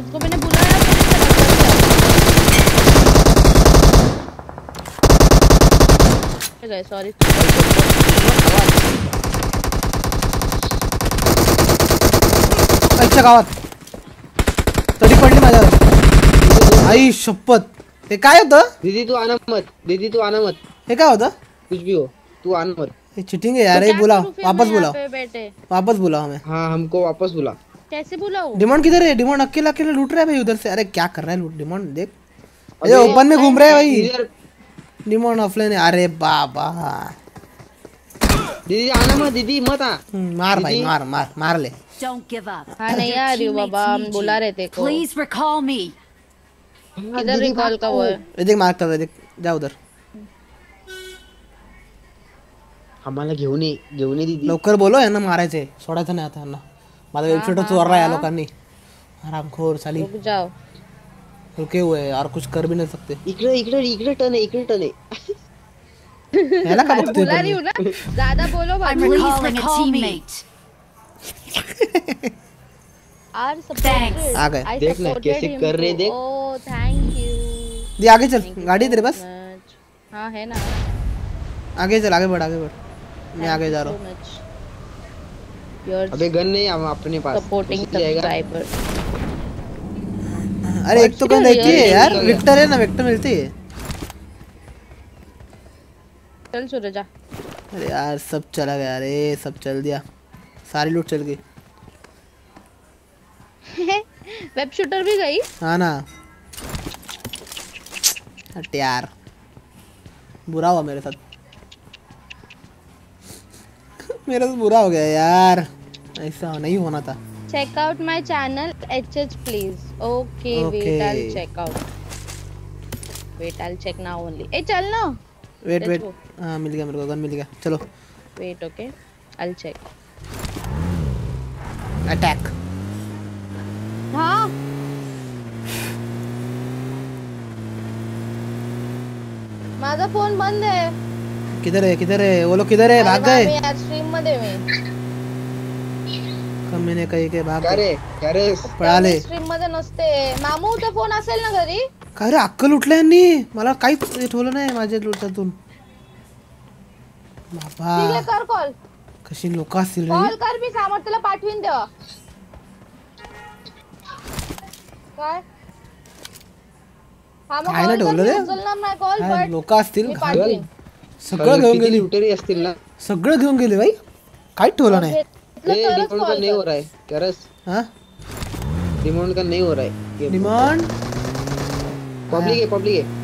उसको मैंने बुलाया तो। गए सॉरी अच्छा गावात। तरी पडली माझ्यावर. आई शपथ. हे काय होतं? दीदी तू आना मत. दीदी तू आना मत. हे काय होतं? कुछ भी हो तू आना मत. चिटिंग है यार ये बुलाओ वापस बुलाओ। वापस बुलाओ हमें। हाँ हमको वापस बुला। कैसे बुलाऊं? डिमोंड किधर है? डिमोंड अकेला अकेला लूट रहा है भाई उधर से? अरे क्या कर रहा है लूट? डिमोंड देख। ये ओपन में घूम रहा है भाई। डिमोंड ऑफलाइन है। अरे बाबा। दीदी आना मत दीदी मत आ। हम्म, मार भाई मार मार मार ले। Don't give up. हाँ नहीं आ रही हूँ बाबा हम बुला रहे थे को। Please recall me. किधर रिकॉल का वो है। ये देख मार कर देख जा उधर। आम्हाला घेऊन ये घेऊन ये दीदी. लवकर बोलो यांना मारायचे सोडायचं नाही आता यांना. माझा वेबसाईट चोरला या लोकांनी आरामखोर साली. रुक जाओ. रुके हुए हैं और कुछ कर भी नहीं सकते. इकडे इकडे इकडे टन आहे इकडे टन आहे. याला का बघतोय बुला रही? हूँ ना ज़्यादा बोलो I'm भाई recalling a teammate. आर Thanks. आ गए. देख ना, कैसे कर रहे देख। ओ थैंक यू ये आगे चल. गाड़ी तेरे पास? हाँ है ना. आगे चल आगे बढ़ आगे बढ़. मैं आगे जा रहा हूँ। अबे गन नहीं हम अपने पास सपोर्टिंग सब्सक्राइबर अरे एक तो है real यार विक्टर है। ना विक्टर मिलती है। चल सूरज जा। अरे यार सब चला गया अरे सब चल दिया। सारी लूट चल गई। [laughs] वेब शूटर भी गई? हाँ ना। हट यार बुरा हुआ मेरे साथ। मेरे साथ बुरा हो गया यार ऐसा नहीं होना था check out my channel hh please okay, wait Okay. i'll check out wait i'll check now only ए चल ना वेट Let's वेट. हाँ मिल गया मेरे को गन मिल गया चलो wait okay i'll check attack हाँ माझा फ़ोन बंद आहे किधर है किधर है? वो लोग किधर है? भाग गए? बाबा, यार स्ट्रीम कम मैंने कही के भाग क्या गए। रे? क्या रे? ले। स्ट्रीम मध्ये नसते मामूचा फ़ोन असेल ना घरी काय रे अक्कल उठल्या यांनी मला काहीच ठेवलं नाही माझ्या लोटातून ठीक आहे बाबा कर कॉल कशी लोक असतील रे कॉल कर मी सामर्थ्याला पाठवीन तेव्हा. काय? काय call ठेवलं रे? लोक असतील सगळं घेऊन गेली. लुटेरी असतील ना? सगळं घेऊन गेली बाई. ठेवलं नाही. डिमांड का नहीं हो रहा है? क्या रस डिमांड का नहीं हो रहा है डिमांड? पब्लिक है. पब्लिक है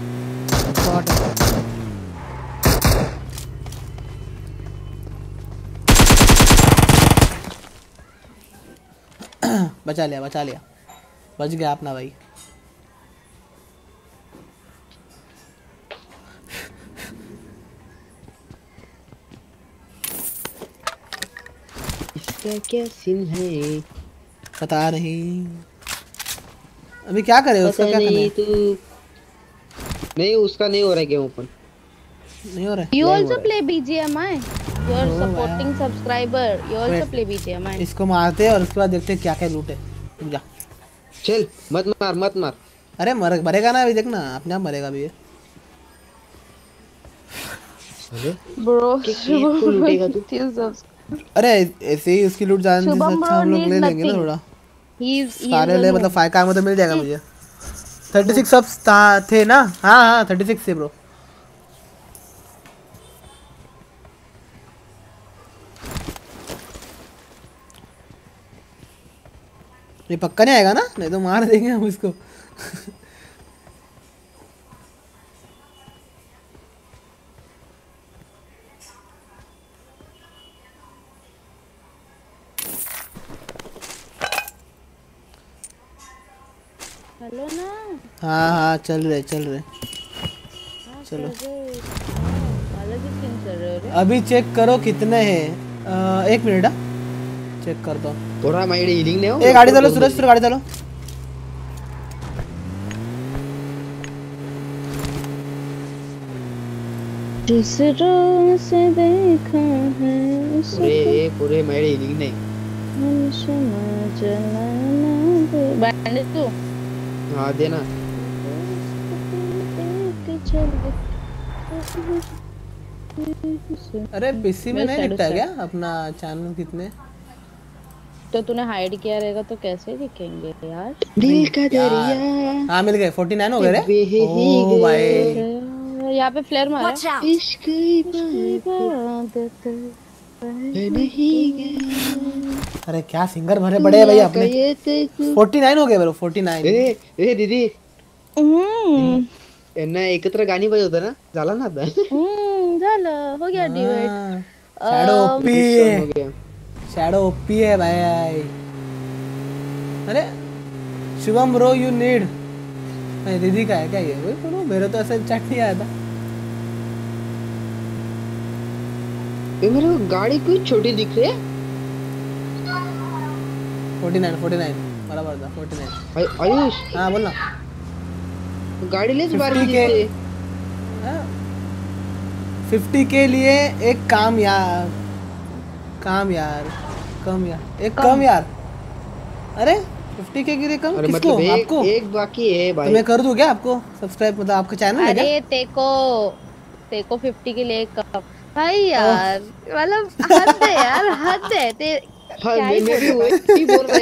[clears throat] बचा लिया बचा लिया. बच गया अपना भाई. इसका क्या सीन है पता नहीं अभी क्या करे उसका क्या करना नहीं है तू नहीं उसका नहीं हो रहा है गेम ओपन नहीं हो रहा हो BGMI. You are Oh, supporting subscriber. You also Wait. play BGMI. है इसको मारते हैं और उसके बाद देखते हैं क्या क्या लूट है जा चल मत मार मत मार अरे मर मरेगा ना अभी देखना अपने आप मरेगा अभी ये Bro, किसको अरे ऐसे ही उसकी लूट जाने से अच्छा हम लोग ले लेंगे ना थोड़ा। सारे ले मतलब फाइव का में तो मिल जाएगा मुझे। थर्टी सिक्स सब थे ना? हाँ हाँ थर्टी सिक्स थे ब्रो। ये पक्का नहीं आएगा ना? नहीं तो मार देंगे हम इसको। [laughs] ना. हाँ हाँ चल रहे चल रहे। चलो। अलग ही सीन चल रहे हो अभी चेक करो कितने हैं। एक मिनट चेक करता हूँ थोड़ा माइंड हीलिंग नहीं हो ए गाड़ी चलो सूरज फिर गाड़ी चलो। जिस से देखा है उस पूरे पूरे माइंड हीलिंग नहीं। जलाना दे. Bandit तू. हाँ देना। अरे पीसी में नहीं दिखता क्या? अपना चैनल कितने? तो तूने हाइड किया रहेगा तो कैसे दिखेंगे यार? दिल का दरिया हाँ। मिल गए। 49 हो गए रे। ओ भाई। यहाँ पे फ्लेयर मारा। इश्क इबादत अरे क्या सिंगर भरे बड़े हैं भाई अपने? तेरे 49 हो गए ब्रो 49 ए ए दीदी। हम्म। यांना एकत्र गाणी पाहिजे होतं ना? झाला ना आता हम्म, झालं हो गया डिवाइड शैडो ओपी। Song हो। गया शैडो ओपी है भाई। अरे शुभम ब्रो यू नीड नहीं दीदी का है क्या ये? वही बोलो मेरे तो ऐसे चैट नहीं आया था। ये मेरे को गाड़ी क्यों छोटी दिख रही है? 49 49 बराबर था 49 आय- आयुष। हाँ बोल ना। गाड़ी लेच 50 बारकी के- दिसते फिफ्टी के लिए एक काम यार। काम यार। कम यार। एक कम। यार। अरे फिफ्टी के लिए कम? अरे किसको? मतलब एक आपको? एक बाकी है तो भाई मैं कर दूँ क्या आपको? सब्सक्राइब मतलब आपका चैनल है क्या? अरे तेको तेको फिफ्टी के लिए एक कप भाई यार मतलब हद है यार हद है ते हाँ क्या ही बोल रहा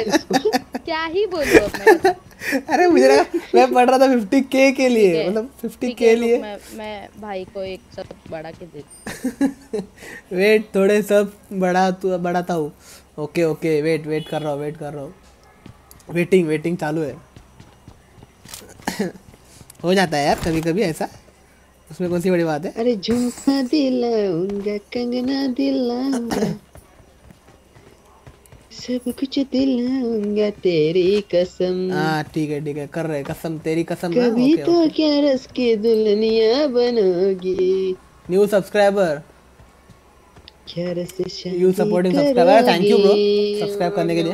क्या ही बोलूँ मैं? [laughs] अरे मुझे लगा मैं पढ़ रहा था फिफ्टी के के लिए मतलब फिफ्टी ठीक के लिए। मैं मैं भाई को एक सब बड़ा के दे [laughs] वेट थोड़े सब बढ़ा तू बढ़ाता हूँ। ओके ओके वेट वेट कर रहा हूँ वेट कर रहा हूँ। वेटिंग वेटिंग चालू है। [coughs] हो जाता है यार कभी कभी ऐसा। उसमें कौन सी बड़ी बात है? अरे झुमका दिलाऊँगा कंगना दिलाऊँगा सब कुछ दिलाऊँगा तेरी कसम। हाँ ठीक है ठीक है कर रहे कसम तेरी कसम ना कभी ओके तो क्या रस के दुल्हनिया बनोगी? न्यू सब्सक्राइबर क्या रस शादी you supporting subscriber thank you bro subscribe करने के लिए।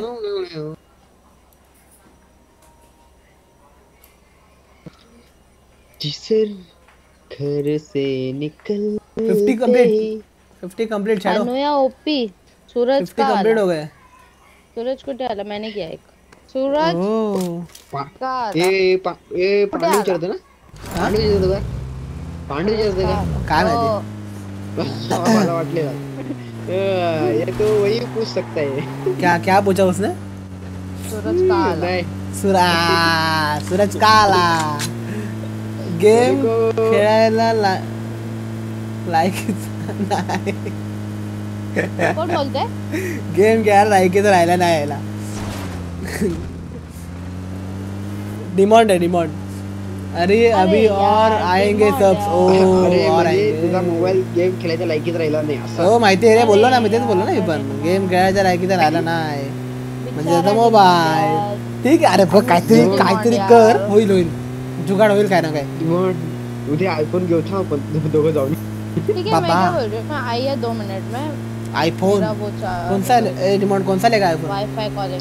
जिसर घर से निकल 50 complete 50 complete shadow Anuya OP Suraj 50 का कंप्लीट हो गए। सूरज को डाला मैंने किया एक। सूरज का ए पा ए पांडू विचारतो ना? पांडू विचारतो का पांडू विचारतो का काय? हो. माहिती मला वाटलेलं अं, ये तो वही पूछ सकता है। क्या क्या पूछा उसने? सूरज का आला। सूरज काला गेम खेळायला ला नाही कोण बोलते गेम खेळायला लायकीच राहिला नाही यायला डिमॉन्ड है डिमॉन्ड अरे अभी और आएँगे सब ओ और म्हणजे तुझा आएँगे मोबाईल गेम खेळायचा लायकीच राहिला नाही असं हो माहिती आहे रे बोललो ना मी तेच बोललो ना मी पण गेम खेळायच्या लायकीचा राहिला नाही म्हणजे आता मोबाईल ठीक आहे अरे बघ काहीतरी काहीतरी कर। होईल होईल जुगाड होईल काय ना काय. मग उद्या आयफोन घेऊ था आपण दोघं जाऊन. ठीक है मैं बाबा. क्या बोल रही हूँ मैं आई है दो मिनट में आईफोन मेरा वो चा- कौन सा डिमॉन्ड कौन सा लेगा आईफोन वाईफाई कॉलिंग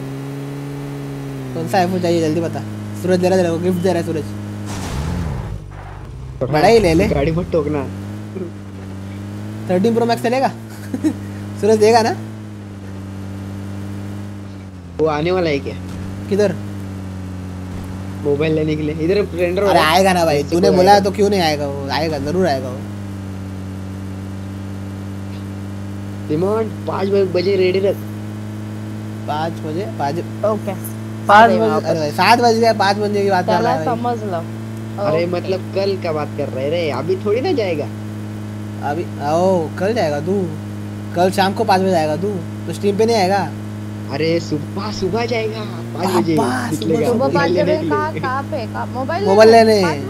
कौन सा आईफोन चाहिए जल्दी बता. सूरज दे रहा है तेरे को गिफ्ट दे रहा है सूरज. बड़ा ही ले ले गाडी पण ठोकना थर्टीन प्रो मैक्स चलेगा? सूरज देगा ना? वो आने वाला है क्या? किधर? मोबाइल लेने के लिए। इधर रेंडर अरे आएगा ना भाई। तूने बोला तो क्यों नहीं आएगा वो? आएगा ज़रूर आएगा वो। डिमांड पाँच बजे रेडी रख। पाँच बजे? पाँच ओके पाँच बजे सात बज गया पाँच बजे की बात कर रहा है समझ लो। अरे मतलब कल का बात कर रहे रे अभी थोड़ी ना जाएगा। अभी ओ कल जाएगा तू। कल शाम को पाँच बजे आएगा तू। तो स्ट्रीम पे नहीं आएगा? अरे सुबह सुबह जाएगा। पाँच मोबाइल बजे लेने कहाँ कहाँ पे? कहाँ मोबाइल मोबाइल लेने। पाँच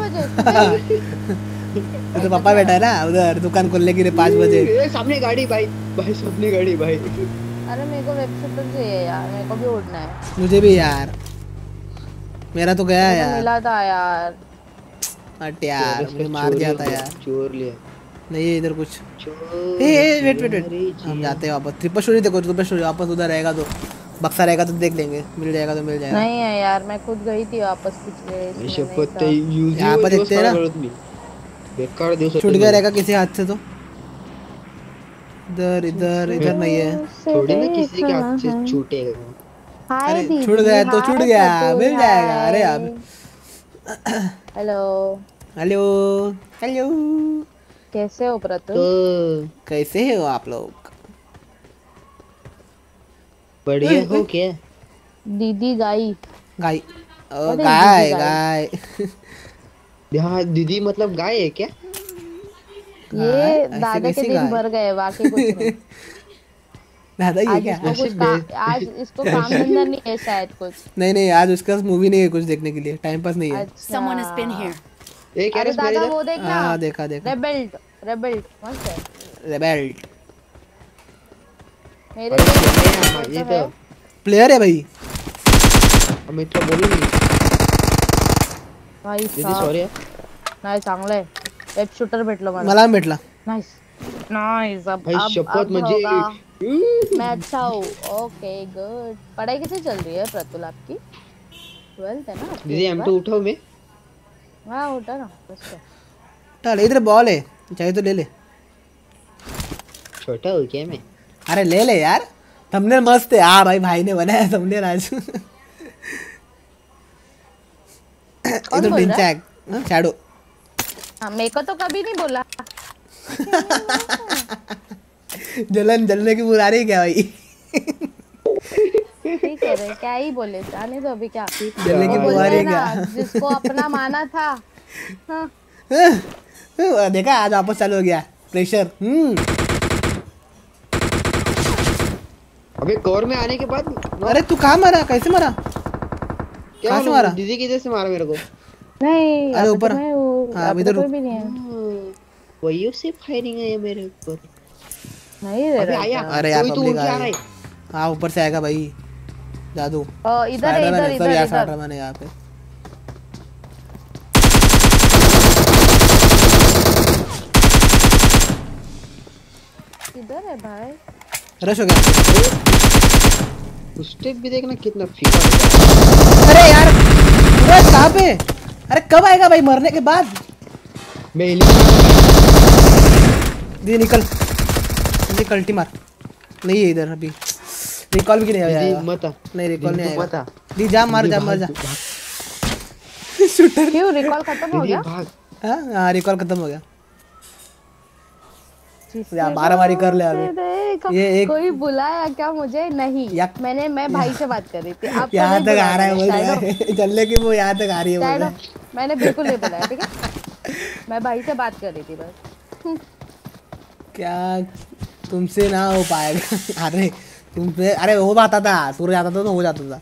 [laughs] तो पापा बैठा है ना उधर दुकान खोलने के लिए पाँच बजे। [laughs] सामने गाड़ी भाई। भाई सामने गाड़ी भाई। अरे मेरे को वेब शूटर चाहिए यार मेरे को भी उड़ना है। मुझे भी यार। मेरा तो गया यार। मिला था यार। हट यार मुझे मार दिया था यार। चोर लिया नहीं इधर कुछ। Uh uh wait wait wait हम जाते हैं वापस। ट्रिपल स्टोरी देखो ट्रिपल स्टोरी वापस उधर रहेगा तो। बक्सा रहेगा तो देख लेंगे मिल जाएगा तो मिल जाएगा। नहीं है यार मैं खुद गई थी वापस पिछले शपथ। यूज़ यहाँ पर देखते हैं ना। बेकार दिवस छूट गया रहेगा किसी हाथ से तो। इधर इधर इधर नहीं है। थोड़ी ना किसी के हाथ से छूटेगा। हाय अरे छूट गया तो छूट गया। मिल जाएगा। अरे अब। हेलो। हेलो। हेलो। कैसे हो प्रतुल? तो कैसे हो आप लोग? बढ़िया हो क्या दीदी गाई। गाय ओ, गाय गाय। यहाँ दीदी मतलब गाय है क्या? ये दादा के दिन भर गए बाकी कुछ [laughs] दादा ये क्या? आज इसको काम [laughs] धंधा नहीं है शायद कुछ। नहीं नहीं आज उसका मूवी नहीं है कुछ देखने के लिए। टाइम पास नहीं है। Someone has been here. ए क्या अरे दादा वो देखना। हाँ देखा देखा। रेबेल्ट रेबेल्ट मस्त है? रेबेल्ट मेरे ये तो तो प्लेयर है भाई। मैं तो बोलूँगी भाई दीदी सॉरी नाही चांगलंय वेब शूटर भेटलं मला। मला भेटला नाइस नाइस अब भाई शपथ अब म्हणजे मैं अच्छा हूँ। ओके गुड पढ़ाई कैसे चल रही है प्रतुल आपकी? ट्वेल्थ है ना दीदी इस एम बार? तो उठाओ मैं। हाँ उठा ना बस। चल इधर बॉल है। चाहिए तो ले ले। छोटा हो क्या मैं? अरे ले ले यार। थंबनेल मस्त है। हाँ भाई भाई ने बनाया थंबनेल आज। इधर बोल रहा? है? शैडो हाँ मेरे को तो कभी नहीं बोला। जलन जलने की बुरा रही क्या भाई? ठीक है रे क्या ही बोले जाने दो अभी क्या। जलने की बुरा रही क्या? जिसको अपना माना था। हाँ। देखा आज वापस चालू हो गया। Pressure hmm. अबे कवर में आने के बाद अरे तू कहाँ मारा? कैसे मारा? क्या से मारा? दीदी किधर से मारा मेरे को। नहीं अरे ऊपर। तो मैं हाँ, इधर तो रुक। भी नहीं है। वही से फायरिंग है मेरे ऊपर। नहीं अरे यार कोई तो पब्लिक आ आ रहा है हाँ ऊपर से आएगा भाई। जादू इधर है इधर इधर यार स्पाइडरमैन है यहाँ पे। इधर है भाई। रश हो गया। स्टेप भी देखना कितना फीका अरे यार सूरज कहाँ पे अरे कब आएगा भाई मरने के बाद? मैं दी निकल। निकल कल्टी मार। नहीं है इधर अभी। रिकॉल भी नहीं आया मत नहीं रिकॉल नहीं आया। मत दी जा मार जा मार जा। शूटर [laughs] क्यों रिकॉल खत्म हो गया? हाँ हाँ रिकॉल खत्म हो गया। या मारामारी कर ले अभी। ये एक- कोई बुलाया क्या मुझे? नहीं। मैंने मैं भाई से बात कर रही थी। आप यहाँ तक आ रहा है है चलने [laughs] की वो यहाँ तक आ रही है मैंने बिल्कुल नहीं बुलाया ठीक है? मैं भाई से बात कर रही थी बस। क्या तुमसे ना हो पाएगा? [laughs] अरे तुमसे अरे हो पाता था। सूरज आता था तो हो जाता था।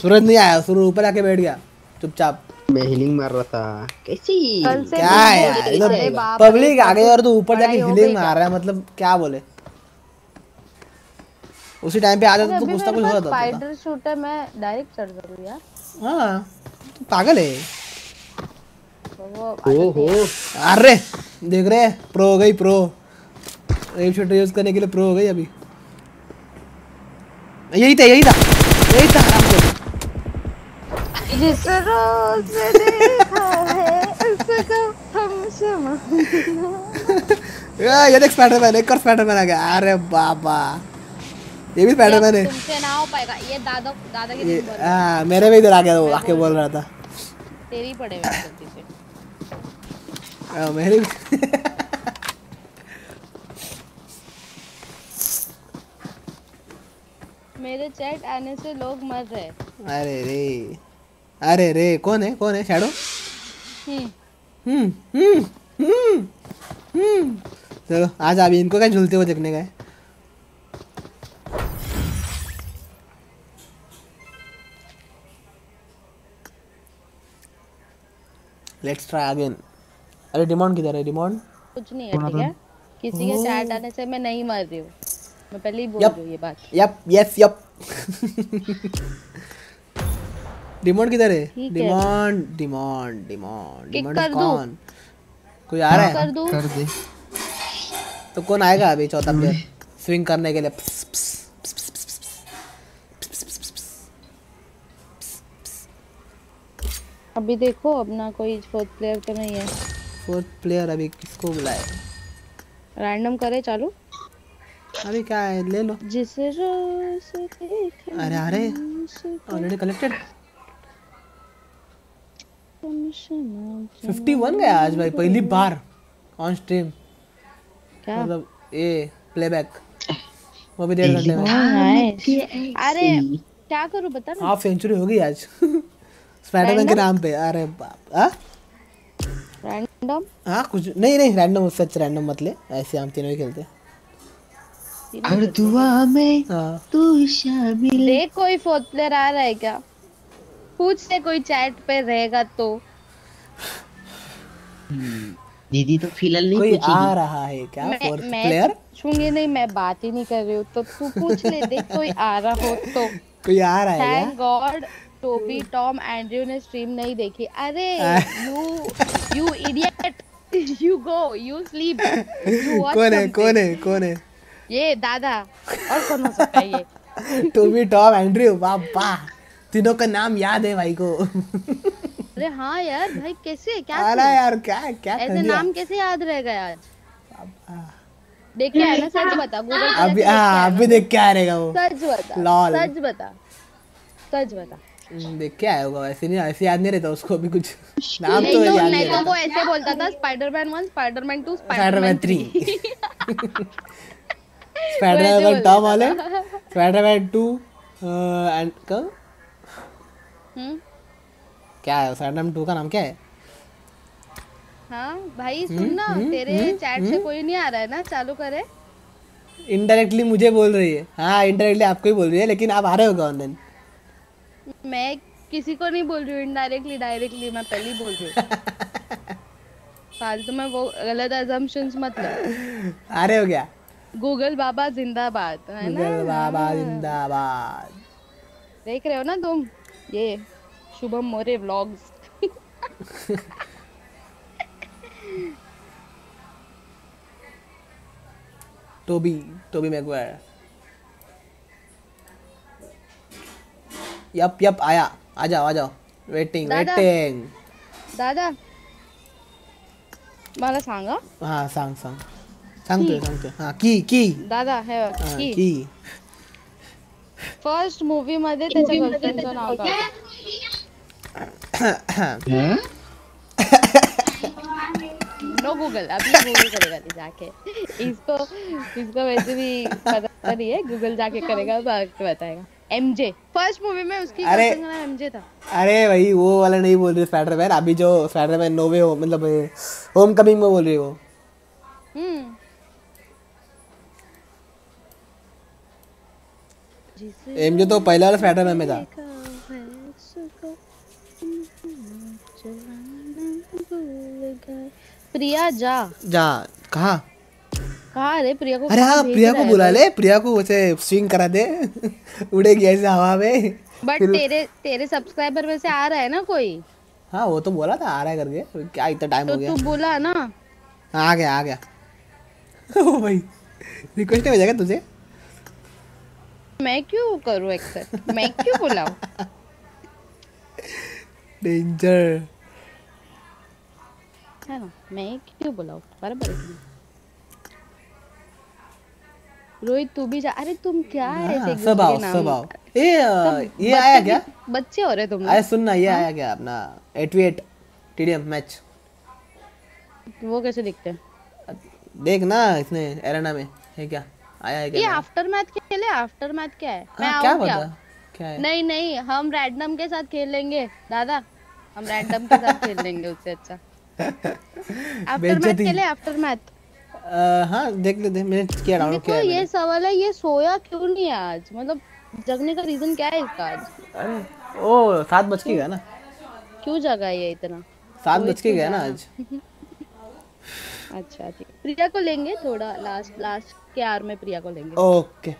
सूरज नहीं आया सूरज ऊपर आके बैठ गया चुपचाप। मैं हीलिंग मार रहा था कैसी क्या है यार तो पब्लिक आ गई और तू ऊपर जाके हिलिंग मार रहा है मतलब क्या बोले उसी टाइम पे आ जाता तो कुछ ना कुछ हो जाता स्पाइडर शूटर मैं डायरेक्ट चढ़ सकूँ यार। हाँ तू पागल है ओ हो। अरे देख रहे प्रो हो गई प्रो रेप शूटर यूज़ करने के लिए प्रो हो गई अभी। यही था यही था यही था आराम से जिस रोज देखा है उसको हम या, [laughs] ये देख स्पाइडरमैन एक और स्पाइडरमैन आ गया। अरे बाबा। ये भी स्पाइडरमैन है। तुमसे ना हो पाएगा। ये दादा दादा की ये दिन बोल हाँ। मेरे भी इधर आ गया वो आके बोल रहा था। तेरी पड़े हुए गलती से। हाँ, मेरे भी। मेरे चैट आने से लोग मर रहे अरे रे। अरे रे कौन है? कौन है? शैडो हम्म। हम्म हम्म चलो आज अभी इनको क्या झूलते हुए देखने गए। लेट्स ट्राई अगेन अरे डिमांड किधर है? डिमांड कुछ नहीं है ठीक है। किसी के चैट आने से मैं नहीं मर रही हूँ। मैं पहले ही बोल. रही हूँ ये बात। यप यस यप डिमांड किधर है डिमांड डिमांड डिमांड डिमांड कौन कोई आ रहा है कर, कर दे तो कौन आएगा अभी चौथा प्लेयर स्विंग करने के लिए अभी देखो अपना कोई फोर्थ प्लेयर तो नहीं है फोर्थ प्लेयर अभी किसको बुलाए रैंडम करे चालू अभी क्या है ले लो जिसे अरे अरे ऑलरेडी कलेक्टेड फिफ्टी वन गया आज भाई पहली बार ऑन स्ट्रीम क्या? मतलब ये प्लेबैक वो भी डेढ़ घंटे में। अरे क्या करूँ बता ना। हाफ़ सेंचुरी हो गई आज। [laughs] स्पाइडरमैन के नाम पे। अरे बाप। हाँ रैंडम हाँ कुछ नहीं नहीं रैंडम सच रैंडम मत ले। ऐसे हम तीनों ही खेलते। हैं। और दुआ में हाँ। तू शामिल। देख कोई फोर्थ प्लेयर आ रहा है क्या? पूछ ले कोई चैट पे रहेगा तो। [laughs] दीदी तो फ़िलहाल नहीं कोई आ रहा है क्या मैं फोर्थ मैं प्लेयर पूछूँगी नहीं मैं बात ही नहीं कर रही हूँ तो तू पूछ ले देख कोई आ रहा हो तो। कोई आ रहा है thank god Toby Tom Andrew ने स्ट्रीम नहीं देखी। अरे you you idiot you go you sleep कौन है कौन है कौन है? ये दादा और कौन हो सकता है ये? टोबी टॉम एंड्रयू वाह वाह। तीनों का नाम याद है भाई को। [laughs] अरे हाँ यार भाई कैसे क्या अरे यार क्या क्या ऐसे नाम कैसे याद रहेगा यार? देख के आना सच बता गूगल अभी हाँ अभी देख के आ रहेगा वो। सच बता लॉल। सच बता सच बता। हम्म, देख के आया होगा वैसे नहीं ऐसे याद नहीं रहता उसको अभी कुछ। [laughs] नाम तो याद नहीं नहीं तो वो ऐसे बोलता था Spiderman one Spiderman two Spiderman three Spiderman Tom Holland Spiderman two and कब? हम्म? क्या है? स्पाइडरमैन टू का नाम क्या है? हाँ भाई सुन ना तेरे चैट से कोई नहीं आ रहा है ना? चालू करे। इनडायरेक्टली मुझे बोल रही है। हाँ इनडायरेक्टली आपको ही बोल रही है लेकिन आप आ रहे हो ऑनलाइन मैं किसी को नहीं बोल रही हूँ इनडायरेक्टली डायरेक्टली मैं पहले ही बोल रही हूँ। [laughs] फालतू में वो गलत अजम्पशंस मत लो। आ रहे हो क्या? गूगल बाबा जिंदाबाद है ना? गूगल बाबा जिंदाबाद। देख रहे हो ना तुम? ये। Shubham More vlogs [laughs] Toby Toby Maguire. Yup yup आया। आ जाओ आ जाओ। वेटिंग दादा। वेटिंग दादा मला सांगा हा? सांग सांग. सांगतोय सांगतोय. हा की की? दादा हे हा, की? की? फ़र्स्ट मूवी मध्ये त्याच्या गर्लफ्रेंडचं नाव काय? नो गूगल अभी गूगल करेगा तू जाके। इसको इसको वैसे भी पता नहीं है गूगल जाके करेगा बाकी बताएगा। एमजे फ़र्स्ट मूवी में उसकी अरे। एमजे था। अरे भाई वो वाला नहीं बोल रही स्पाइडरमैन अभी जो स्पाइडरमैन नोवे हो मतलब होम कमिंग में बोल रही हो हम्म। जिसे एम जो तो पहले वाला स्पाइडरमैन में था। प्रिया जा। जा। कहा? कहा? रे प्रिया को अरे हाँ प्रिया को बुला ले। प्रिया को उसे स्विंग करा दे। उड़ेगी ऐसे हवा में। बट तेरे तेरे सब्सक्राइबर में से आ रहा है ना कोई? हाँ वो तो बोला था आ रहा है करके। क्या इतना टाइम तो हो गया? तू बोला ना। हाँ, आ गया आ गया। [laughs] ओ भाई रिक्वेस्ट हो जाएगा तुझे? मैं क्यों करूँ एक्सेप्ट मैं क्यों बुलाऊं? डेंजर [laughs] है ना? मैं क्यों बुलाऊं बराबर है? रोहित तू भी जा। अरे तुम क्या ऐसे हाँ, सब आओ सब आओ। ए ये आया क्या? बच्चे हो रहे तुम अरे लोग सुन ना ये आया क्या अपना? Eight v eight TDM match. वो कैसे दिखते हैं? देख ना इसने एरेना में। है क्या? आया है क्या ये आफ्टर मैथ खेले? आफ्टर मैथ क्या है? मैं हाँ, क्या पता? क्या है? नहीं नहीं हम रैंडम के साथ खेल लेंगे। दादा हम रैंडम के साथ खेल लेंगे उससे अच्छा। Aftermath. खेले आफ्टर मैथ हाँ देख लेते मैंने किया डाउनलोड किया ये सवाल है ये सोया क्यों नहीं आज? मतलब जगने का रीजन क्या है इसका आज? अरे ओ सात बज के गया ना। क्यों जगा ये इतना? सात बज के गया ना आज। [laughs] अच्छा ठीक। प्रिया को लेंगे थोड़ा लास्ट लास्ट के आर में प्रिया को लेंगे। ओके।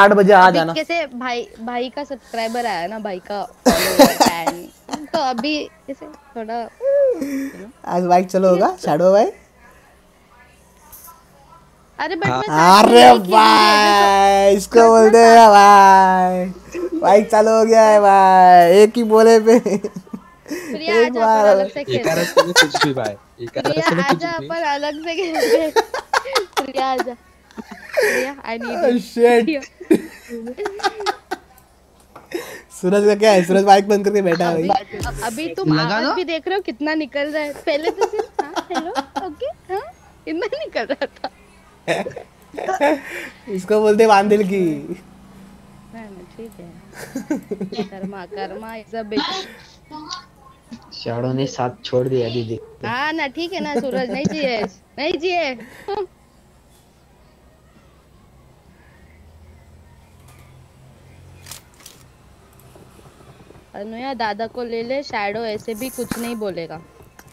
आठ बजे आ जाना। कैसे भाई भाई का सब्सक्राइबर आया ना भाई का तो अभी ऐसे थोड़ा आज बाइक चलो होगा [laughs] शैडो भाई? अरे बट अरे भाई इसको बोलते हैं भाई। बाइक चालू हो गया है भाई एक ही बोले पे। एक आजा अपन बार। अलग से खेलते हैं। कुछ भी भाई एकादश प्रिया कुछ आजा भी। अपन अलग से खेलते हैं। प्रिया आजा प्रिया आई नीड शिट सूरज का क्या है? सूरज बाइक बंद करके बैठा है भाई। अभी तुम आवाज़ भी देख रहे हो कितना निकल रहा है। पहले तो सिर्फ़ हाँ हेलो ओके हाँ इतना निकल रहा था। इसको बोलते बांधिल की। नहीं नहीं ठीक है। Karma karma is a bitch shadow ने साथ छोड़ दिया दीदी। हाँ ना ठीक है ना सूरज नहीं चाहिए नहीं चाहिए अनुया दादा को ले ले शैडो ऐसे भी कुछ नहीं बोलेगा।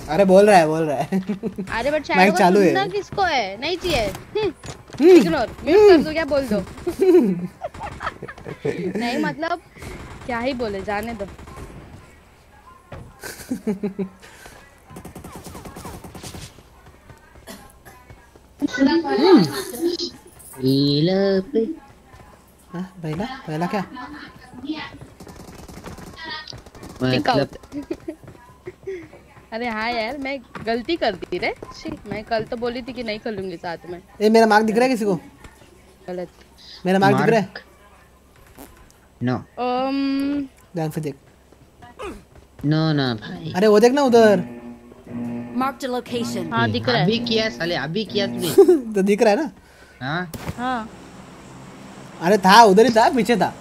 अरे बोल रहा है बोल रहा है। अरे बट शैडो का चालू है। किसको है? नहीं चाहिए। इग्नोर म्यूट कर दो क्या बोल दो? [laughs] नहीं मतलब क्या ही बोले जाने दो। हाँ, पहला पहला क्या? Pick मतलब अरे हाँ यार मैं गलती कर दी रे। मैं कल तो बोली थी कि नहीं खेलूँगी साथ में। ए मेरा मार्क दिख रहा है किसी को? गलत। मेरा मार्क दिख रहा है? नो um, ध्यान से देख। नो ना भाई। अरे वो देख ना उधर। Marked a location. हाँ दिख रहा है। अभी किया साले अभी किया तूने। [laughs] तो दिख रहा है ना? हाँ। हाँ। अरे था उधर ही था पीछे था।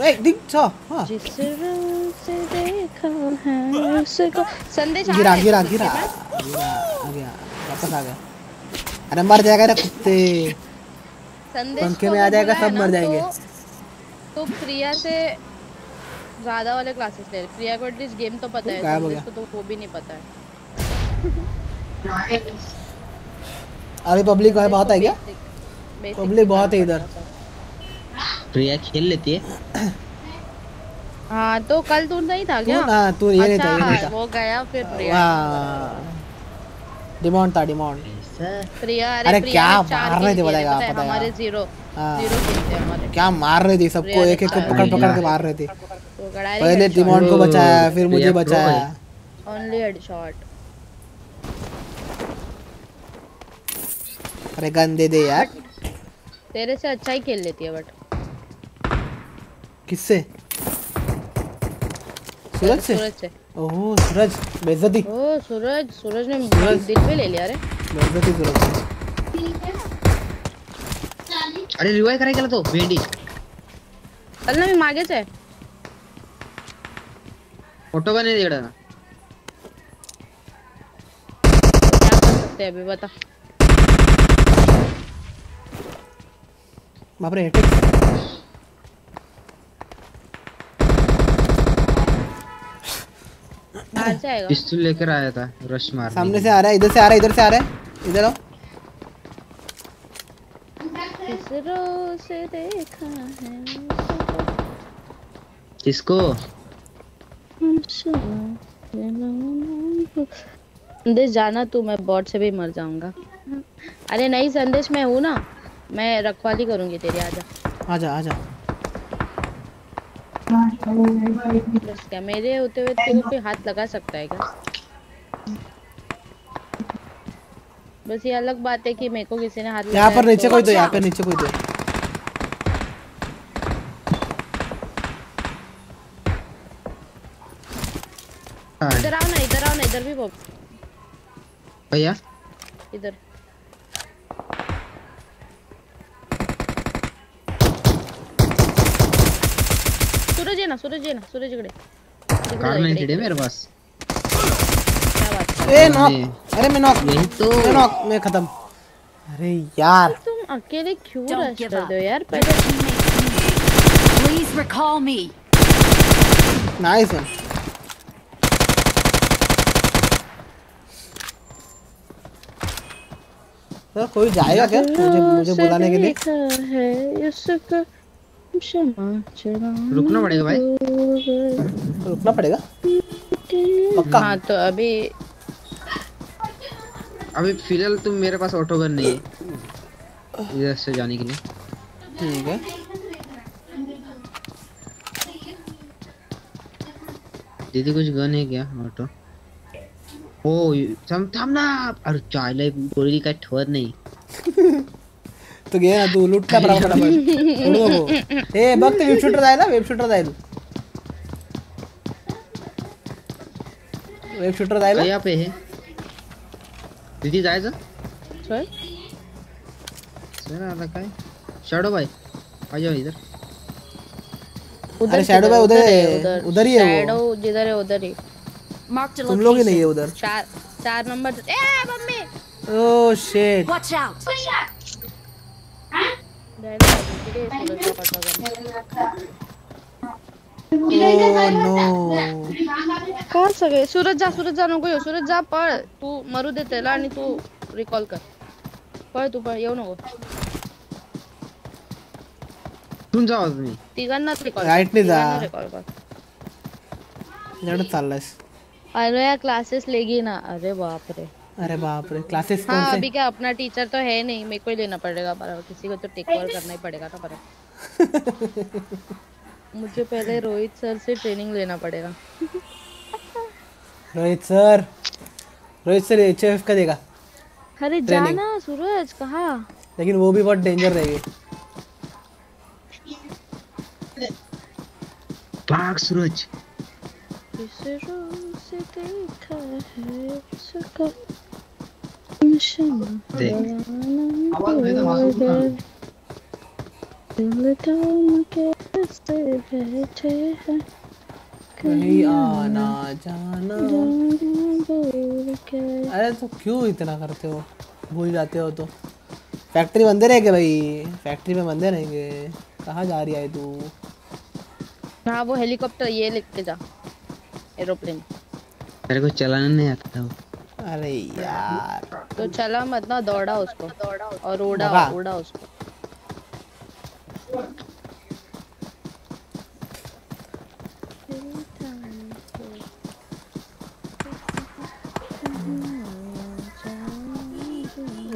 ए, दिख छो हाँ जिस रंग से देखा है उसको संदेश आ गिरा गिरा गिरा गिरा आ गया वापस आ गया अरे मर जाएगा रे कुत्ते. संदेश पंखे में आ जाएगा, सब मर जाएँगे। तो, तो प्रिया से ज़्यादा वाले क्लासेस ले प्रिया को एटलीस्ट गेम तो पता है गायब हो संदेश गया। को तो वो भी नहीं पता है। अभी पब्लिक बहुत है क्या? पब्लिक बहुत है इधर। प्रिया खेल लेती है। हाँ तो कल तू नहीं था क्या? ना तू ये अच्छा, नहीं था अच्छा, ये नहीं था। वो गया फिर प्रिया। डिमांड था डिमांड प्रिया अरे, अरे प्रिया क्या मार रहे थे बताएगा आप बताएगा हमारे ज़ीरो हाँ। ज़ीरो हमारे। क्या मार रहे थे सबको एक एक को पकड़ पकड़ के मार रहे थे। तो पहले डिमांड को बचाया फिर मुझे बचाया। ओनली हेडशॉट अरे गन दे दे यार। तेरे से अच्छा ही खेल लेती है बट किससे? सूरज से? सूरज से। ओह सूरज बेइज्जती। ओ सूरज सूरज ने सूरज। दिल पे ले लिया रे। बेइज्जती सूरज। अरे रिवाइव केला तो भेंडी। चल ना मी मागेच आहे फ़ोटो का नाही तिकडे ना क्या कर सकते हैं अभी बता। बाप रे अटैक पिस्तूल लेकर आया था रश मार सामने से आ रहा है इधर से आ रहा है इधर से आ रहा है। इधर आओ। किसरो से देखा है किसको? संदेश जाना तू मैं बॉट से भी मर जाऊँगा। अरे नहीं संदेश मैं हूँ ना। मैं रखवाली करूँगी तेरी आजा। आजा आजा। बस क्या मेरे होते हुए तेरे को कोई हाथ लगा सकता है क्या? बस ये अलग बात है कि मेरे को किसी ने हाथ यहाँ पर नीचे तो- कोई तो यहाँ पे नीचे कोई तो इधर आओ ना इधर आओ ना इधर भी भैया? इधर। सूरज है ना सूरज है ना सूरज इकडे. कार नहीं छिड़े मेरे पास. क्या बात कर ए नॉक अरे मैं नॉक यही तो. मैं नॉक मैं खत्म. अरे यार. तुम अकेले क्यों रश कर दो यार? पहले. Please recall me. Nice one sir कोई जाएगा क्या? मुझे मुझे बुलाने के लिए? है इसका रुकना पड़ेगा भाई। रुकना पड़ेगा? पक्का? हाँ तो अभी अभी फ़िलहाल तुम मेरे पास ऑटो गन नहीं है। इधर से जाने के लिए। ठीक है। दीदी कुछ गन है क्या ऑटो ओ थम थम ना! अरे चायला गोली काय ठेवत नाही। तो घे ना तू लुटला बरोबर सोडू नको ए बघ ते वेब जायला वेब शूटर जाईल जायला काय पे हे दीदी जायचं चल सर आता काय शॅडो भाई आ जाओ इधर उधर शैडो भाई उधर है, है, उधर ही है वो। शैडो जिधर है उधर ही Marked a तुम लोग ही नहीं है उधर चार चार नंबर ए mummy oh shit Watch out. Oh no का सगळे सूरज जा सूरज जा नको येऊ सूरज जा पळ तू मरू दे त्याला आणि तू रिकॉल कर। पळ तू पळ येऊ नको कुठून जावा तुम्ही तिघांना रिकॉल Right ने जा. रिकॉल कर। जड चाललायस अरे क्लासेस लेगी ना। अरे बाप रे। अरे बाप रे क्लासेस कौन हाँ से? अभी क्या अपना टीचर तो है नहीं मेरे को ही लेना पड़ेगा पर किसी को तो टेक ओवर करना ही पड़ेगा ना पर [laughs] मुझे पहले रोहित सर से ट्रेनिंग लेना पड़ेगा। Rohit sir Rohit sir H का देगा। अरे जाना सूरज कहा? लेकिन वो भी बहुत डेंजर रहेगी। भाग सूरज। किस रोज से देखा है उसका क्षमा देख। करना दिल थाम के से बैठे हैं? कहीं आना जाना। अरे तो क्यों इतना करते हो? भूल जाते हो तो। फैक्ट्री बंदे रहेंगे भाई। फैक्ट्री में बंदे रहेंगे। कहाँ जा रही है तू? हाँ वो हेलीकॉप्टर ये लेके जा। एरोप्लेन। मेरे को चलाना नहीं आता वो। अरे यार। तो चला मत ना दौड़ा उसको। और उड़ा उड़ा उसको।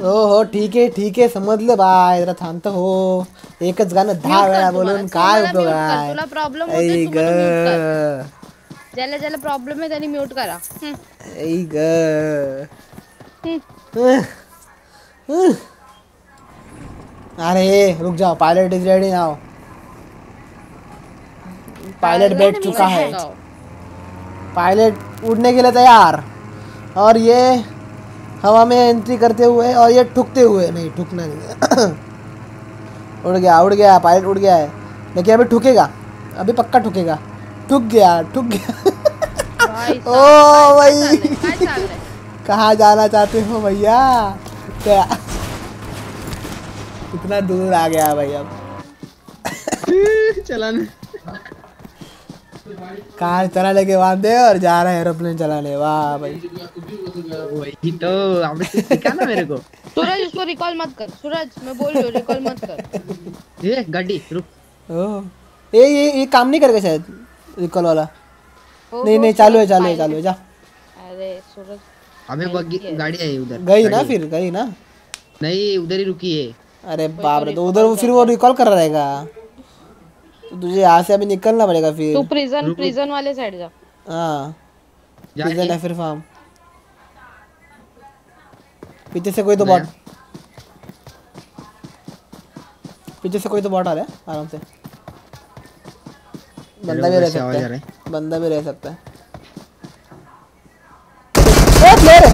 हो ठीक आहे ठीक आहे समजलं बाय जरा शांत हो। एकच गाणं दहा वेळा तू बोलून काय तू उपयोग. आहे? ज्याला ज्याला प्रॉब्लेम आहे त्यांनी म्यूट करा। हम्म. ऐ ग। हम्म. अह. अरे रुक जाओ pilot is ready now pilot बैठ चुका है। पायलट उड़ने के लिए तैयार। और ये हवा में एंट्री करते हुए और ये ठुकते हुए नहीं ठुकना नहीं [coughs] उड़ गया उड़ गया पायलट उड़ गया है। लेकिन अभी ठुकेगा। अभी पक्का ठुकेगा। ठुक गया ठुक गया। भाई ओ भाई कहाँ जाना चाहते हो भैया? क्या? इतना दूर आ गया भाई अब। चलाने। कार चला लेके बांधे और जा रहे हैं एरोप्लेन चलाने? वाह भाई। वही तो अबे तू ना मेरे को। सूरज उसको रिकॉल मत कर। सूरज मैं बोल रही हूँ रिकॉल मत कर। ये गाड़ी रुक। ओह ये ये ये काम नहीं करेगा शायद? रिकॉल वाला नहीं नहीं चालू है चालू है चालू है जा। अरे सूरज अबे बग्गी गाड़ी है उधर गई ना फिर गई ना? नहीं उधर ही रुकी है। अरे बाप रे तो उधर वो फिर वो रिकॉल कर रहा रहेगा। तो तुझे यहाँ से अभी निकलना पड़ेगा फिर। तू प्रिजन प्रिजन वाले साइड जा। हाँ। जा प्रिजन है फिर फार्म पीछे से कोई तो बॉट पीछे से कोई तो बॉट आ रहा है आराम से। बंदा भी रह सकता है। बंदा भी रह सकता है। ए प्लेयर है।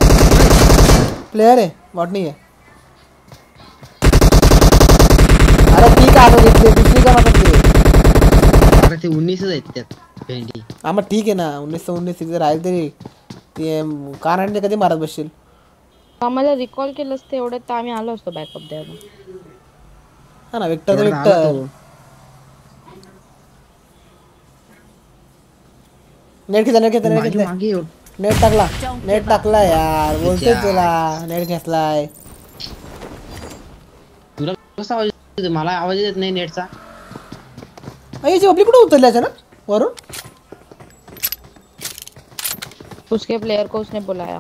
प्लेयर है बॉट नहीं है। अरे ठीक आहे आता दुसरी का मतलब ये। अरे ते उन्नीसच आहेत त्यात भेंडी हा मग ठीक आहे ना उन्नीस उन्नीस जर राहील तरी। ते कारण कधी मारत बसशील आम्हाला रिकॉल केलंस ते एवढ्यात तर आम्ही आलो असतो बॅकअप द्यायला हा ना विक्टर विक्टर नेट घेतला नेट घेतला नेट येऊ. नेट टाकला। नेट टाकला यार बोलतोय तुला नेट घेतलाय। तुला कसा आवाज़ येतो मला आवाज़ येत नाही नेटचा. अरे याची आपली कुठे उतरली अचानक? वरून? उसके प्लेयर को उसने बुलाया।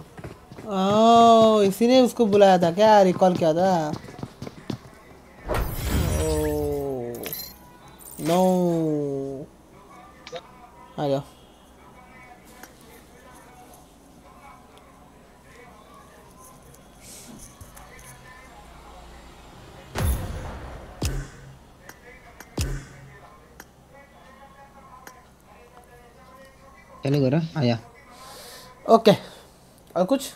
ओह इसी ने उसको बुलाया था क्या? रिकॉल किया था? नो आ जाओ चलो करा आया। ओके और कुछ?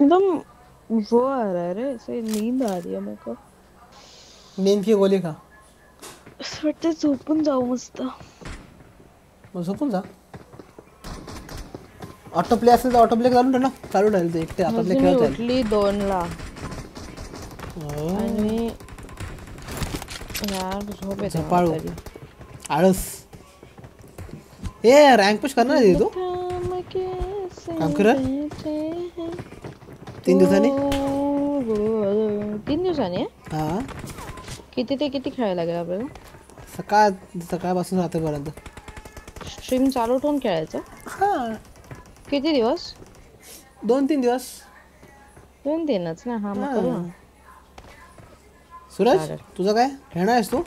एकदम वो आ रहा है रे ऐसे नींद आ रही है मेरे को। नींद की गोली खा। असं वाटतं झोपून जाऊ मस्त। मग झोपून जा। ऑटो प्ले असेल तर ऑटो प्ले चालू ठेव ना। चालू राहील ते एकटे ऑटो प्ले म्हणजे खेळत राहील उठली दोन ला। आणि यार झोप येते झोपाळू. आळस ए रँक पुश करणार आहे तू काम करा तीन दिवसांनी तीन दिवसांनी हा? किती ते किती खेळायला लागेल आपल्याला सकाळ सकाळपासून रात्रीपर्यंत स्ट्रीम चालू ठेवून खेळायचं? हा। किती दिवस दोन तीन दिवस दोन तीनच ना हा मग. करू ना. सूरज. तुझं काय खेळणार आहेस तू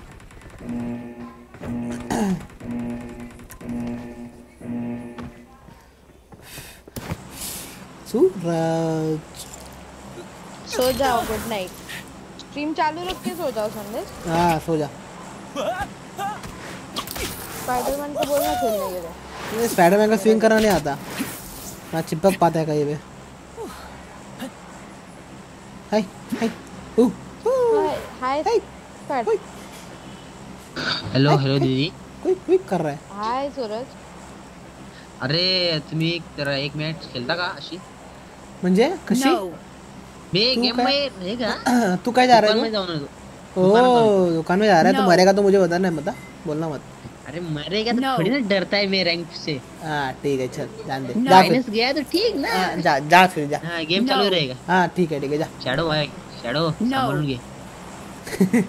सूरज सो जाओ गुड नाइट स्ट्रीम चालू रख के सो जाओ संदेश हाँ सो जा स्पाइडरमैन को बोलना खेलने के। लिए स्पाइडरमैन का स्विंग करना नहीं आता। ना चिपक पाता है कहीं पे। हाय हाय ऊ हाय हाय हॅलो हॅलो दीदी। कोई क्विक कर रहा है। हाय सूरज। अरे तुम्ही जरा एक मिनिट खेळता का अशी म्हणजे कशी? मी तू गेम काय? में हे का [clears throat] तू काय जा रहा दुकान है? में जाऊन ओ दुकान में जा रहा है तो मरेगा तो मुझे बता नहीं बता। बोलना मत। अरे मरेगा तो थोड़ी ना डरता है मैं रैंक से। हाँ ठीक है चल जान दे। जा माइनस गया तो ठीक ना। हाँ, जा जा फिर जा। हाँ गेम चालू रहेगा। हाँ ठीक है ठीक है जा। शॅडो आहे शॅडो घे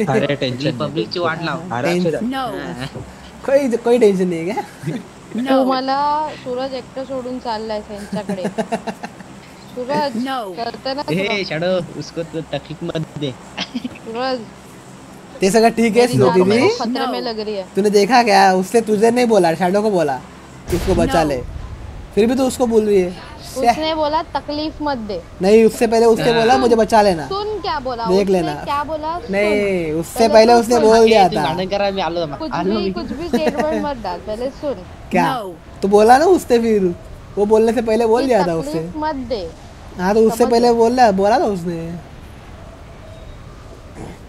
अरे टेन्शन पब्लिकची वाट लाव आराम से। हा. कोई कोई टेंशन नहीं है क्या? तू मला सूरज एकटं सोडून चाललाय त्यांच्याकडे. [laughs] सूरज कळतं ना तुला? ए शॅडो उसको तो तकलीफ़ मत दे सूरज ते सगळं ठीक है मेरे दीदी खतरे में लग रही है। तूने देखा क्या? उसने तुझे नहीं बोला शैडो को बोला इसको बचा ले। फिर भी तो उसको बोल रही है। उसने बोला तकलीफ़ मत दे। नहीं उससे पहले उसने बोला मुझे बचा लेना। सुन क्या बोला देख लेना। क्या बोला नहीं उससे पहले उसने बोल दिया [laughs] था। भांडण करा मी आलो कुछ भी कुछ भी स्टेटमेंट मत डाल [laughs] पहले सुन। क्या? तो बोला ना उसने फिर। वो बोलने से पहले बोल दिया था उससे। तकलीफ़ मत दे। हाँ तो उससे पहले बोल रहा बोला था उसने।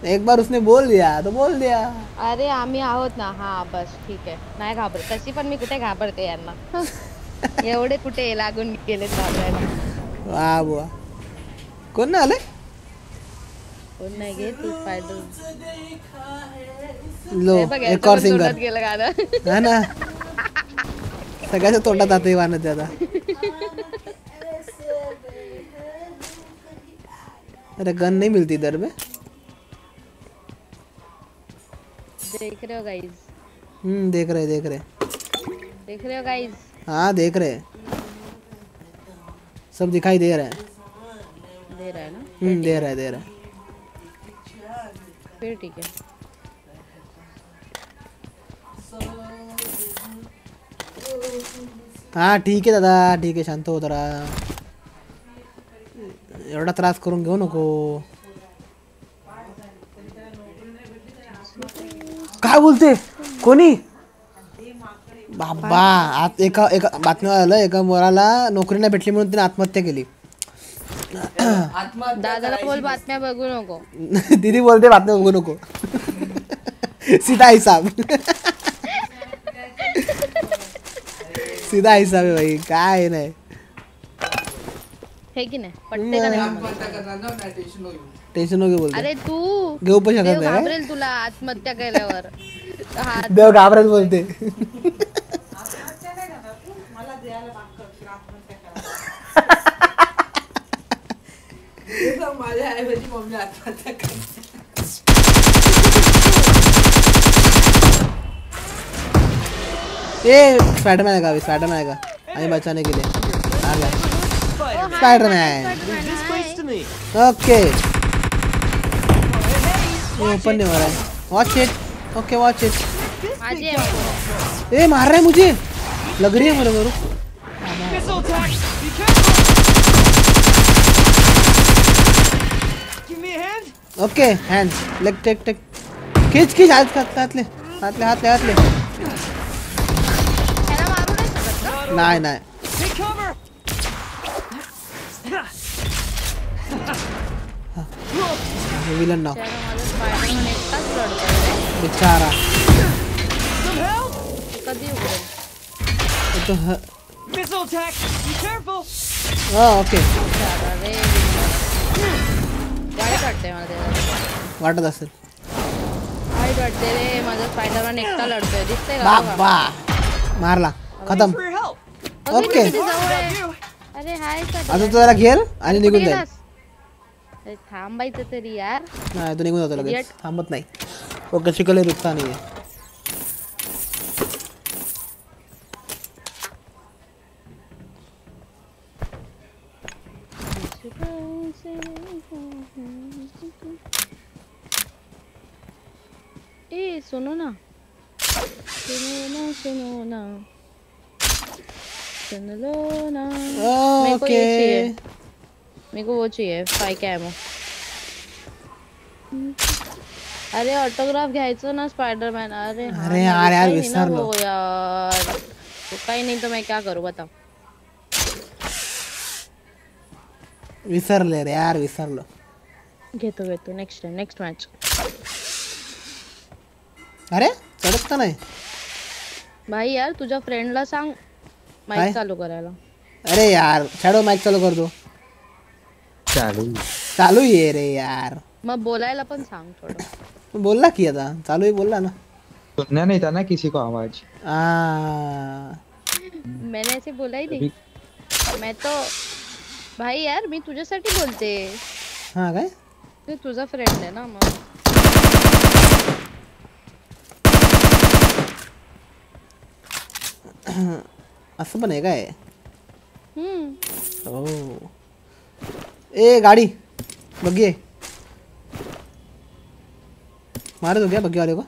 एक बार उसने बोल दिया तो बोल दिया। अरे आम्ही आहोत ना हा बस ठीक आहे. नाही घाबरत. तशी पण मी कुठे घाबरते यांना. [laughs] एवढे कुठे लागून गेले घाबरायला वाह बुआ कोण ना आले कोण नाही घे तू फ़ायदा लो एक और सिंगर गेलं गाणं. है ना. सगळ्याच्या तोंडात आता वाहन ते आता अरे गन नहीं मिलती इधर में देख रहे हो गाइस हम्म देख रहे देख रहे। देख रहे हो गाइस हाँ देख रहे। सब दिखाई दे रहा है। दे रहा है ना? हम्म दे रहा है दे रहा है। फिर ठीक है। हा ठीक आहे दादा ठीक आहे शांत हो जरा। एवढा त्रास करून घेऊ नको काय बोलते? कोणी? बाबा आत एका एका बातम्या आलं एका मुलाला नोकरी नाही भेटली म्हणून तिने आत्महत्या केली. दादाला बोल बातम्या बघू नको. [laughs] दीदी बोलते बातम्या बघू नको. सीधा हिसाब सीधा हिसाब आहे भाई काय नाही. हे की नाही? पटते का नाही? टेन्शन नको बोलते अरे तू? घेऊ पण शकत देव नाही काय? घाबरेल तुला आत्महत्या केल्यावर. [laughs] हा देव घाबरेल बोलते [laughs] ए स्पाइडरमैन आएगा अभी स्पाइडरमैन आएगा। हमें बचाने के लिए। आ गया। स्पाइडरमैन ओके ये ओपन नहीं हो रहा है। Watch it okay watch it. ए मार रहा है मुझे। लग रही है मेरे को। Okay hand leg take take खींच खींच हाथ हाथ हाथ ले। हाथ ले हाथ ले हाथ ले। मारू नाही का? नाही विलन स्पायडरमॅन एकटाच लढतोय रे. बिचारा। कधी तो हाँ। ओके बिचारा रे वाईट वाटतंय मला वाटत असेल वाईट वाटते रे माझा स्पायडरमॅन एकटा लढतोय दिसतंय का बाबा मारला खतम। ओके. अरे हाय सर आता तो जरा घेर। आणि निघून जाईल अरे थांबायचं तरी यार. नाही तो निघून जातो लगेच. Idiot. थांबत नाही. ओके शिकले रुकता नाही ए सुनो ना. सुनो ना सुनो ना. सुन लो ना. ओके. मेरे को वो चाहिए फाय कॅमो अरे ऑटोग्राफ घ्यायचं ना स्पाइडरमैन अरे हाँ अरे यार, यार, विसरलो. यार. रुका ही नहीं तो मैं क्या करूँ बताओ विसरले रे यार विसरलो. घेतो घेतो. नेक्स्ट टाइम नेक्स्ट मॅच अरे चढत नाही? भाई यार तुझ्या फ्रेंडला सांग? माईक चालू करायला. अरे यार शॅडो माईक चालू कर दो चालू चालू ये रे यार मग बोलायला पण सांग थोडं बोलला की आता चालू आहे बोलला ना सुनना नहीं था ना किसी को आवाज़ आ, मैंने ऐसे बोला ही नहीं मैं तो भाई यार मी तुझ्यासाठी बोलते हा काय तू तुझा फ्रेंड आहे ना मग असं पण आहे काय हम्म ओ ए गाड़ी। बग्घे मारे तो क्या बग्घे वाले को?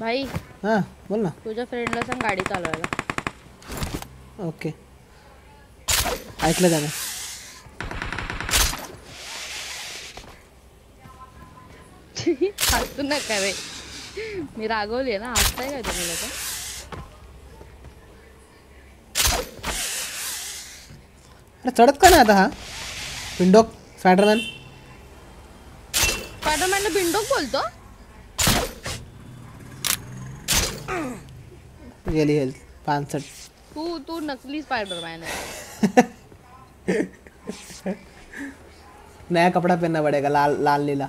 भाई। हाँ बोल ना। तुझे फ्रेंड लोग संग गाडी चालवायला. ओके। ऐकलं जाणार [laughs] हसू ना करे मी रागवली ना हसताय काय तुम्ही लोक अरे चढत का नाही आता हा पिंडोक स्पायडरमॅन स्पायडरमॅनला बिंडोक बोलतो गेली हेल्थ पानसठ तू तू नकली स्पायडरमॅन आहे [laughs] नया कपड़ा पहनना पड़ेगा लाल लाल नीला।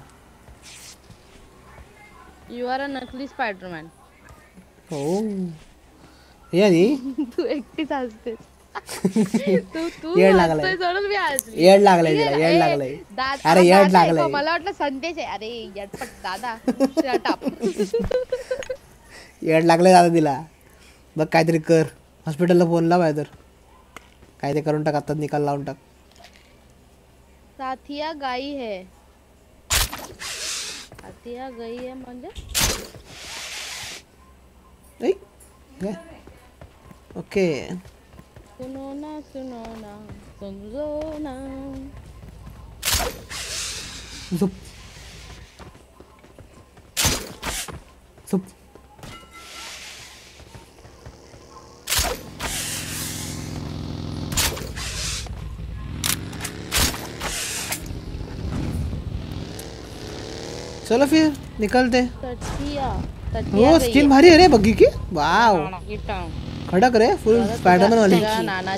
यू आर अ नकली स्पायडरमॅन हो ये नाही तू एकटीच हसतेस. [laughs] तू तू येड लागलंय. म्हणून मी हसली. येड लागलंय तिला, येड ए, अरे, येड आहे मला वाटलं संदेश आहे. अरे यटपट दादा. [laughs] shut up. येड लागलंय दादा तिला. बघ काहीतरी कर. हॉस्पिटलला फ़ोन लाव तर काय ते करून टाक आता निकाल लावून टाक. साथिया गाई है. साथिया गई है म्हणजे ऐ, काय? ओके सुनो ना सुनो ना समजो ना चलो फिर निकलते। तटिया तटिया हो गई स्किन भारी आहे रे बग्गी की? टांग. खडक रे फुल जरा स्पायडरमॅन वाली।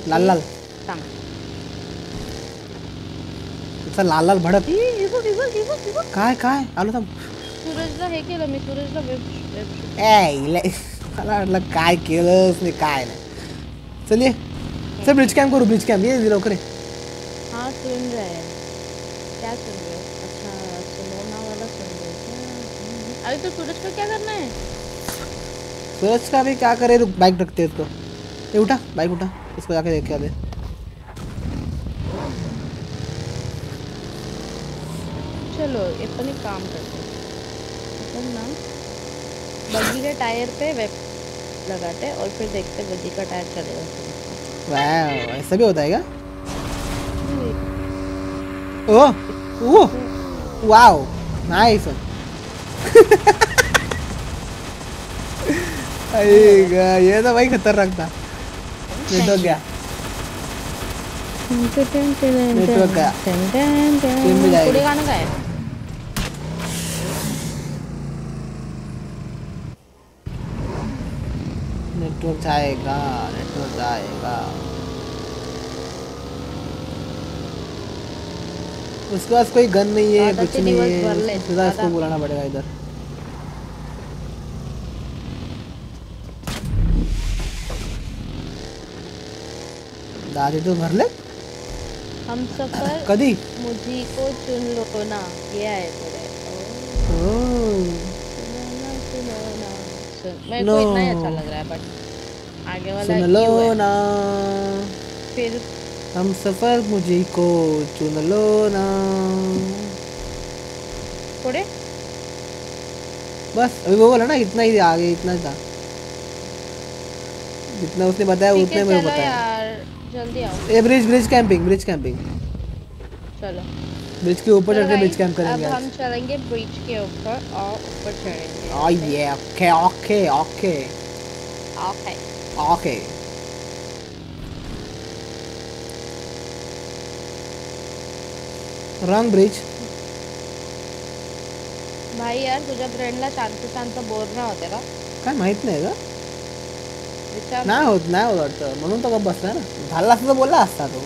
लाल लाल. तिचा लाल लाल भडक। हे हे हे हे. काय काय? आलो थांब। सूरजला हे केलं मी सूरजला वेब वेब ए इले। मला वाटलं काय केलंच नाही काय नाही। चलिए चल ब्रिज कॅम्प करू ब्रिज कॅम्प ये लवकर ये. हाँ सुन रहे हैं। क्या सुन रहे हो अच्छा सोलोना वाला सुन रहे हो अरे तो सूरज को क्या करना है? सूरज का भी क्या करे? रुक बाइक रखते हैं इसको ये उठा बाइक उठा। इसको जाके देख के आते चलो अपन एक काम करते। हैं अपन ना बग्गी के टायर पे वेब लगाते हैं और फिर देखते हैं बग्गी का टायर चलेगा वाह ऐसा भी होता है क्या? ओह ओह वाओ नाइस ये तो भाई खतरनाक था। नेटवर्क गया। नेटवर्क गया। टीम में जाएगी। पुढे गाणं काय नेटवर्क जाएगा नेटवर्क जाएगा। उसके पास कोई गन नहीं है कुछ नहीं है। सीधा इसको बुलाना पड़ेगा इधर। दादी तो भरले हम सफ़र कधी मुझी को चुन लो ना ये आहे पुढे ओ, मेरे No. को इतना ही अच्छा लग रहा है बट आगे वाला सुन लो ना। फिर हम सफ़र मुझी को चुन लो ना। पुढे बस अभी वो बोला ना इतना ही आगे इतना था। जितना उसने बताया उतने में बताया। यार जल्दी आओ। ए bridge bridge camping bridge camping चलो। ब्रिज के ऊपर चढ़ के ब्रिज कैंप अब हम चलेंगे ब्रिज के ऊपर और ऊपर चढ़ेंगे Oh yeah, okay, okay, okay, okay okay. Wrong bridge भाई यार तुझ्या फ्रेंडला शांत शांत बोर नाही होते का? काय माहित नाही का विचार. नाही होत नाही होत वाटतं. म्हणून तो गप्प बसला ना. झाला असता तर बोलला असता तो.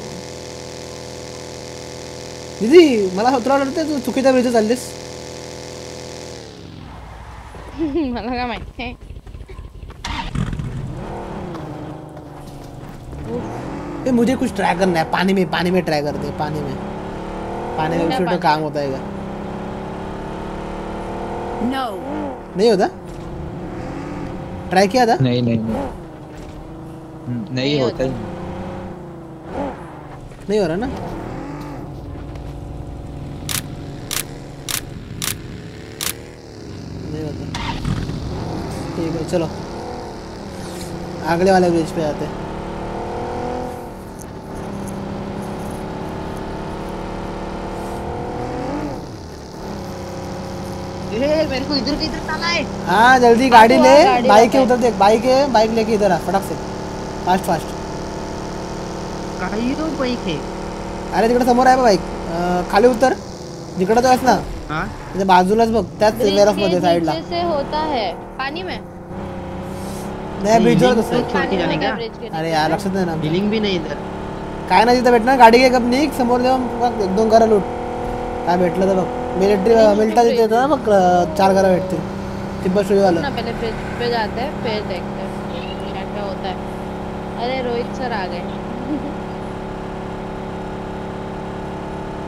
दीदी मला तुला वाटतं तू चुकीच्या ब्रिज चाललीस. [laughs] मला काय माहिती ए, मुझे कुछ ट्राई करना है. पानी में पानी में ट्राई करते पानी में. पानी में छोटा काम होता है No. नहीं होता? ट्राई किया था? नहीं नहीं नहीं। हम्म, नहीं नहीं होता। ही नहीं हो रहा ना? नहीं होता। चलो। अगले वाले ब्रिज पे आते हैं। मेरे को इधर का इधर डाला है। हाँ जल्दी गाड़ी ले। बाइक के उधर देख बाइक है बाइक लेके इधर आ फटाक से। Fast fast. काही तो आहे अरे तिकडे समोर आहे बाईक अं, खाली उतर. जिकडे तो आहेस ना. हा? त्याच्या बाजूलाच बघ. त्याच ब्रिज मध्ये साईडला नीचे से होता है. पानी में? नाही ब्रिजवर हिलिंग कसं? छोड़ जाने का? अरे यार लक्षात नाही ना. हिलिंग भी नहीं इधर. काय नाही तिथं भेटणार गाडी घे गप निघ. समोर जाऊन एक दोन घरं लूट. काय भेटलं तर बघ. मिलिटरी मिलिटा तिथे येतं ना चार घरं भेटतील. तिब्बत ना वालं पहले ब्रिज पे जाते हैं फिर देखते. हैं क्या क्या होता है अरे रोहित सर आ गए.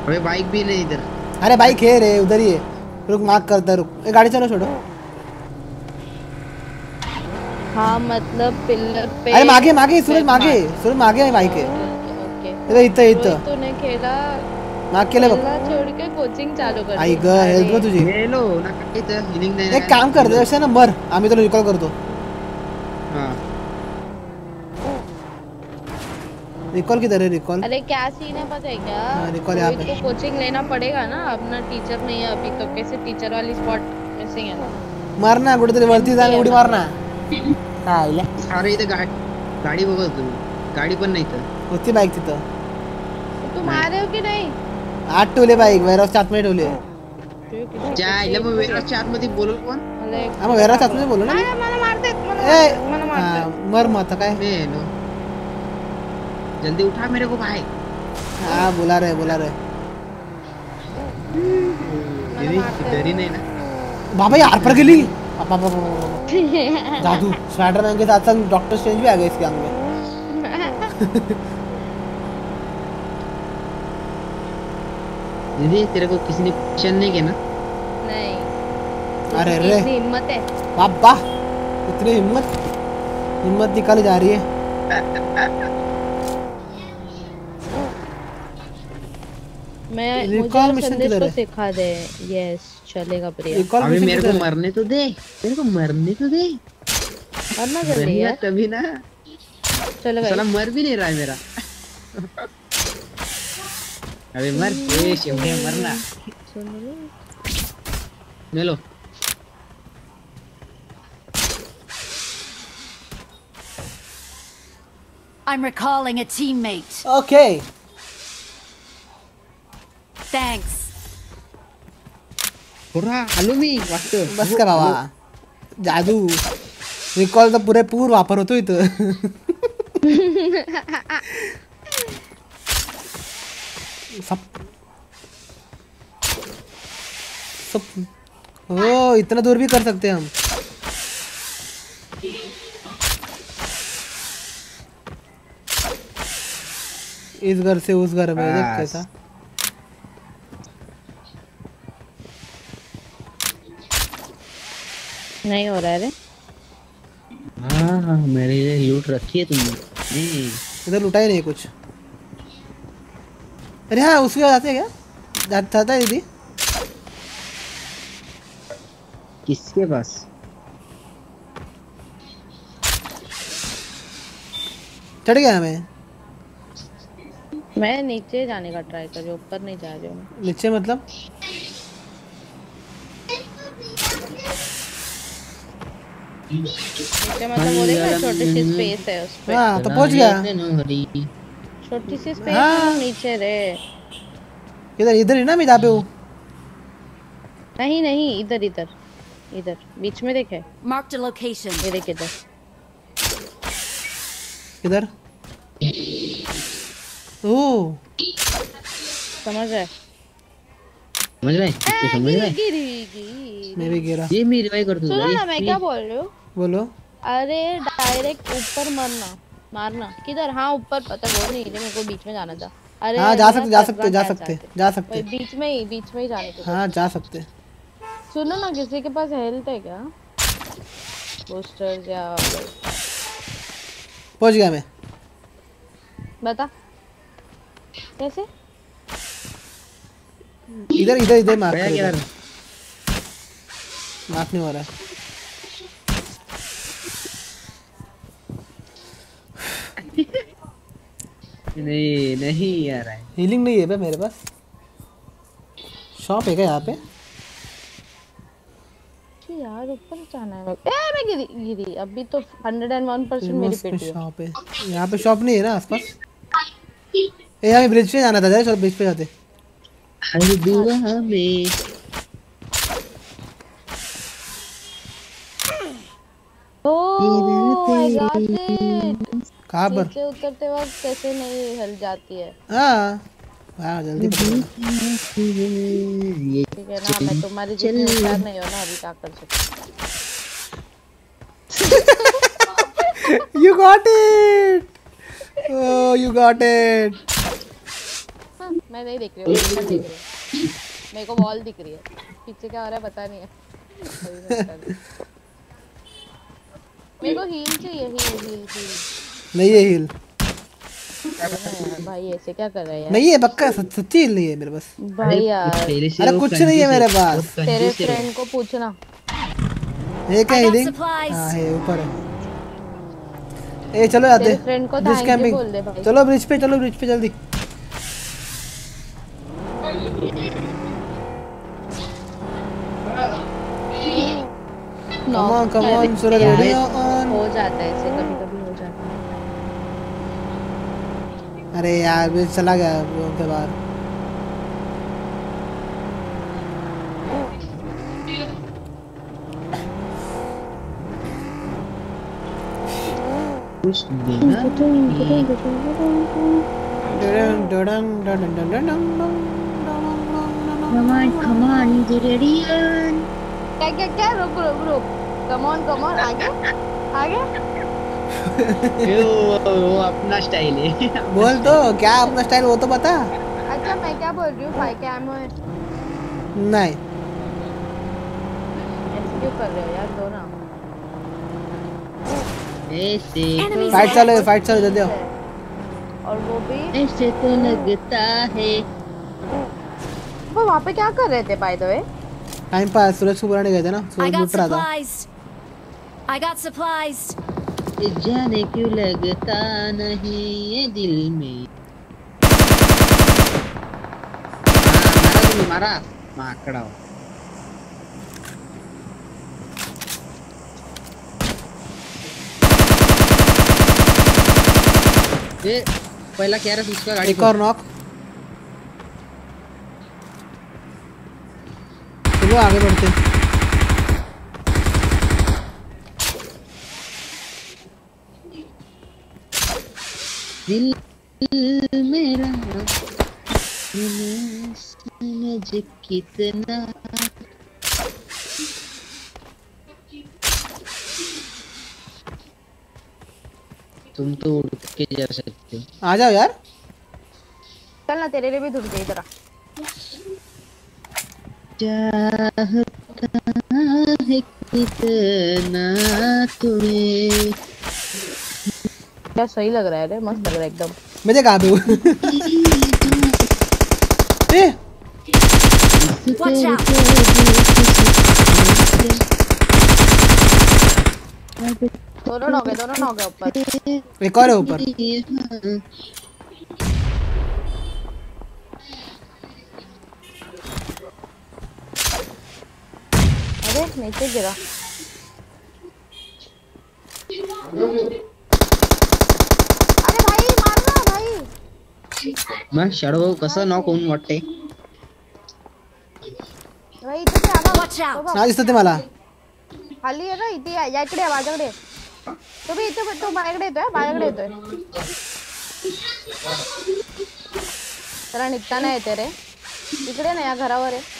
अबे बाइक भी नहीं इधर. अरे बाइक है रे उधर ही है. रुक मार्क करता है रुक. ए, गाड़ी चलो छोड़ो. हाँ मतलब पिलर पे अरे मागे मागे सूरज मागे सूरज मागे आहे बाईक आहे ओके इथं इथं रोहित तूने खेला माग केलं बघ. छोड़ के कोचिंग चालू कर आई ग हेल्प अरे, तुझी. हेलो नका इथं हिलिंग नाही एक काम कर दे असे ना मर. आम्ही तुला रिकॉल करतो. हा. रिकॉल किधर है रिकॉल अरे क्या सीन है पता है क्या? हाँ, recall यहाँ पे। को कोचिंग लेना पड़ेगा ना. अपना टीचर नहीं है अभी तो. कैसे टीचर वाली स्पॉट मिसिंग है? ना मार ना कुठेतरी वरती जाऊन उडी मार ना काय अरे इथं गाडी गाडी बघत तुम्ही गाडी पण नाही इथं. होती बाईक तिथं. तो आ हो कि नहीं? आठ ठेवले बाईक वेअरहाऊसच्या आतमध्ये ठेवले. ज्या आईला मग वेळाच्या आतमध्ये बोलू कोण अरे हा मग वेअरहाऊसच्या आतमध्ये बोलू ना. मर मग आता काय? जल्दी उठा मेरे को भाई. हा बोला रे बोला रे. दीदी डरी नहीं ना. बाबा ये आर पर गेली। जादू. स्पाइडरमैन के साथ साथ डॉक्टर स्ट्रेंज भी आ गए इसके अंग में [laughs] दीदी तेरे को किसी ने क्वेश्चन नहीं किया ना? नहीं। अरे रे इतनी हिम्मत है। बाबा इतनी हिम्मत। हिम्मत निकाली जा रही है। मैं मुझे संदेश को है? सिखा दे। यस चलेगा प्रिया। अभी मेरे को मरने तो दे। मेरे को मरने तो दे। मरना जल्दी यार तभी ना। चलो साला मर भी नहीं रहा है मेरा। अबे मर ए शिवने मरना ले लो I'm recalling a teammate. Okay Thanks. होरा आलो मी वाटतं बस का बाबा जादू रिकॉल तर पुरेपूर वापर होतो इथं सब। सब। हो इतना दूर भी कर सकते हैं हम। इस घर से उस घर में देख कैसा। नहीं हो रहा है रे। हाँ हाँ मेरे लिए लूट रखी है तुमने। नहीं इधर लुटा ही नहीं कुछ। अरे हाँ उसके बाद जाते हैं क्या? जाता है दीदी। किसके पास? चढ़ गया हमें मैं नीचे जाने का ट्राई कर रही हूँ ऊपर नहीं जा रही हूँ। नीचे मतलब? नीचे मतलब वो देखा छोटी सी स्पेस है उस पे। हाँ तो पहुँच गया। छोटी सी स्पेस हाँ। नीचे रे। इधर इधर ही ना मैं जहाँ पे हूँ। नहीं नहीं इधर इधर इधर बीच में देखे। Marked a location. ये देख इधर। इधर। ओ। समझ रहा है? समझ रहे समझ रहे गिरेगी मैं भी गिरा। ये मेरी भाई कर दूँगा सुनो ना मैं क्या बोल रही हूँ? बोलो। अरे डायरेक्ट ऊपर मरना। मारना। किधर? हाँ ऊपर। पता वो नहीं मेरे को बीच में जाना था। अरे हाँ जा सकते जा सकते जा सकते जा सकते। बीच में ही बीच में ही जाने को। हाँ जा सकते। सुनो ना किसी के पास हेल्थ है क्या? बूस्टर्स या पहुँच गया मैं। बता। कैसे? इधर इधर इधर इधर। मार्क नहीं हो? रहा है। [laughs] नहीं नहीं यार है। हीलिंग नहीं है बे मेरे पास? शॉप है क्या यहाँ पे? यार ऊपर जाना है। ए मैं गिरी गिरी। अभी तो 101% मेरी पे शॉप है। यहाँ पे शॉप नहीं है ना आसपास? ए हमें ब्रिज पे जाना था जाए चलो ब्रिज पे जाते। हर दुआ में ओह आई गॉट इट कहाँ पर? नीचे उतरते वक्त कैसे नहीं हिल जाती है। हाँ। हाँ जल्दी पकड़ो ये ठीक है ना मैं तुम्हारी जितनी होशियार नहीं हो ना अभी क्या कर सकती [laughs] you got it! Oh you got it! हाँ, मैं नहीं देख रही हूँ हूँ। मेरे को वॉल दिख रही है। पीछे क्या हो रहा है पता नहीं है। मेरे को हील चाहिए हील हील हील नहीं है हील भाई ऐसे क्या कर रहा है यार? नहीं है पक्का सच्ची हील नहीं है मेरे पास। भाई यार। अरे कुछ नहीं है मेरे पास। तेरे है। फ्रेंड को पूछना। ये क्या हीलिंग. हाँ है ऊपर है। ए चलो जाते फ्रेंड को ब्रिज थैंक कैंपिंग बोल दे भाई। चलो ब्रिज पे चलो ब्रिज पे जल्दी। Come on, come अरे सूरज हो जाता है ऐसे कभी कभी हो जाता है अरे यार ब्रिज चला गया वो के बाहर। कुछ देना नहीं। डडन डडन डडन डडन डडन Come on, come on, Gideon. क्या क्या क्या? रुक रुक रुक। कम ऑन कम ऑन आगे आगे। वो, [laughs] वो अपना स्टाइल है। [laughs] बोल तो क्या अपना स्टाइल वो तो बता अच्छा मैं क्या बोल रही हूँ? भाई क्या एमओ है नहीं। ऐसे क्यों कर रहे हो यार? दो ना ऐसे फाइट. चालू फाइट चालू जल्दी आओ। और वो भी? ऐसे तो लगता है। वो वहाँ पे क्या कर रहे थे by the way time pass Suraj को बुलाने गए थे ना सूरज got लूट रहा था। supplies. I got supplies. जाने क्यों लगता नहीं ये दिल में? मारा ए पहिला कॅरस उसका गाडी एक और नॉक चलो आगे बढ़ते। हैं। दिल मेरा समझ कितना? तुम तो उड़ के जा सकते हो। आ जाओ यार। चल ना तेरे लिए भी धुल गई इधर चाहता है कितना तुम्हें? क्या सही लग रहा है रे? मस्त लग रहा है एकदम। मैं देख कहाँ ए! दोनों दोनों ऊपर। एक और है ऊपर। अरे नीचे गिरा। अरे भाई मारना भाई मग शाडो कसं नॉक होऊन वाटते भाई इथे ते आला Watch out. बघा. हा ते मला खाली आहे ना इथे या- या इकडे आहे, माझ्याकडे तो बी इथे तो माझ्याकडे येतोय माझ्याकडे येतोय त्याला निघताना येते रे इकडे ना या घरावर आहे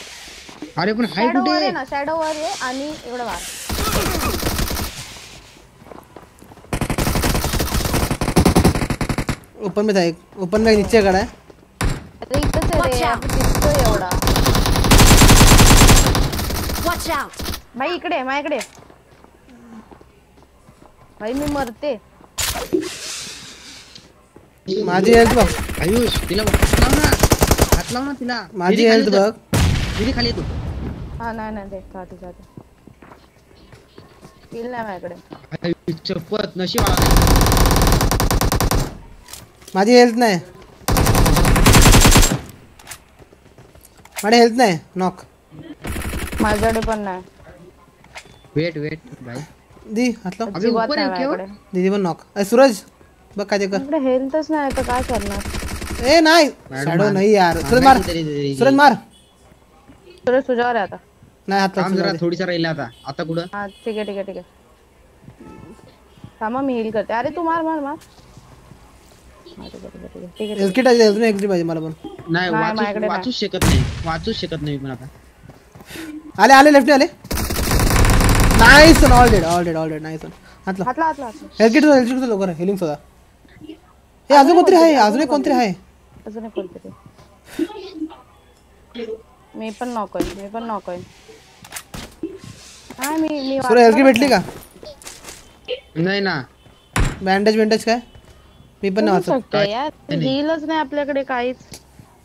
अरे पण हाय कुठे आहे ना शॅडो वर आहे आणि इकडे मार। ओपन में था एक। ओपन में नीचे खड़ा है। अरे आहे Watch रे out. आपण दिसतोय एवढा Watch out. भाई इकडे माझ्याकडे भाई मी मरते। माझी हेल्थ बघ। आयुष तिला हात लाव ना. हात लाव ना तिला. माझी हेल्थ बघ. दीदी खाली तू. हा नाही नाही देख जाते जाते. किल नाही माझ्याकडे. आयुष चपत नशीब आला. माझी हेल्थ नाही. माझी हेल्थ नाही. नॉक माझ्याकडे पण नाही. वेट वेट भाई दी हातला. अबे ऊपर है नाही दीदी पण नॉक अरे सूरज बघ काय ते कर. इकडे हेल्थच नाही तर काय करणार? ए नाही. शॅडो नाही यार. सूरज मार. सूरज मार. सुरेश तुझ्यावर आहे आता. नाही हात काम जरा थोडीसा राहिला आता. आता कुठं? हा ठीक आहे ठीक आहे ठीक आहे. थांबा मी heal करते. अरे तू मार मार मार हा, ठीक आहे, ठीक आहे, ठीक आहे, ठीक आहे एलकी टाईज अजून एक्झी पाहिजे मला पण नाही वाचू. वाचूच शकत नाही वाचूच शकत नाही पण आता आले आले लेफ़्ट आले। Nice all dead all dead all dead nice Hatla हातला हातला एलकी टू एलकी टू लवकर हिलिंग सुद्धा हे अजून कोणतरी आहे अजून एक कोणतरी आहे अजून एक कोणतरी मी पण नॉक आहे मी पण नॉक आहे हा मी मी सूरज एलकी भेटली का नाही ना। बँडेज बँडेज काय मी पण नाही वाचत शकते यार. हिलच नाही आपल्याकडे काहीच.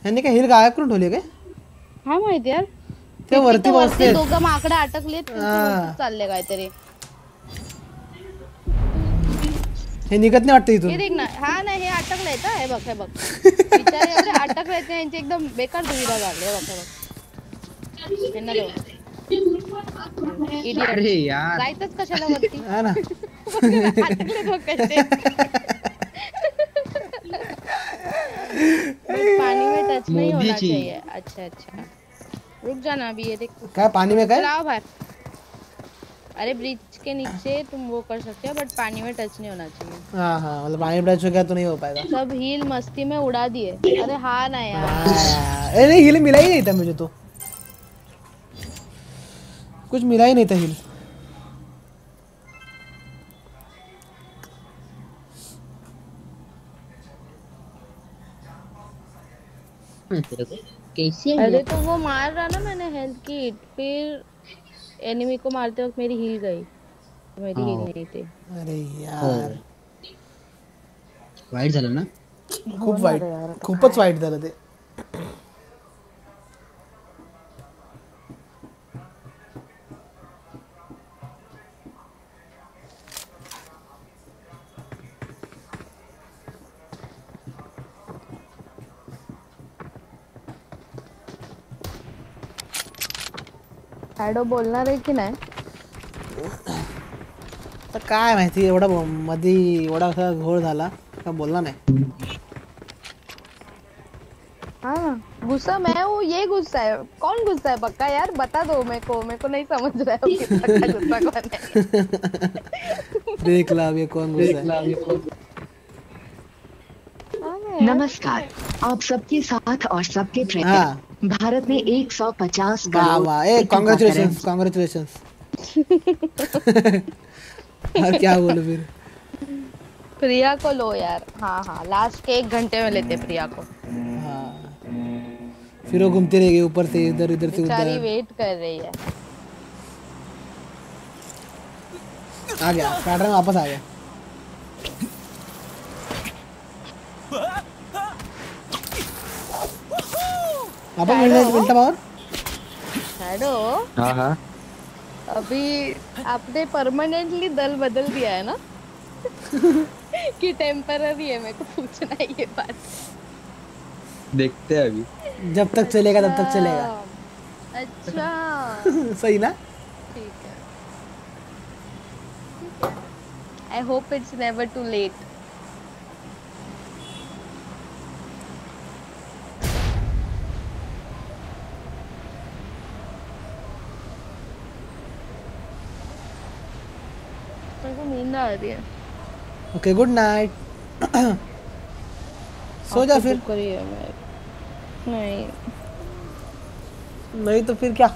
यांनी काय हिल गायब करून ठेवली काय? काय माहिती यार? ते वरती बसले दोघं माकडे अटकलेत चालले काहीतरी. हे निघत नाही वाटतं हे इथून. देख ना हा नाही हे अटकलंय का हे बघ हे बघ. [laughs] बिचारे एवढे अटकले ते यांची एकदम बेकार दुविधा झाली बघ हे बघ. यांना देऊ. अरे यार. जायचंच कशाला वरती. हा ना. [laughs] अटकले कसे. बस [laughs] पानी में टच नहीं होना चाहिए। अच्छा अच्छा। रुक जाना अभी ये देख। काय पाणी में काय चलाओ बाहर। अरे ब्रिज के नीचे तुम वो कर सकते हो बट पानी में टच नहीं होना चाहिए। हाँ हाँ मतलब पानी में टच हो गया तो नहीं हो पाएगा। सब हील मस्ती में उड़ा दिए। अरे हाँ ना यार। हाँ, ए, नहीं हिल मिला ही नहीं था मुझे तो। कुछ मिला ही नहीं था हिल। तेरे को कैसे अरे तो वो मार रहा ना मैंने हेल्थ किट फिर एनिमी को मारते वक्त मेरी हील गई। मेरी हील नहीं थी। अरे यार। वाईट झालं ना? खूप वाईट खूपच वाईट झालं ते। शॅडो बोलणार आहे की नाही? तर काय माहिती एवढा मधी एवढा असा घोळ झाला का बोलला नाही. हाँ गुस्सा मैं हूँ ये गुस्सा है। कौन गुस्सा है पक्का यार? बता दो मेरे को मेरे को नहीं समझ रहा है। पक्का गुस्सा कौन है? देख ला अब ये कौन। गुस्सा है। नमस्कार। आप सबके साथ और सबके प्रति हाँ भारत में 150 वाह करोड़ कॉन्ग्रेचुलेशन कॉन्ग्रेचुलेशन और क्या बोलूँ फिर? प्रिया को लो यार। हाँ हाँ लास्ट के एक घंटे में लेते प्रिया को। हाँ। फिर वो घूमती रहेगी ऊपर से इधर इधर से बेचारी उधर। वेट कर रही है। आ गया पैटर्न वापस आ गया। वापस मिल जाए मिलता पावर शैडो हाँ हाँ। अभी आपने परमानेंटली दल बदल दिया है ना? [laughs] कि टेम्पररी है मेरे को पूछना है ये बात। देखते हैं अभी। जब तक चलेगा तब तक चलेगा। अच्छा। [laughs] सही ना? ठीक है। I hope it's never too late मेरे को नींद आ रही है ओके गुड नाइट सो जा फिर। करिए नहीं। नहीं तो फिर क्या?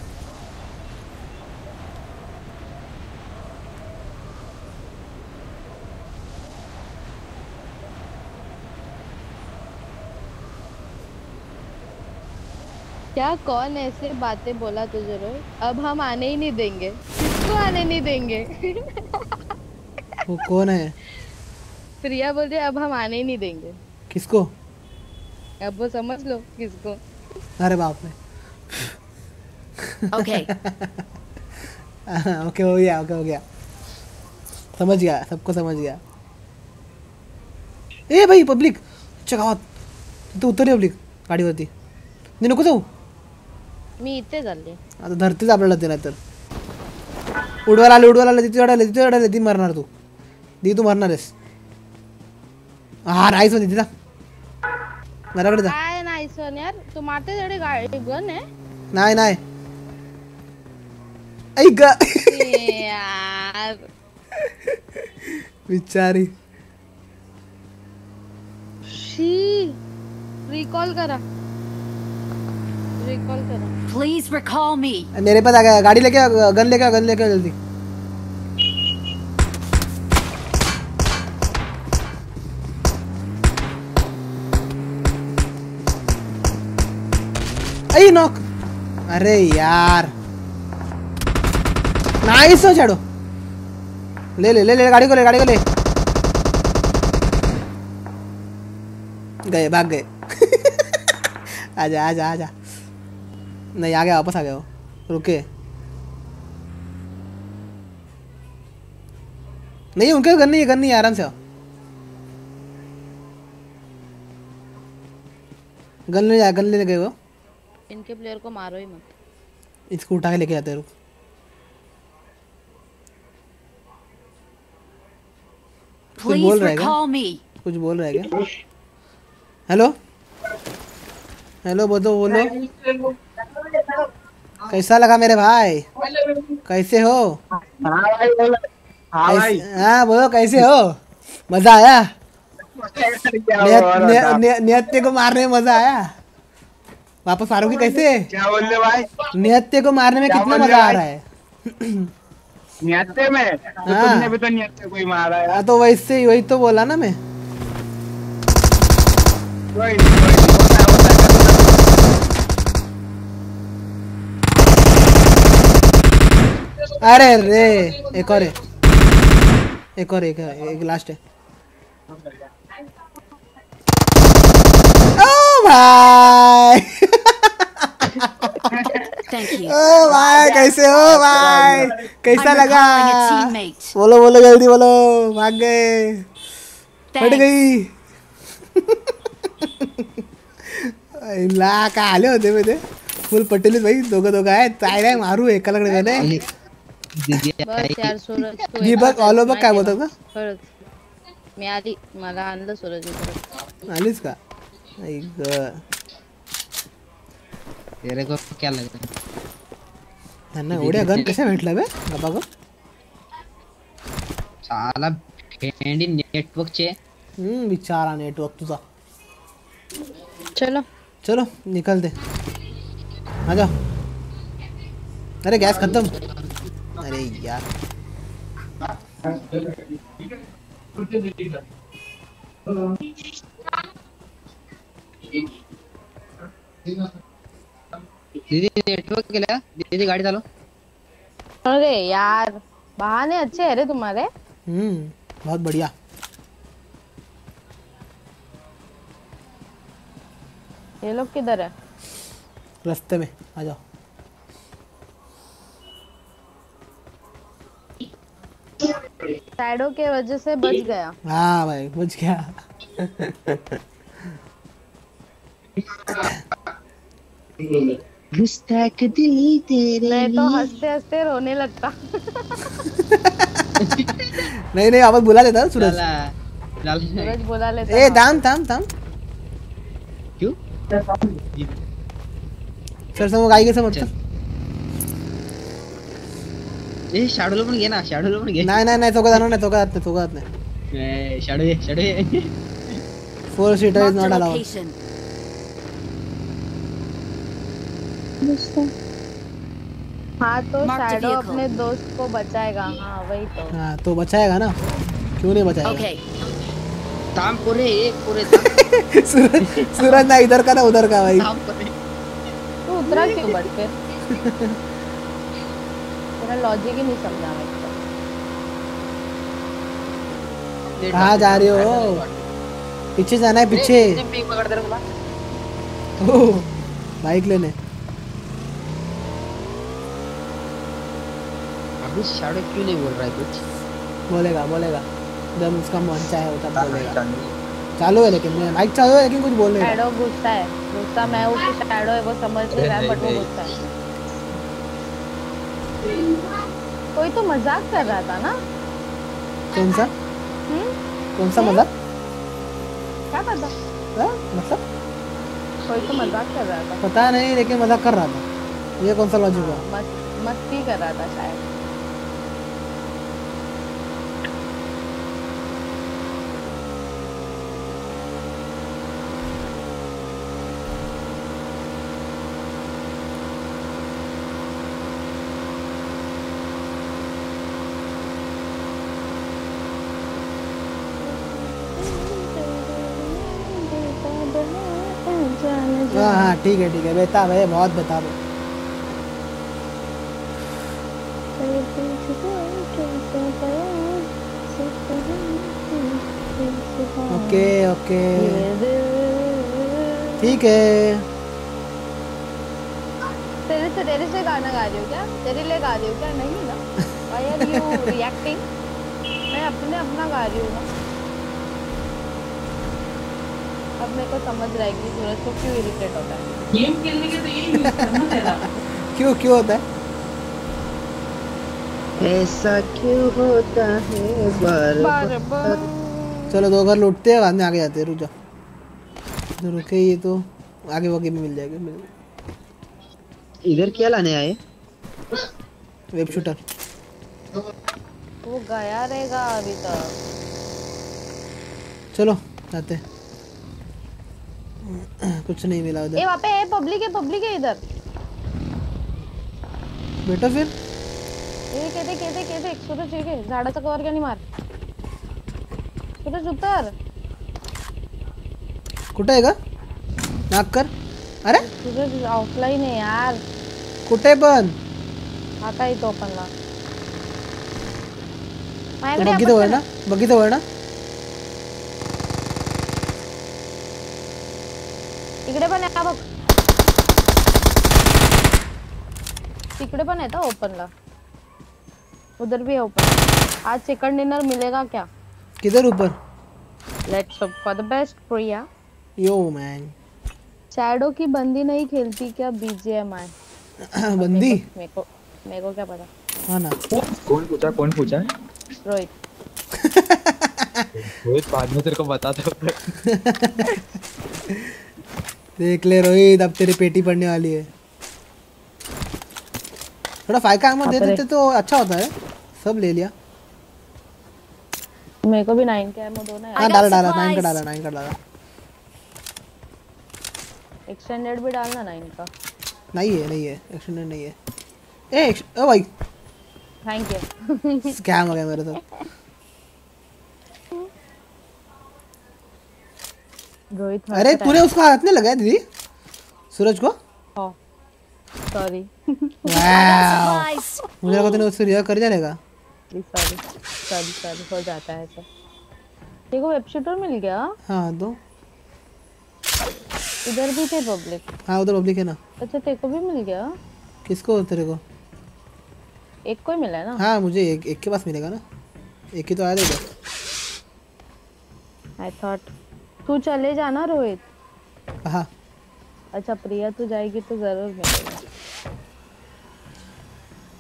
क्या कौन ऐसे बातें बोला तुझे रोज अब हम आने ही नहीं देंगे। किसको आने नहीं देंगे? [laughs] वो कौन है? प्रिया बोल रही है, अब हम आने ही नहीं देंगे। किसको? अब वो समझ लो किसको। अरे बाप रे। Okay. [laughs] ओके हो गया ओके हो गया। समझ गया सबको समझ गया। ए भाई पब्लिक आजच्या गावात तिथं उतरली आपली गाडीवरती नाही नको जाऊ मी इथे चालले आता धरतीच आपल्याला ते नाही तर. उडवायला आले उडवायला आले तिथे अडायला तिथे अडायला ती मरणार तू. दी तू मरणार आहेस हा राईस होती तिला माझ्याकडे जा काय नाही सण यार तू मारते तेवढे गाडी गन आहे नाही नाही ऐक ग. यार बिचारी शी रिकॉल करा रिकॉल करा Please recall me. मेरे पास आ गया गाड़ी लेके गन लेके गन लेके जल्दी आई नॉक। अरे यार। नाइस हो छाड़ो ले ले ले ले, गाड़ी को ले, गाड़ी को ले। गए, भाग गए। [laughs] आजा आजा आजा। नहीं, आ गया, वापस आ गया वो। रुके। नहीं, उनके गन नहीं है गन नहीं आराम से गन ले जा गन लेने गए वो। इनके प्लेयर को मारो ही मत। इसको उठा के लेके आते रुक। कुछ बोल रहा है क्या? कुछ बोल रहा है क्या? हेलो हेलो बोलो बोलो। कैसा लगा मेरे भाई? कैसे हो? हाँ बोलो कैसे हो? मज़ा आया? [laughs] नियत, नियत, नियत, नियत्ते को मारने में मज़ा आया? वापस मारोगे कैसे क्या बोल रहे भाई? नियत्ते को मारने में कितना मज़ा आ रहा है? में? तो हाँ। तुमने भी तो निहत्ते कोई मारा है हाँ तो वैसे ही वही तो बोला ना मैं। है है अरे रे एक और एक और एक एक लास्ट है ओ भाई [laughs] Thank you. ओ भाई कैसे हो भाई कैसा लगा. बोलो बोलो जल्दी बोलो भाग गए फट. गई ला का आले होते मी ते फुल पटेलीत भाई दोघं दोघं आहेत चायला मारू एकालाकडे गेले बस यार सूरज तू मी एकटाच बघ आहेस, ऑल ओव्हर काय बोलतात मी आली मला आणलं सूरज। का आलीस का? आई ग तेरे को क्या लगा त्यांना एवढ्या गन कशा भेटल्या बे? गप्पा गप साला फेंडी नेटवर्कचे हम्म बिचारा नेटवर्क तुझा चलो। चलो निकलते आ जाओ अरे गैस खत्म। अरे यार। दीदी नेटवर्क केला दीदी गाड़ी चालो। अरे यार बहाने अच्छे है रे तुम्हारे। हम्म बहुत बढ़िया। ये लोग किधर है? रास्ते में आ जाओ। साइडों के वजह से बच गया। हाँ भाई बच गया। [laughs] गुस्ताख दिल तेरे मैं तो हँसते हँसते रोने लगता। नहीं नहीं वापस बुला लेता सूरज। लाला लाला। सूरज बुला लेता ए थांब थांब थांब क्यों? सर समोर गाई समोर चल। ए शॅडोला पण घे ना शॅडोला पण घे नाही नाही नाही चौका जाणार नाही चौका जात नाही चौका जात नाही। ए, शॅडो ये शॅडो ये four seater is not allowed location. हाँ तो शैडो अपने दोस्त को बचाएगा। हाँ वही तो। हाँ तो बचाएगा ना? क्यों नहीं बचाएगा? Okay. पुरे एक पुरे सूरज सूरज ना इधर का ना उधर का भाई। तू उतरा क्यों बट फिर तेरा लॉजिक ही नहीं समझा मेरे कहाँ जा रहे हो? पीछे जाना है पीछे। को ओह, बाइक लेने। अभी शैडो क्यों नहीं बोल रहा है कुछ? बोलेगा बोलेगा। जब उसका मन चाहे होता तो बोलेगा। चालू है। लेकिन मेरा माइक चालू है लेकिन कुछ बोल नहीं रहा। शैडो गुस्सा है। गुस्सा मैं हूँ कि शैडो है वो समझ नहीं रहा बट वो गुस्सा है। कोई तो मज़ाक कर रहा था ना? कौन सा? हम्म? कौन सा मज़ाक? क्या पता? हाँ, मतलब? कोई तो मज़ाक कर रहा था। पता नहीं लेकिन मज़ाक कर रहा था। ये कौन सा लॉजिक हुआ? मस्ती कर रहा था शायद। ठीक है ठीक है। बेताब है बहुत बेताब है। Okay okay. ठीक है। तेरे से तेरे से गाना गा रही हूँ क्या? तेरे लिए गा रही हूँ क्या? नहीं ना। Why are you [laughs] reacting? मैं अपने अपना गा रही हूँ ना। अब मेरे को समझ रहा है कि सूरज को क्यों इरिटेट होता है? गेम खेलने के तो यही क्यों क्यों होता है? ऐसा क्यों होता है बार बार बार चलो दो घर लूटते हैं बाद में आगे जाते हैं रुक जाओ। तो रुके ये तो आगे वागे भी मिल जाएगा मिल इधर क्या लाने आए? Web shooter. वो गया रहेगा अभी तक। चलो जाते हैं। कुछ नहीं मिला उधर। वहाँ पे है पब्लिक है पब्लिक है इधर। बेटा फिर? ए कहते कहते कहते सूरज ठीक है झाडाचा कवर क्या नहीं मार। सूरज उतर कुठे आहे का? नाक कर। अरे? सूरज ऑफलाईन आहे यार। कुठे पण? आता येतो पण ना माझ्याकडे बघितलं आपण ना बघितलं ना इकडे पण आहे बघ. तिकडे पण आहे ओपनला. उधर भी है ओपन आज चिकन डिनर मिलेगा क्या? किधर ऊपर? Let's hope for the best Priya. Yo man shadow की बंदी नहीं खेलती क्या बीजीएमआई [clears throat] बंदी? मेरे को मेरे को क्या पता? हाँ ना। कौन पूछा कौन पूछा रोहित। [laughs] रोहित बाद में तेरे को बताता हूँ। [laughs] देख ले रोहित अब तेरी पेटी पड़ने वाली है। थोड़ा फाइव का दे देते तो अच्छा होता है। सब ले लिया। मेरे को भी नाइन के एमओ दो ना हाँ डाला डाला नाइन का डाला नाइन का डाला। एक्सटेंडेड भी डालना नाइन का। नहीं है नहीं है एक्सीडेंट नहीं है। ए ओ भाई। थैंक यू स्कैम हो गया मेरे साथ [laughs] रोहित अरे तूने उसको हाथ नहीं लगाया दीदी? सूरज को? सॉरी मुझे लगा तूने उससे रिया कर जाएगा सॉरी सॉरी सॉरी हो जाता है ऐसा। देखो वेब शूटर मिल गया। हाँ तो इधर भी थे पब्लिक हाँ उधर पब्लिक है ना। अच्छा तेरे को भी मिल गया? किसको तेरे को? एक को ही मिला है ना? हाँ मुझे एक एक के पास मिलेगा ना। एक ही तो आया था आई थॉट तू चले जाना रोहित। हाँ। अच्छा प्रिया तू जाएगी तो ज़रूर मिलेगा।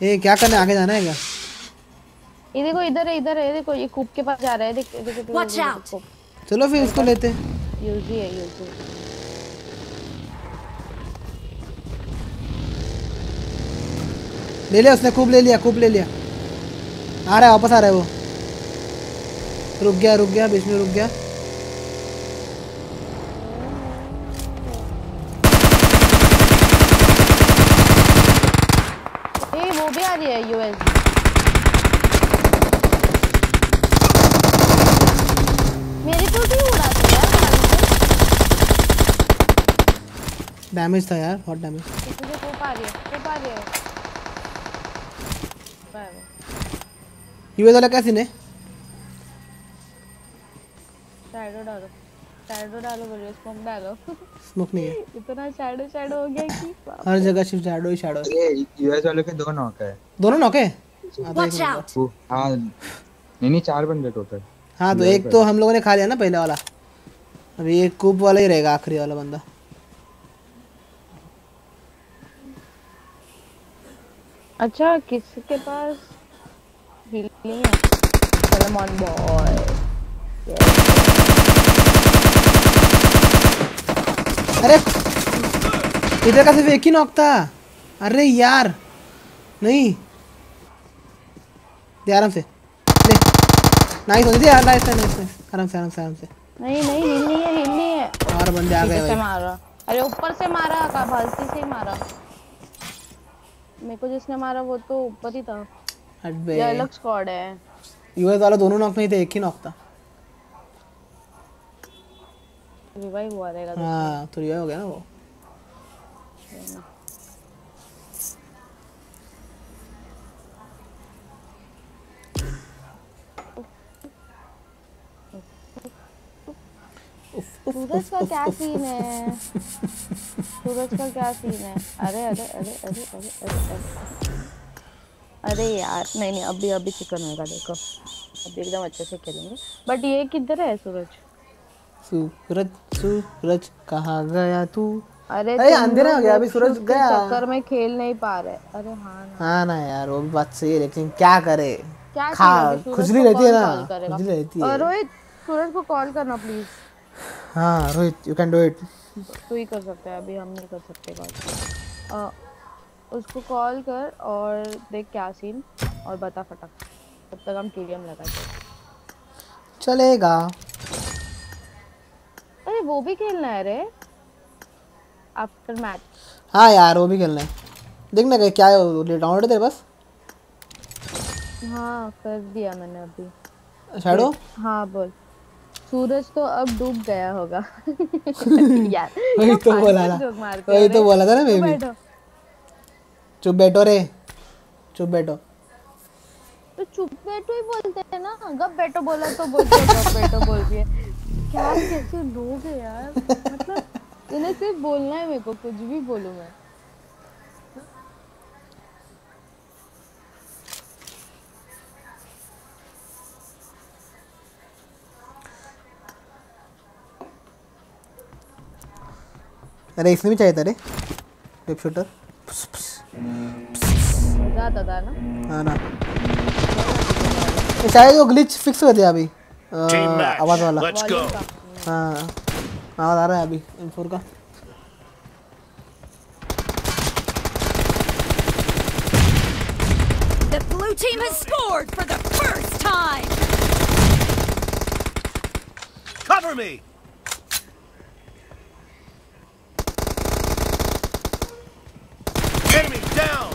ए क्या करने आगे जाना है क्या? ये देखो इधर है इधर है देखो ये कूप के पास जा रहा है देख देखो Watch out. चलो फिर इसको लेते। हैं यूजी है यूजी। ले लिया उसने खूब ले लिया खूब ले लिया। आ रहा है वापस आ रहा है वो। रुक गया रुक गया बीच में रुक गया। ए वो भी आ रही है यूएस मेरे को भी उड़ाते यार डैमेज था यार बहुत डैमेज तुझे कूप आ रही है कूप आ रही है यूएस वाला क्या सीन है शैडो डालो शैडो डालो बोलिए स्मोक डालो। स्मोक नहीं है। इतना शैडो शैडो हो गया कि हर जगह सिर्फ़ शैडो ही शैडो ये यूएस वाले के दो नॉक है। दोनों नौके हाँ? तो एक Watch नंबर। out! वो- हाँ। नहीं नहीं चार बंदे टोटल हाँ तो एक तो हम लोगों ने खा लिया ना पहले वाला। अभी ये कूप वाला ही रहेगा आखिरी वाला बंदा। अच्छा किसके पास हीलिंग है? चलो ऑन बॉय अरे। इधर का सिर्फ़ एक ही नॉक था। अरे यार। नहीं। दे आराम से। ले नाइस हो दे यार नाइस नाइस नाइस आराम से आराम से आराम से। नहीं नहीं हिल नहीं है हिल नहीं है। और बंदे आ गए मारा। अरे ऊपर से मारा का भलती से ही मारा। मेरे को जिसने मारा वो तो ऊपर ही था। हट बे ये अलग स्क्वाड है। यूएस वाला दोनों नॉक नहीं थे एक ही नॉक था। रिवाइव हुआ रहेगा। हाँ तो रिवाइव हो गया ना वो। सूरज का क्या सीन है? सूरज का क्या सीन है? अरे अरे अरे अरे अरे अरे अरे। अरे यार नहीं नहीं अभी अभी चिकन होगा देखो। अभी एकदम अच्छे से खेलेंगे। बट ये किधर है सूरज? सूरज सूरज कहाँ गया तू? अरे अरे अंधेरा हो गया अभी सूरज गया। चक्कर में खेल नहीं पा रहे। अरे हाँ ना। हाँ ना यार वो भी बात सही है लेकिन क्या करे? क्या खा खुजली रहती है ना? खुजली रहती है। रोहित सूरज को कॉल करना प्लीज़ हाँ Rohit you can do it तू ही कर सकता है अभी हम नहीं कर सकते कॉल उसको कॉल कर और देख क्या सीन और बता फटक तब तक हम टीडीएम लगाते चलेगा। अरे वो भी खेलना है रे। आफ्टर मैच हाँ यार वो भी खेलना है। देखना क्या क्या है डाउनलोड है तेरे पास? हाँ कर दिया मैंने अभी। शैडो हाँ बोल। सूरज तो अब डूब गया होगा। [laughs] यार वही तो बोला ना वही तो बोला था ना मैं भी चुप बैठो रे। चुप बैठो। तो चुप बैठो ही बोलते हैं ना। गप बैठो बोला तो बोलते हैं गप बैठो बोल है क्या कैसे लोग हैं यार? मतलब इन्हें सिर्फ़ बोलना है मेरे को कुछ भी बोलूँ मैं। अरे इसमें भी चाहिए था रे। Web shooter. आता था ना? हाँ ना। ये शायद वो ग्लिच फिक्स कर दिया अभी. आवाज वाला Let's go. हाँ आवाज आ रहा है अभी M4 का The blue team has scored for the first time. Cover me! Enemy down!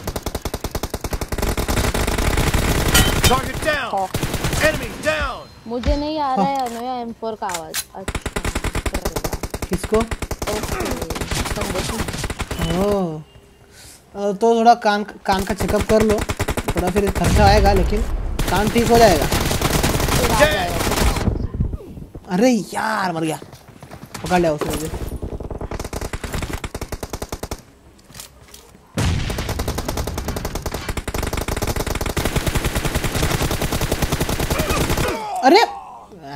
Target down! Enemy down! मुझे नहीं आ रहा है अनुया M4 का आवाज़। अच्छा। किसको? अ, तो थोड़ा कान कान का चेकअप कर लो। थोड़ा फिर खर्चा आएगा लेकिन कान ठीक हो जाएगा। अरे यार मर गया। पकड़ लिया उसने मुझे। अरे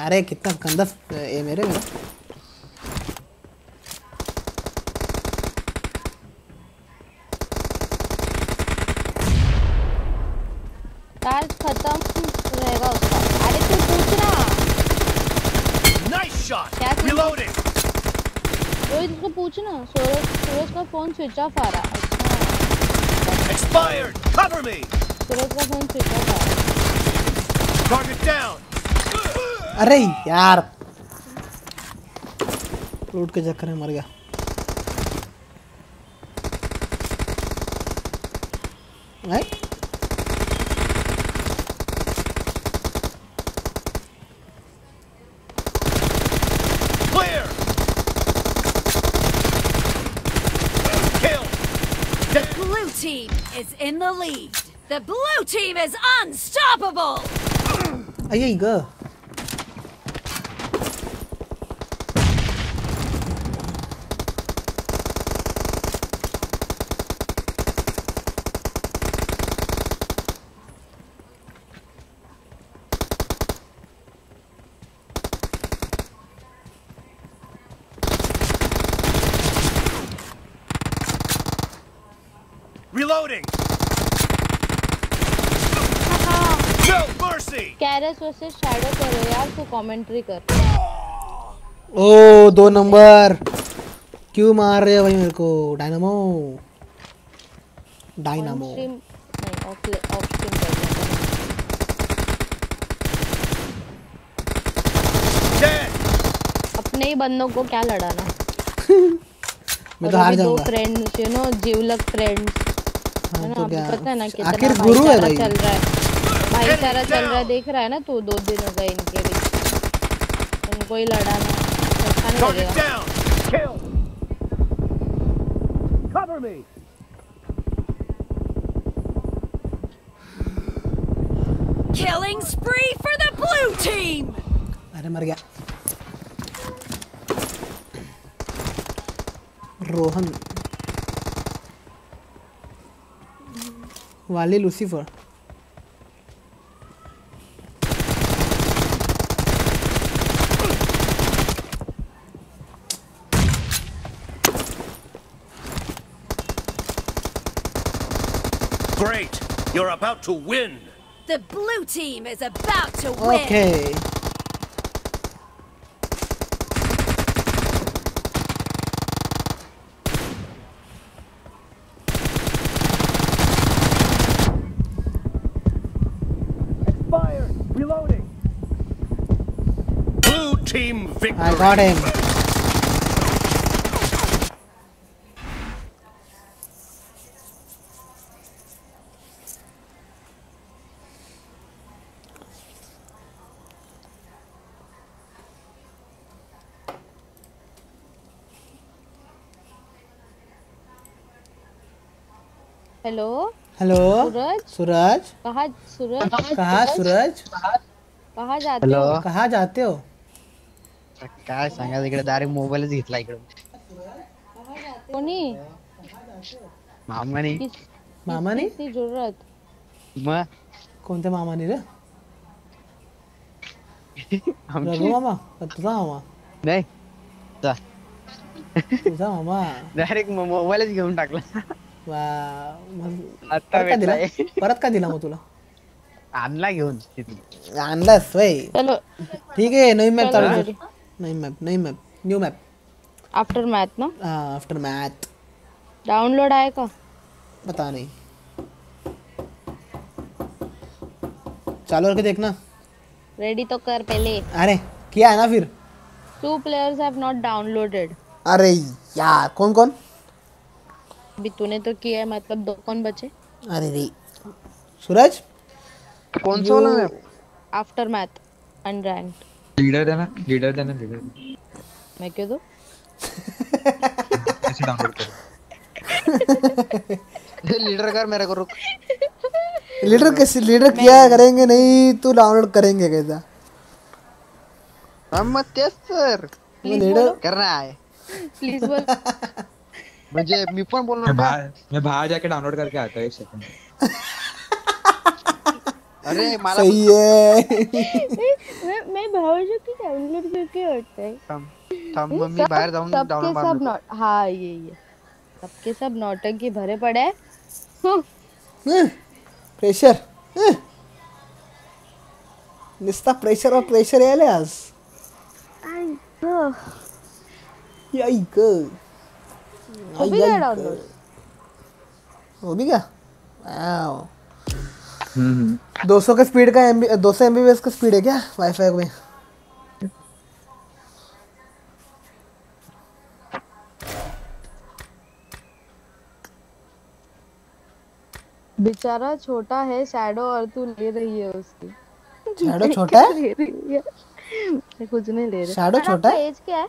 अरे कितना गंदा ये मेरे चार्ज खत्म रहेगा उसका अरे तू पूछ ना? रोहित उसको पूछ ना सूरज सूरज का फ़ोन स्विच ऑफ़ आ रहा Expired! Cover me! सूरज का फ़ोन स्विच ऑफ़ आ रहा Target down! अरे यार लूट के चक्कर में मर गया है? The blue team is in the lead. The blue team is unstoppable. ग कैरस वर्सेस शैडो करो यार तू कमेंट्री कर। ओ दो नंबर। क्यों मार रहे हो भाई मेरे को? डायनामो डायनामो अपने ही बंदों को क्या लड़ाना? [laughs] मैं तो हार अभी दो जाऊँगा। फ्रेंड्स यू नो जीवलक फ्रेंड्स है तो क्या? पता है ना कितना आखिर गुरु है भाई। चल रहा है। भाईचारा चल रहा है देख रहा है ना तू दो दिन हो गए इनके बीच उनको ही लड़ाना अच्छा नहीं लगेगा. Killing spree for the blue team! अरे मर गया। रोहन। वाली Lucifer You're about to win. The blue team is about to win. Okay. Fire! Reloading. Blue team victory. I got him. Hello. Hello Suraj? Suraj? कहाँ सूरज? कहा सूरज? कहाँ जाते हो? कहाँ जाते हो? काय सांगा इकडे? डायरेक्ट मोबाईलच घेतला इकडे कोणी? मामाने. मामाने? ज़रूरत. मग कोणत्या मामाने रे? रघु मामा? तुझा मामा? नाही. तुझा मामा? डायरेक्ट मोबाईलच घेऊन टाकला. परत का दिला? परत का दिला मग तुला? आणला घेऊन आणलास वय चलो. ठीक आहे नवीन मॅप चालू. कर नवीन मॅप नवीन map new map after math ना आफ्टर मैथ डाउनलोड आएगा पता नहीं. चालू करके देखना रेडी तो कर पहले. अरे किया है ना फिर? Two players have not downloaded अरे यार कौन कौन अभी तूने तो किया है मतलब दो कौन बचे? अरे रे। सूरज? कौन सा वाला map? After math unranked leader देना लीडर देना लीडर मैं क्यों दूँ? कैसे डाउनलोड कर। लीडर कर मेरे को रुक। लीडर कैसे? लीडर किया करेंगे नहीं तो डाउनलोड करेंगे कैसा? हम मग तेच तर लीडर करना आहे प्लीज़ बोल। म्हणजे मी पण बोलणार? बाहर मैं बाहर जाके डाउनलोड करके आता हूँ एक सेकंड अरे [laughs] मला सही है। [laughs] मैं मैं भावजो की डाउनलोड करके हटता है। थांब थांब मग मी बाहेर सबके डाउनलोड सब मारतो नॉट हाँ ये ये। सबके सब नौटंकी भरे पड़े हैं। हम्म, प्रेशर नुसता प्रेशर और प्रेशर यायले आज। याईक हो भी गया डाउनलोड? हो भी गया? वाओ 200 का स्पीड का एमबी 200 एमबीपीएस का स्पीड है क्या वाईफाई में? बेचारा छोटा है शैडो और तू ले रही है उसकी। शैडो [laughs] छोटा है? ले रही है। कुछ नहीं ले रही। शैडो छोटा है? एज क्या है?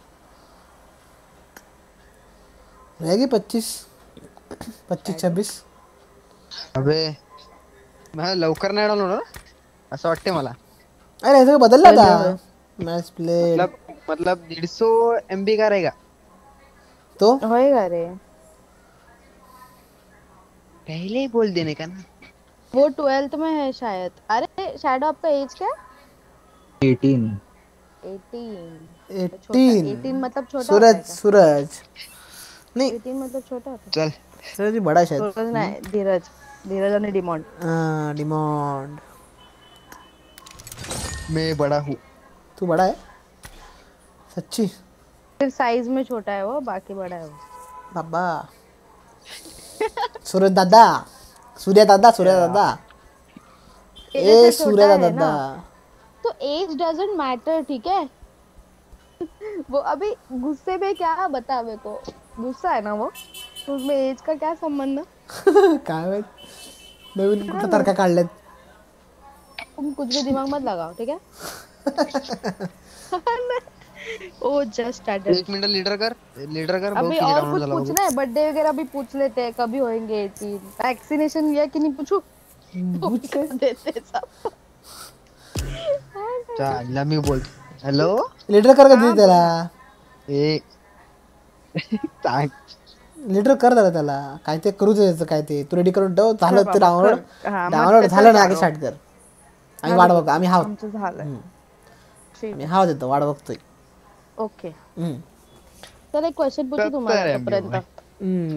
रहेगी पच्चीस पच्चीस छब्बीस। अबे मला लवकर नाही डाउनलोड असं वाटते मला अरे ऐसे बदलला था। मैच प्ले मतलब मतलब डेढ़ सौ एम बी का रहेगा। तो? होएगा रे। पहले ही बोल देने का ना। वो ट्वेल्थ में है शायद। अरे शैडो आपका एज क्या? है 18 एटीन। एटीन। एटीन मतलब छोटा सूरज सूरज। नहीं। मतलब छोटा होता चल। सूरज भी बड़ा शायद। सूरज नहीं धीरज। धीरज आणि डिमॉन्ड हाँ डिमांड। मैं बड़ा हूँ। तू बड़ा है? सच्ची? सिर्फ़ साइज़ में छोटा है वो बाकी बड़ा है वो। बाबा। सूर्य दादा। सूर्य दादा सूर्य दादा। ए सूर्य दादा। तो एज डजंट मैटर ठीक है? [laughs] वो अभी गुस्से में क्या बता मेरे को? गुस्सा है ना वो? तो उसमें एज का क्या संबंध काय माहित नवीन कुठं तडका काढलेत तुम कुछ भी दिमाग मत लगाओ ठीक है? ओ जस्ट स्टार्टेड एक मिनट लीडर कर लीडर कर अभी और कुछ पूछना है? बर्थडे वगैरह भी पूछ लेते हैं कभी होंगे वैक्सीनेशन लिया कि नहीं पूछू? पूछ [laughs] देते सब। चल मी बोल। हॅलो? लिटर कर का दे त्याला? ए. लिटर कर जरा त्याला. काय ते करू दे त्याचं काय ते. तू रेडी करून ठेव. झालं कर ते डाउनलोड. हा, डाउनलोड झालं ना चालू. स्टार्ट कर. आम्ही वाट बघतो. आम्ही आम्ही हाव देतो वाट बघतोय. ओके. हम्म. तर एक क्वेश्चन पूछू तुम्हाला तोपर्यंत.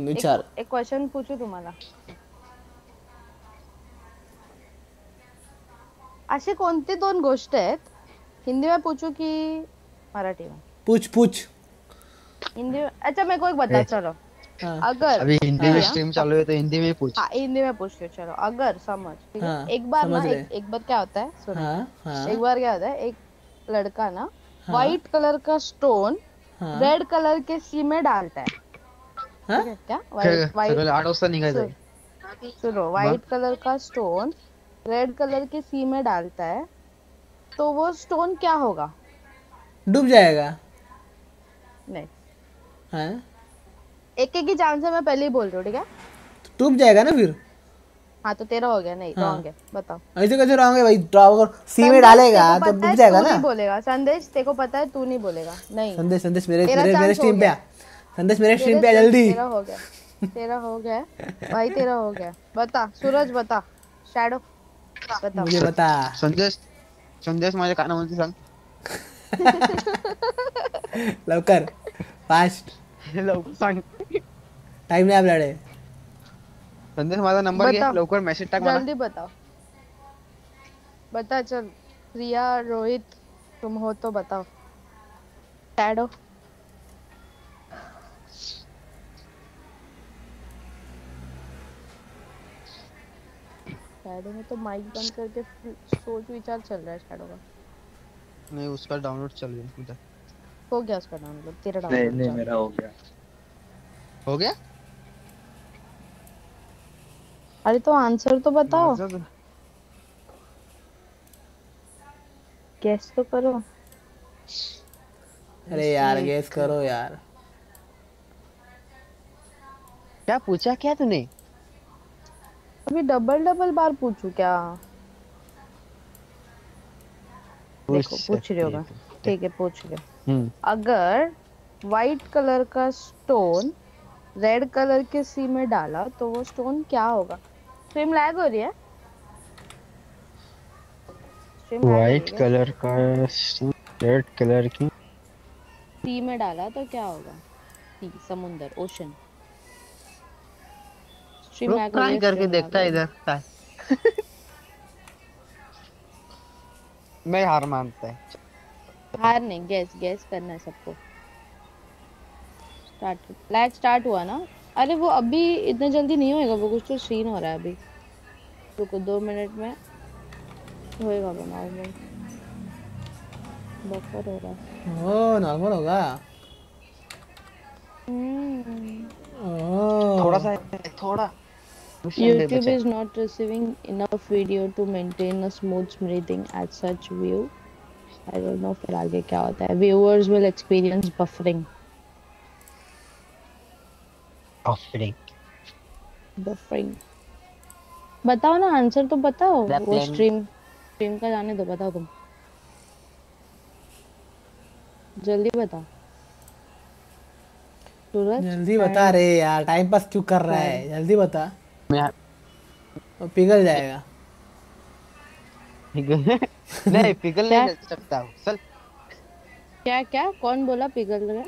विचार. एक- एक क्वेश्चन पूछू तुम्हाला. असे कोणते दोन गोष्ट आहेत हिंदी में पूछू की मराठी में? पूछ पूछ। हिंदी में अच्छा मेरे को एक बता चलो। हाँ। अगर अभी हिंदी में हाँ। स्ट्रीम चालू है तो हिंदी में पूछ। हाँ हिंदी में पूछ चलो। अगर समझ ठीक है? हाँ, एक बार ना एक, एक बार क्या होता है सुनो। हाँ हाँ। एक बार क्या होता है एक लड़का ना हाँ। व्हाइट कलर का स्टोन हाँ। रेड कलर के सी में डालता है। हाँ? क्या? [laughs] व्हाइट निघायचं सुनो व्हाइट कलर का स्टोन रेड कलर के सी में डालता है। तो वो स्टोन क्या होगा? डूब जाएगा। नहीं। हाँ। एक एक ही चांस है मैं पहले ही बोल रही हूँ ठीक है? डूब जाएगा ना फिर? हाँ तो तेरा हो गया नहीं हाँ। रॉन्ग है बताओ। ऐसे कैसे रहोगे भाई? ड्राइवर सी में डालेगा तो डूब जाएगा तू ना? नहीं बोलेगा। संदेश तेरे को पता है तू नहीं बोलेगा। नहीं। संदेश संदेश मेरे मेरे मेरे हो स्ट्रीम पे आ। गया। संदेश मेरे स्ट्रीम पे आ जल्दी। तेरा हो गया। तेरा हो गया। भाई तेरा हो गया। बता सूरज बता। शैडो बता। मुझे बता। संदेश संदेश माझ्या कानामध्ये सांग लवकर फास्ट लवकर सांग टाइम नाही आपल्याकडे संदेश माझा नंबर घे लवकर मेसेज टाक मला जल्दी बताओ बता चल प्रिया रोहित तुम हो तो बताओ शैडो शैडो में तो माइक बंद करके सोच विचार चल रहा है शैडो का। नहीं उसका डाउनलोड चल रहा है उधर। हो गया उसका डाउनलोड तेरा डाउनलोड नहीं नहीं मेरा हो गया। हो गया? अरे तो आंसर तो बताओ। गेस तो करो। अरे यार गेस करो यार। क्या पूछा क्या तूने? अभी डबल डबल बार पूछू क्या? देखो पूछ रही होगा। ठीक है पूछ रही हम्म। अगर वाइट कलर का स्टोन रेड कलर के सी में डाला तो वो स्टोन क्या होगा? स्ट्रीम लैग हो रही है? व्हाइट कलर का रेड कलर की सी में डाला तो क्या होगा? सी समुंदर ओशन स्ट्रीम लैग हो रही ट्राई करके देखता है इधर [laughs] मैं हार मानता है। हार नहीं गैस गैस करना है सबको। स्टार्ट लैग स्टार्ट हुआ ना। अरे वो अभी इतने जल्दी नहीं होएगा वो कुछ तो सीन हो रहा है अभी। रुको दो मिनट में होएगा वो नॉर्मल बफर हो रहा है। नॉर्मल होगा। हम्म। ओह थोड़ा सा थोड़ा। YouTube is not receiving enough video to maintain a smooth breathing at such view. I don't know फिर आगे क्या होता है. Viewers will experience buffering. Buffering. Buffering. बताओ ना आंसर तो बताओ वो स्ट्रीम स्ट्रीम का जाने दो बताओ तुम जल्दी बताओ सूरज जल्दी बता रे यार टाइम पास क्यों कर रहा है जल्दी बता वो पिघल जाएगा। नहीं पिघल नहीं सकता चल। क्या क्या? कौन बोला पिघल रहा है?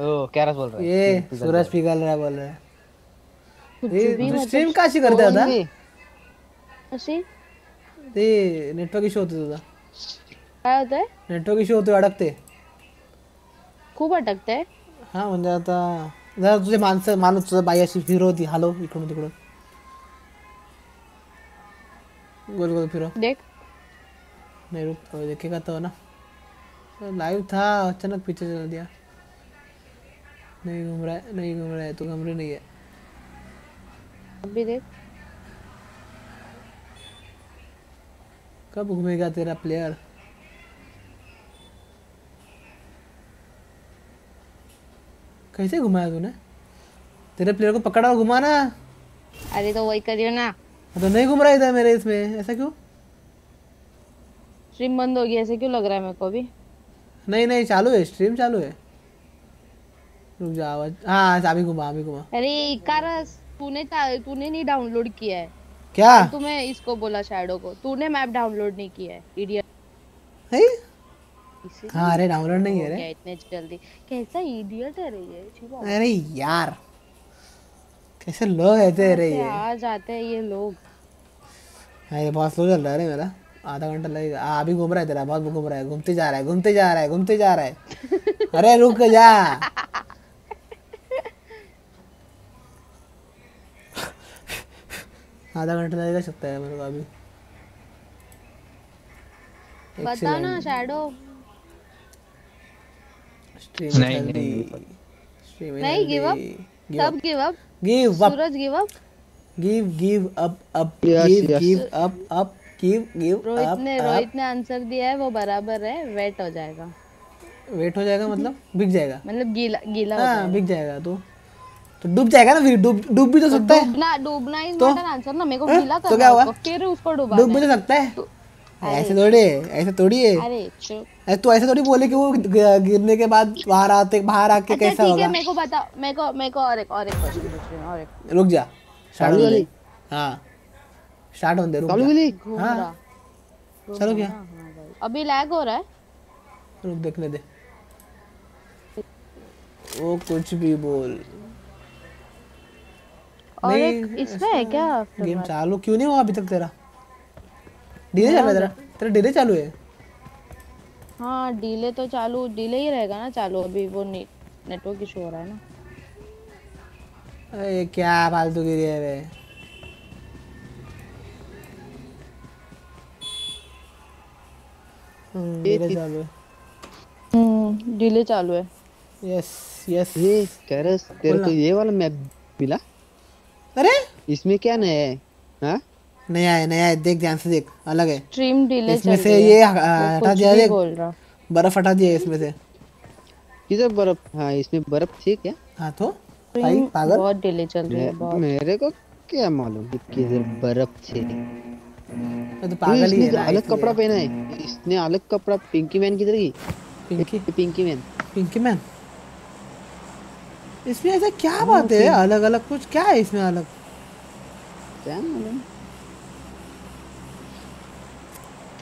ओ कैरस बोल रहा है। ये सूरज पिघल रहा है बोल रहा है। कुछ ये भी स्ट्रीम काशी करते आता अशी ते नेटवर्क इश्यू होतो तुझा काय होतंय नेटवर्क इश्यू होतोय अडकते। खूप अटकते हा? म्हणजे आता जरा तुझे माणसं माणूस तुझं बाई अशी फिरवती. हलो इकडून तिकडून. गोल गोल फिरो देख. नहीं रुक देखेगा तो ना. लाइव था अचानक पीछे चला दिया. नहीं घूम रहा है नहीं घूम रहा है तो घूम नहीं है अभी देख. कब घूमेगा तेरा प्लेयर कैसे घुमाया तूने? तेरे प्लेयर को पकड़ा और घुमा ना। अरे तो वही करियो ना। तो नहीं घूम रहा इधर मेरे इसमें ऐसा क्यों? स्ट्रीम बंद होगी ऐसे क्यों लग रहा है मेरे को अभी? नहीं नहीं चालू है स्ट्रीम चालू है। रुक जा आवाज़ हाँ अभी घुमा अभी घुमा। अरे इकारस तूने तूने नहीं डाउनलोड किया है। क्या? तुम्हें इसको बोला शैडो को तूने मैप डाउनलोड नहीं किया है इडियट है हाँ अरे डाउनलोड नहीं है रे इतने जल्दी। कैसा इडियट है रे ये अरे यार कैसे लोग रहते रे ये? आ जाते हैं ये लोग। हाँ ये बहुत स्लो चल रहा है रे मेरा। आधा घंटा लगेगा हाँ अभी घूम रहा है तेरा बहुत घूम रहा है। घूमते जा रहा है घूमते जा रहा है घूमते जा रहा है। अरे रुक जा। आधा घंटा लगेगा सकता है मेरे को अभी। बता ना शैडो नहीं, नहीं, नहीं। गिव अप सब give up give up Suraj give up give give up up give give up up give give Rohit up ने रोहित ने आंसर दिया है वो बराबर है वेट हो जाएगा। वेट हो जाएगा मतलब? बिक जाएगा। मतलब गीला गीला हो जाएगा। बिक जाएगा तो। तो डूब जाएगा ना फिर? डूब डूब भी तो सकता है। डूबना डूबना इज़ तो? नॉट एन आंसर ना मेरे को हाँ? गीला तो क्या हुआ? फिर उसको डूबा डूब भी तो सकता है। ऐसे थोड़ी ऐसे थोड़ी है। अरे चुप। तू ऐसे थोड़ी बोले कि वो गिरने के बाद बाहर आते बाहर आके अच्छा कैसा होगा? मेरे को बता मेरे को मेरे को और एक और एक क्वेश्चन हूँ और एक। रुक जा। स्टार्ट वाली? दे। हाँ। स्टार्ट होने दे रुक वाली? घूम हाँ चलो क्या? हाँ अभी लैग हो रहा है। रुक देखने दे। वो कुछ भी बोल। और एक इसमें है क्या गेम चालू क्यों नहीं हुआ अभी तक तेरा? डीले चल रहा है तेरा तेरा डीले चालू है? हाँ डीले तो चालू डीले ही रहेगा ना चालू अभी वो नेटवर्क इशू हो रहा है ना। अरे क्या फालतू गिरी है? बे हम्म, डीले चालू है। हम्म डीले चालू है। यस यस ये करस तेरे को ये वाला मैप मिला? अरे? इसमें क्या नया है? हाँ? नया है नया है देख ध्यान से देख अलग है। स्ट्रीम डीले इसमें चल से रही है। ये हटा दिया देख। बर्फ़ हटा दिया है इसमें से। किधर बर्फ़ हाँ इसमें बर्फ़ थी क्या? हाँ तो? भाई पागल। बहुत डिले चल रही है बहुत। मेरे को क्या मालूम कि किधर बर्फ़ थी। मैं तो पागल ही है तो अलग कपड़ा पहना है। इसने अलग कपड़ा पिंकी मैन किधर गई पिंकी पिंकी मैन पिंकी मैन इसमें ऐसा क्या बात है? अलग अलग कुछ क्या है इसमें अलग? क्या मालूम?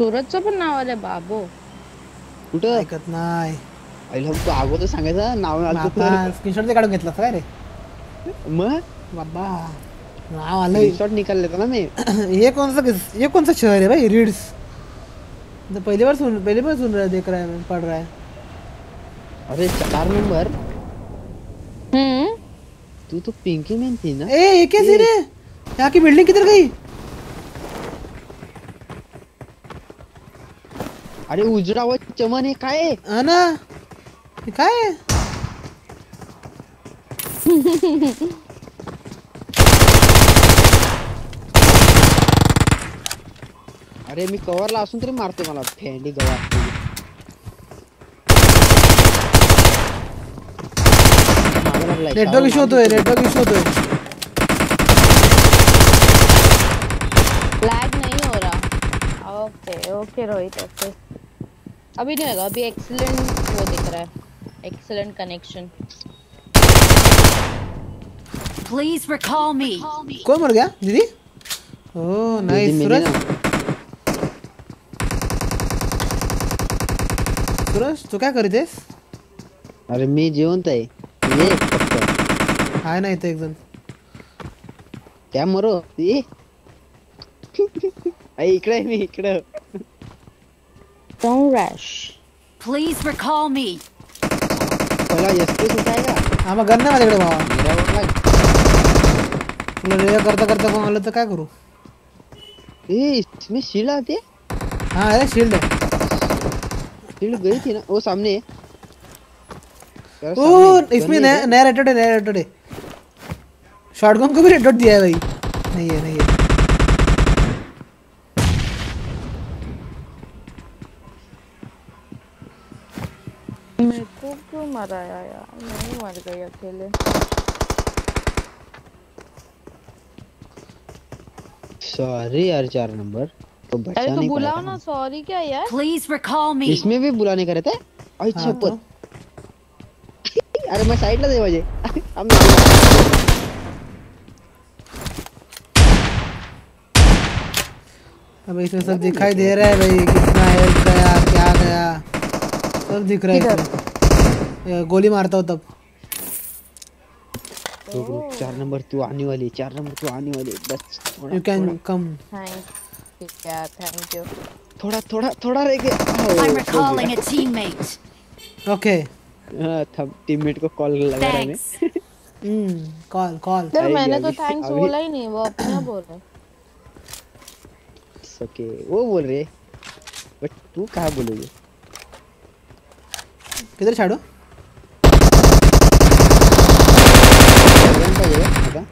पण नाव आलंय बाबो। कुठं? ऐकत नाही. आईला तो अगोदर सांगायचं नाव आलं स्क्रीनशॉट काढून घेतला काय रे? मग? बाबा नाव आलं स्क्रीनशॉट निकाल लेता ना मैं. ये कौन सा ये कौन सा शहर है भाई रीड्स तो पहली बार सुन पहली बार सुन रहा है देख रहा है पढ़ रहा है अरे चार नंबर. हम्म. तू तो पिंकी मैन थी ना? ए ये कैसी रे यहाँ की बिल्डिंग किधर गई अरे उजड़ा हुआ चमन है काय? ना? ये काय अरे मी कव्हरला असून तरी मारते मला फेंडी लागलाय, नेटवर्क इशू होतोय नेटवर्क इशू होतोय लैग नहीं हो रहा ओके ओके रोहित ओके अभी नहीं होगा अभी एक्सीलेंट वो दिख रहा है। Excellent connection Please recall me. कौन मर गया दीदी? ओह नाइस सूरज सूरज तू काय करीतेस अरे मी जिवंत आहे. ये फक्त. आहे ना इथे एक जण. क्या मरो? ये? [laughs] आई इकडे मी इकडं. Don't rush. Please recall me. पहिला एसपी उठाएगा हा मग माझ्याकडे भावा मेरा वाला तुला रे करता करता कोण आलं तर काय करू ए इसमें शील्ड आती है हाँ अरे शील्ड है शील्ड गई थी ना वो सामने है ओ इसमें नया नया रेटेड है नया रेटेड है शॉटगन को भी रेटेड दिया है भाई। नहीं है नहीं है। क्यों मराया यार? मैं ही मर गई अकेले। सॉरी यार चार नंबर। तो बचा अरे तो बुलाओ ना सॉरी क्या यार? Please recall me. इसमें भी बुलाने का रहता है आई हाँ, अरे मैं साइडला दे माझे। हम अब इसमें [laughs] सब दिखाई दे रहा है भाई कितना है गया क्या गया सब दिख रहा है गोली मारता हूँ तब रुक चार नंबर तू आने वाली चार नंबर तू आने वाली bus you can come thank you यार थैंक यू थोड़ा थोड़ा थोड़ा रह गया I'm recalling a teammate. Okay हाँ था टीममेट को कॉल लगा रहा है. हम्म कॉल कॉल अभी- मैंने तो थैंक्स बोला ही नहीं वो अपना बोल रहा है? ओके वो बोल रहे. बट तू कहाँ बोलोगे? किधर छाड़ो गन का जगह बता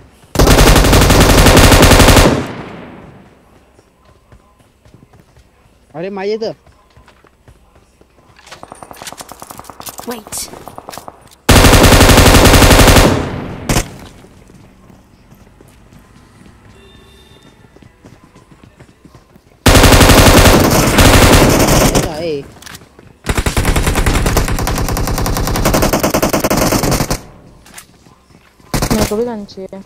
अरे माये तो Wait. आए मेरे को भी गन चाहिए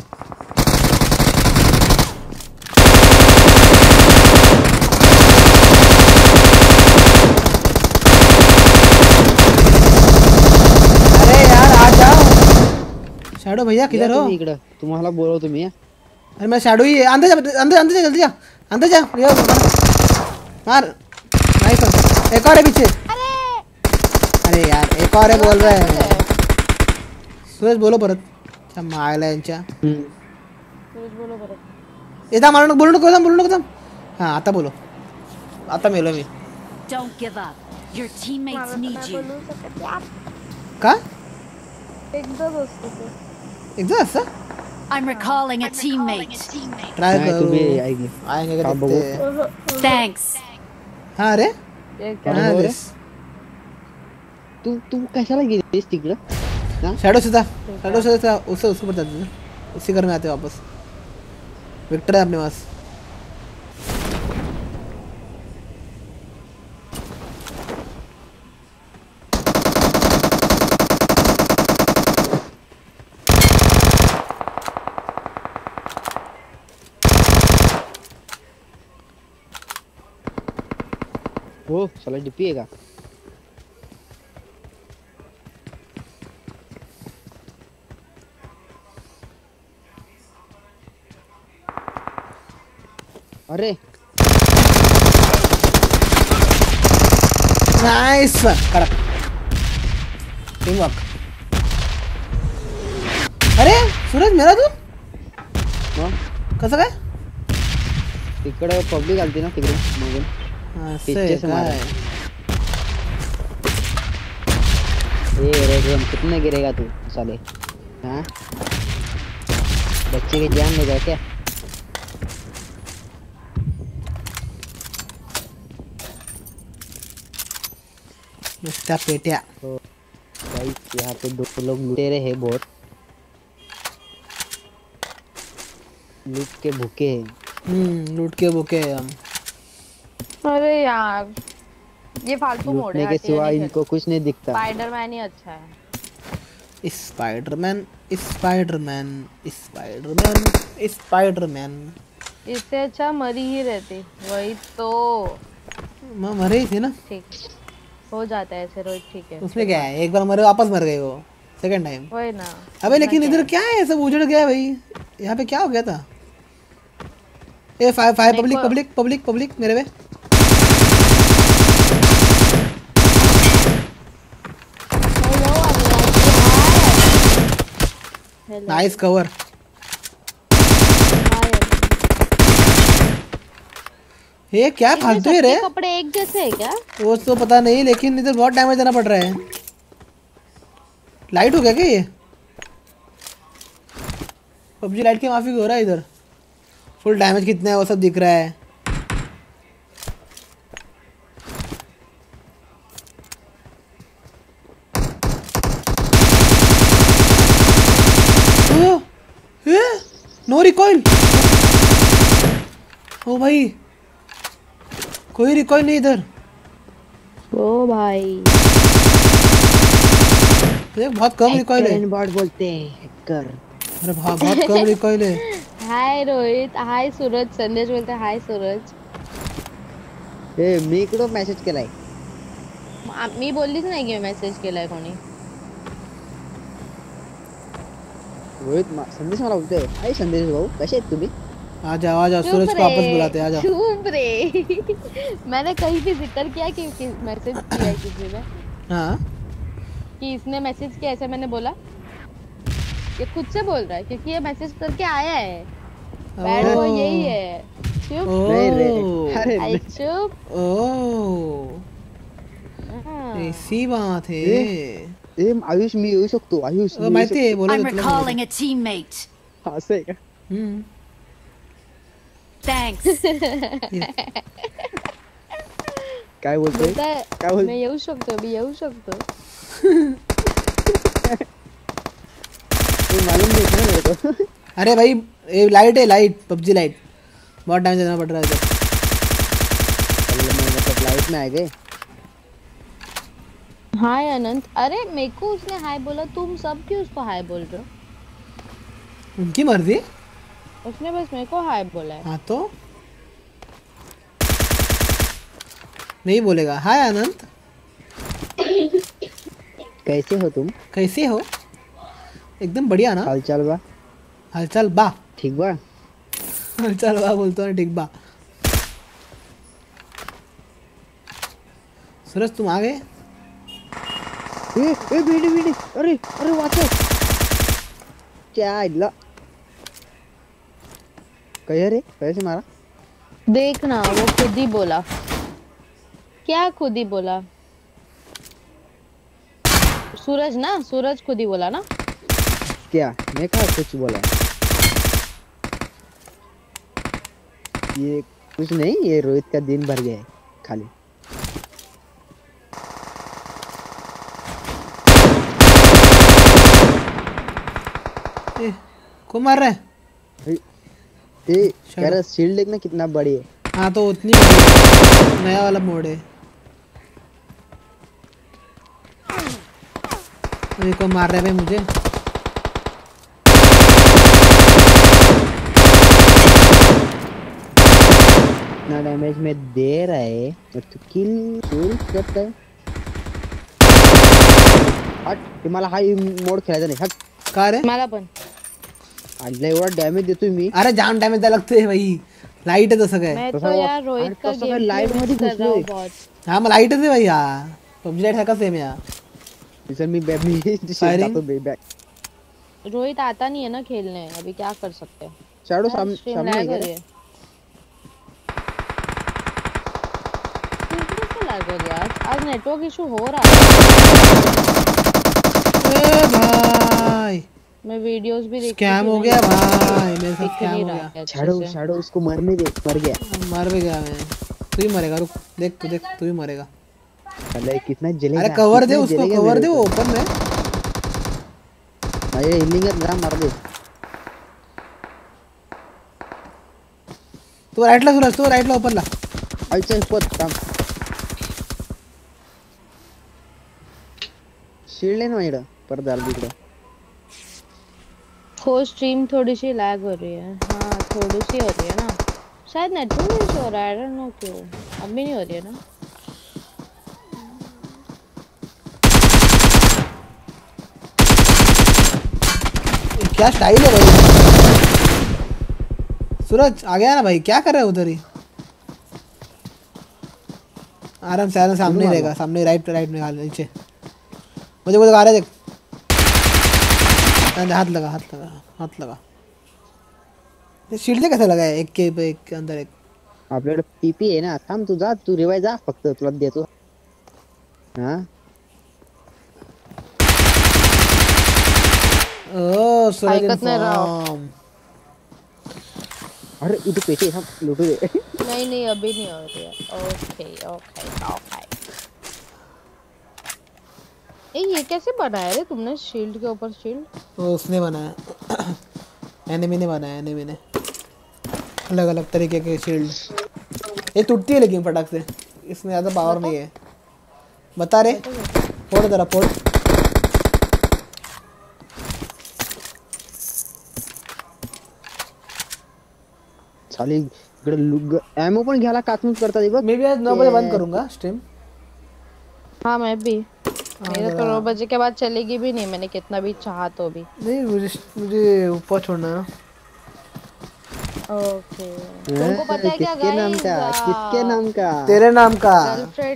अरे यार आ जाओ शैडो भैया किधर हो? इकडं. तुम्हाला बोलव तुम्ही हा? अरे मैं शैडो ही है। अंदर जा अंदर अंदर जा जल्दी जा। अंदर जा। ये मार। Nice one. एक और है पीछे। अरे! यार एक और है बोल रहा है। सुरेश बोलो परत। अच्छा मायला यांच्या सूरज बोलो बरं येता मारू नको बोलू नको एकदम बोलू नको एकदम हाँ आता बोलो। आता मेलो मी Don't give up. Your teammates need you. का? एकदाच असतो ते एकदा असं I'm recalling a teammate. Try करो. आएँगे आएँगे का हाँ, बघू. देखते हैं। Thanks. हाँ अरे एक हाँ, बोल दिस. तू तू कशाला गेलीस तिकडं शैडो सीधा शैडो सीधा उससे उसके जाते हैं उसी घर में आते वापस विक्टर है अपने पास हो साला डीपी आहे का अरे नाइस कड़क टीम वर्क अरे सूरज मेरा तू कसं काय तिकडे पब्लिक आलती ना तिकडे मागून पीछे से मारा काय ए कितने गिरेगा तू साले हाँ बच्चे की जान ले जाए क्या नुसत्या पेट्या भाई यहाँ पे दो लोग लुटेरे हैं बहुत लूट के भूखे हैं हम्म लूट के बुके हैं हम यार ये फालतू मोड है के सिवा इनको कुछ नहीं दिखता। स्पाइडरमैन ही अच्छा है। स्पाइडरमैन स्पाइडरमैन स्पाइडरमैन स्पाइडरमैन इससे अच्छा मरी ही रहती वही तो। मैं मरे ही थी ना? ठीक हो। जाता है ऐसे रोज ठीक है। उसमें क्या है? एक बार मरे वापस मर गए वो सेकंड टाइम वही ना अबे लेकिन इधर क्या है? सब उजड़ गया भाई। यहाँ पे क्या हो गया था? ए फायर मेरे पब्लिक पब्लिक पब्लिक पब्लिक मेरे पे। नाइस कवर ये क्या फालतू है रे? कपड़े एक जैसे है क्या? वो तो पता नहीं लेकिन इधर बहुत डैमेज देना पड़ रहा है। लाइट हो गया क्या ये? पबजी लाइट के माफ़ी हो रहा है इधर। फुल डैमेज कितना है वो सब दिख रहा है ओ, ए, नो रिकॉइल ओ भाई कोई रिकॉइल नहीं इधर। ओ भाई। देख बहुत कम रिकॉइल है। बॉट बोलते हैं हैकर अरे बहुत बहुत कम रिकॉइल है। हाय रोहित हाय सूरज संदेश बोलते हाय सूरज ए मी इकडं मेसेज केलाय मी बोललीच नाही की मेसेज केलाय कोणी। रोहित मा- संदेश मला बोलतोय। हाय संदेश भाऊ कसे आहेत तुम्ही? आ जाओ आ जाओ सूरज को वापस बुलाते हैं, आ जाओ चुप रे [laughs] मैंने कहीं भी ज़िक्र किया कि, कि मैसेज किया है किसी ने। हाँ। कि इसने मैसेज किया ऐसा मैंने बोला। ये खुद से बोल रहा है क्योंकि ये मैसेज करके आया है। बैड। बॉय यही है। चुप। नहीं रे, अरे आई। चुप। ओ। हाँ। ऐसी बात है। ए, ए आयुष मी येऊ शकतो आयुष माहिती आहे बोला I'm तुला recalling a teammate. असं आहे का हम्म। Thanks. काय बोलताय काय बोल मी येऊ शकतो मी येऊ शकतो तू मालूम नहीं था मेरे को अरे भाई ये लाइट है लाइट पबजी लाइट बहुत डैमेज देना पड़ रहा है अरे मैं मतलब लाइट में आ गए हाय अनंत अरे मेरे को उसने हाय बोला तुम सब क्यों उसको हाय बोल रहे हो उनकी मर्ज़ी उसने बस मेरे को हाय बोला है। हाँ तो? नहीं बोलेगा। हाय अनंत। कैसे हो तुम? कैसे हो? एकदम बढ़िया ना? हालचाल बा। हालचाल बा। ठीक बा? हालचाल बा बोलतो ना ठीक बा। सूरज तुम आ गए? ए ए भिडी भिडी। अरे अरे वाचो। क्या इल्ला? कहीं रे कैसे मारा? देखना वो खुद ही बोला। क्या खुद ही बोला? सूरज ना सूरज खुद ही बोला ना? क्या? मैं कहा कुछ बोला। ये कुछ नहीं ये रोहित का दिन भर गया है खाली। ए, को मार रहा है? ए यार शील्ड देखना कितना बड़ी है। हाँ तो उतनी बड़ी- नया वाला मोड है। अरे को मार रहे भाई मुझे। इतना डैमेज में दे रहा है और तू किल किल करता है। हट ते मला हा मोड खेळायचा नाही हट। का रे? मला पण आणला एवढा डॅमेज देतोय मी अरे जाम डॅमेज द्यायला लागते भाई। लाईट आहे तसं काय मैं तो यार रोहित का तसं काय गेम live मध्ये कर रहा हूँ घुसलोय. बहुत। हा मग लाईटच आहे भाई हा। पबजी लाईट सारखा सेम या सर मी रोहित आता नहीं है ना खेलने अभी क्या कर सकते हैं? शॅडो यार, सामने हो है कैसे lag हो रही आज आज नेटवर्क इशू हो रहा है। ए भाई। मैं वीडियोस भी देखती स्कैम हो गया भाई मेरे साथ दिख स्कैम हो गया। है अच्छे शॅडो से। शॅडो उसको मरने दे मर गया। मर भी गया मैं। तू ही मरेगा रुक देख तू देख तू ही मरेगा। अरे कितना जलेगा अरे कवर दे उसको कवर दे वो ओपन में। माझ्या हिलिंग जा मार दे। तू राईटला सूरज तू राईटला ओपनला आईच्या पत काम। शील्ड आहे ना माझ्याकडं परत झालं तिकडं हो स्ट्रीम थोड़ी सी लैग हो रही है। हाँ थोड़ी सी हो रही है ना। शायद नेटवर्क इशू हो रहा है आई डोंट नो क्यों। अब भी नहीं हो रही है ना। क्या स्टाइल है भाई? सूरज आ गया ना भाई? क्या कर रहे हो उधर ही? आराम से आराम सामने रहेगा सामने राइट राइट में नीचे। मुझे वो आ रहा है देख। हाथ लगा हाथ लगा हाथ लगा। ये शील्ड कैसे लगा है? एक के एक के अंदर एक। आपल्याकडे पीपी आहे ना. थांब तू जा तू रिवाय जा फक्त तुला देतो. हा? ओ ऐकत नाही राव. अरे इथे पेटी थांब लुटू दे. नहीं नहीं अभी नहीं हो रही है ओके ओके ओके ए ये कैसे बनाया रे तुमने? शील्ड के ऊपर शील्ड वो उसने बनाया। [coughs] एनिमी ने बनाया एनिमी ने। अलग अलग तरीके के शील्ड ये टूटती है लेकिन फटाक से। इसमें ज़्यादा पावर नहीं है। बता रे। फोड़ जरा फोड़। चालेल इकडे लुग ॲमो पण घ्यायला काचूच करतात बघ मैं भी आज नौ बजे बंद करूँगा स्ट्रीम हाँ मैं भी। मेरे तो नौ बजे के बाद चलेगी भी नहीं मैंने कितना भी चाहा तो भी। नहीं मुझे मुझे ऊपर छोड़ना है ओके। तुमको पता है क्या किसके नाम का? किसके नाम का? तेरे नाम का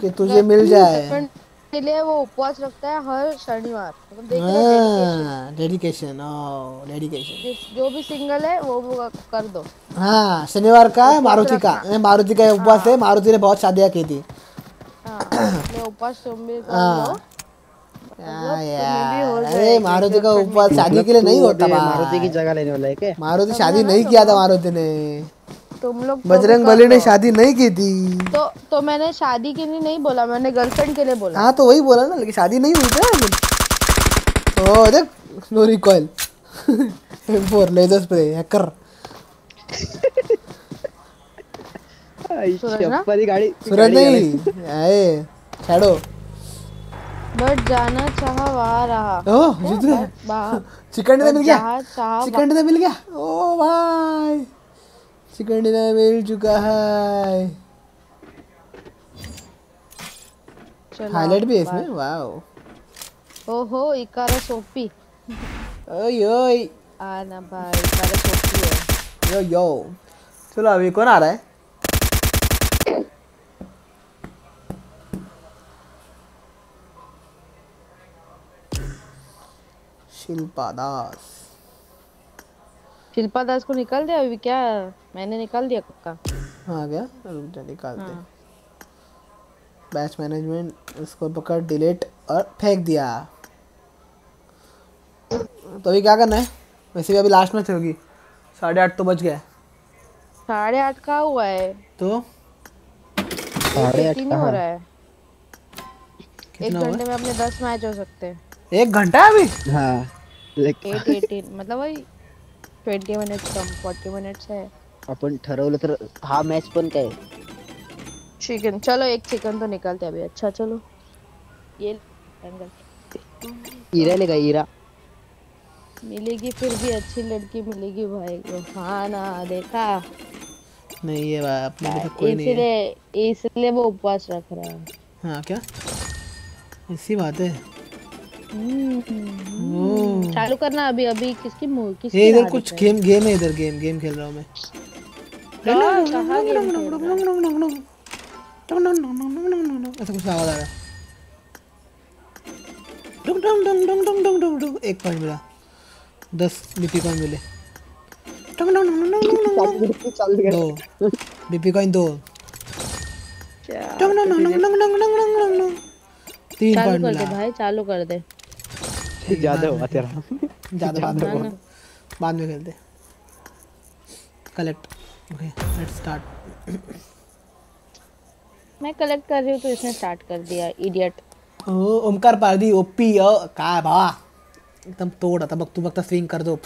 कि तुझे मिल जाए। के लिए वो उपवास रखता है हर शनिवार। मतलब देख लो हाँ डेडिकेशन ओ डेडिकेशन जो भी सिंगल है वो वो कर दो। हाँ शनिवार का मारुति का। मारुति का उपवास है। मारुति ने बहुत शादियाँ की थी। हाँ उपवास तुम भी हाँ। हाँ अरे मारुति का उपवास शादी के लिए नहीं होता मारुति की जगह लेने वाला है क्या? मारुति शादी नहीं किया था मारुति ने। तुम लोग तो बजरंग बली ने शादी नहीं की थी। तो तो मैंने शादी के लिए नहीं बोला मैंने गर्लफ्रेंड के लिए बोला। हाँ तो वही बोला ना लेकिन शादी नहीं हुई थी ओ देख no recoil [laughs] four laser spray hacker. Suraj ना? गाडी सूरज नहीं आए शैडो बट जाना चाहा वहाँ रहा। ओह जीत गए चिकन डिनर मिल गया? चिकन डिनर मिल गया? ओ भाई। चिकन डिनर मिल चुका है। हाईलाइट भी है इसमें? वाओ। ओहो इकारा सोपी। ओय ओय आना भाई इकारा सोपी है। यो यो। चलो अभी कौन आ रहा है। शिल्पा दास शिल्पा दास को निकाल दिया अभी क्या? मैंने निकाल दिया कक्का आ गया? रुक जा निकालते हाँ। दे बैच मैनेजमेंट इसको पकड़ डिलीट और फेंक दिया। तो अभी क्या करना है? वैसे भी अभी लास्ट मैच होगी। साढ़े आठ तो बज गया साढ़े आठ का हुआ है। तो? साढ़े आठ हो रहा है? एक घंटे में अपने दस मैच हो सकते हैं। एक घंटा अभी? हा। एट एटीन मतलब वही ट्वेंटी मिनट्स कम फोर्टी मिनट्स है। आपण ठरवलं तर हा मॅच पण काय? चिकन चलो एक चिकन तो निकालते अभी. अच्छा चलो. ये एंगल इरा ले का इरा। मिलेगी फिर भी अच्छी लड़की मिलेगी भाई को। हाँ ना देखा। नहीं ये अपने अभी तक कोई नहीं है। इसलिए वो उपवास रख रहा है। हाँ क्या? ऐसी बात है। चालू करना अभी अभी किसकी किसकी ये इधर कुछ गेम गेम है इधर गेम गेम खेल रहा हूँ मैं है? है? ऐसा कुछ आवाज़ आ रहा है डुंग डुंग डुंग डुंग डुंग डुंग डुंग डुंग एक पॉइंट मिला दस बीपी कॉइन मिले डुंग डुंग डुंग डुंग डुंग डुंग दो बीपी कॉइन दो डुंग डुंग डुंग डुंग डुंग डुंग डुंग डुंग डुंग डुंग तीन चालू पॉइंट कर दे मिला भाई चालू कर दे ज़्यादा हुआ तेरा। [laughs] ज़्यादा बाद में बाद में खेलते। कलेक्ट ओके लेट्स स्टार्ट मैं कलेक्ट कर रही हूँ तो इसने स्टार्ट कर दिया इडियट ओ ओमकार पारदी ओपी अ काय भावा एकदम तोड आता बघ तू फक्त स्विंग कर दो।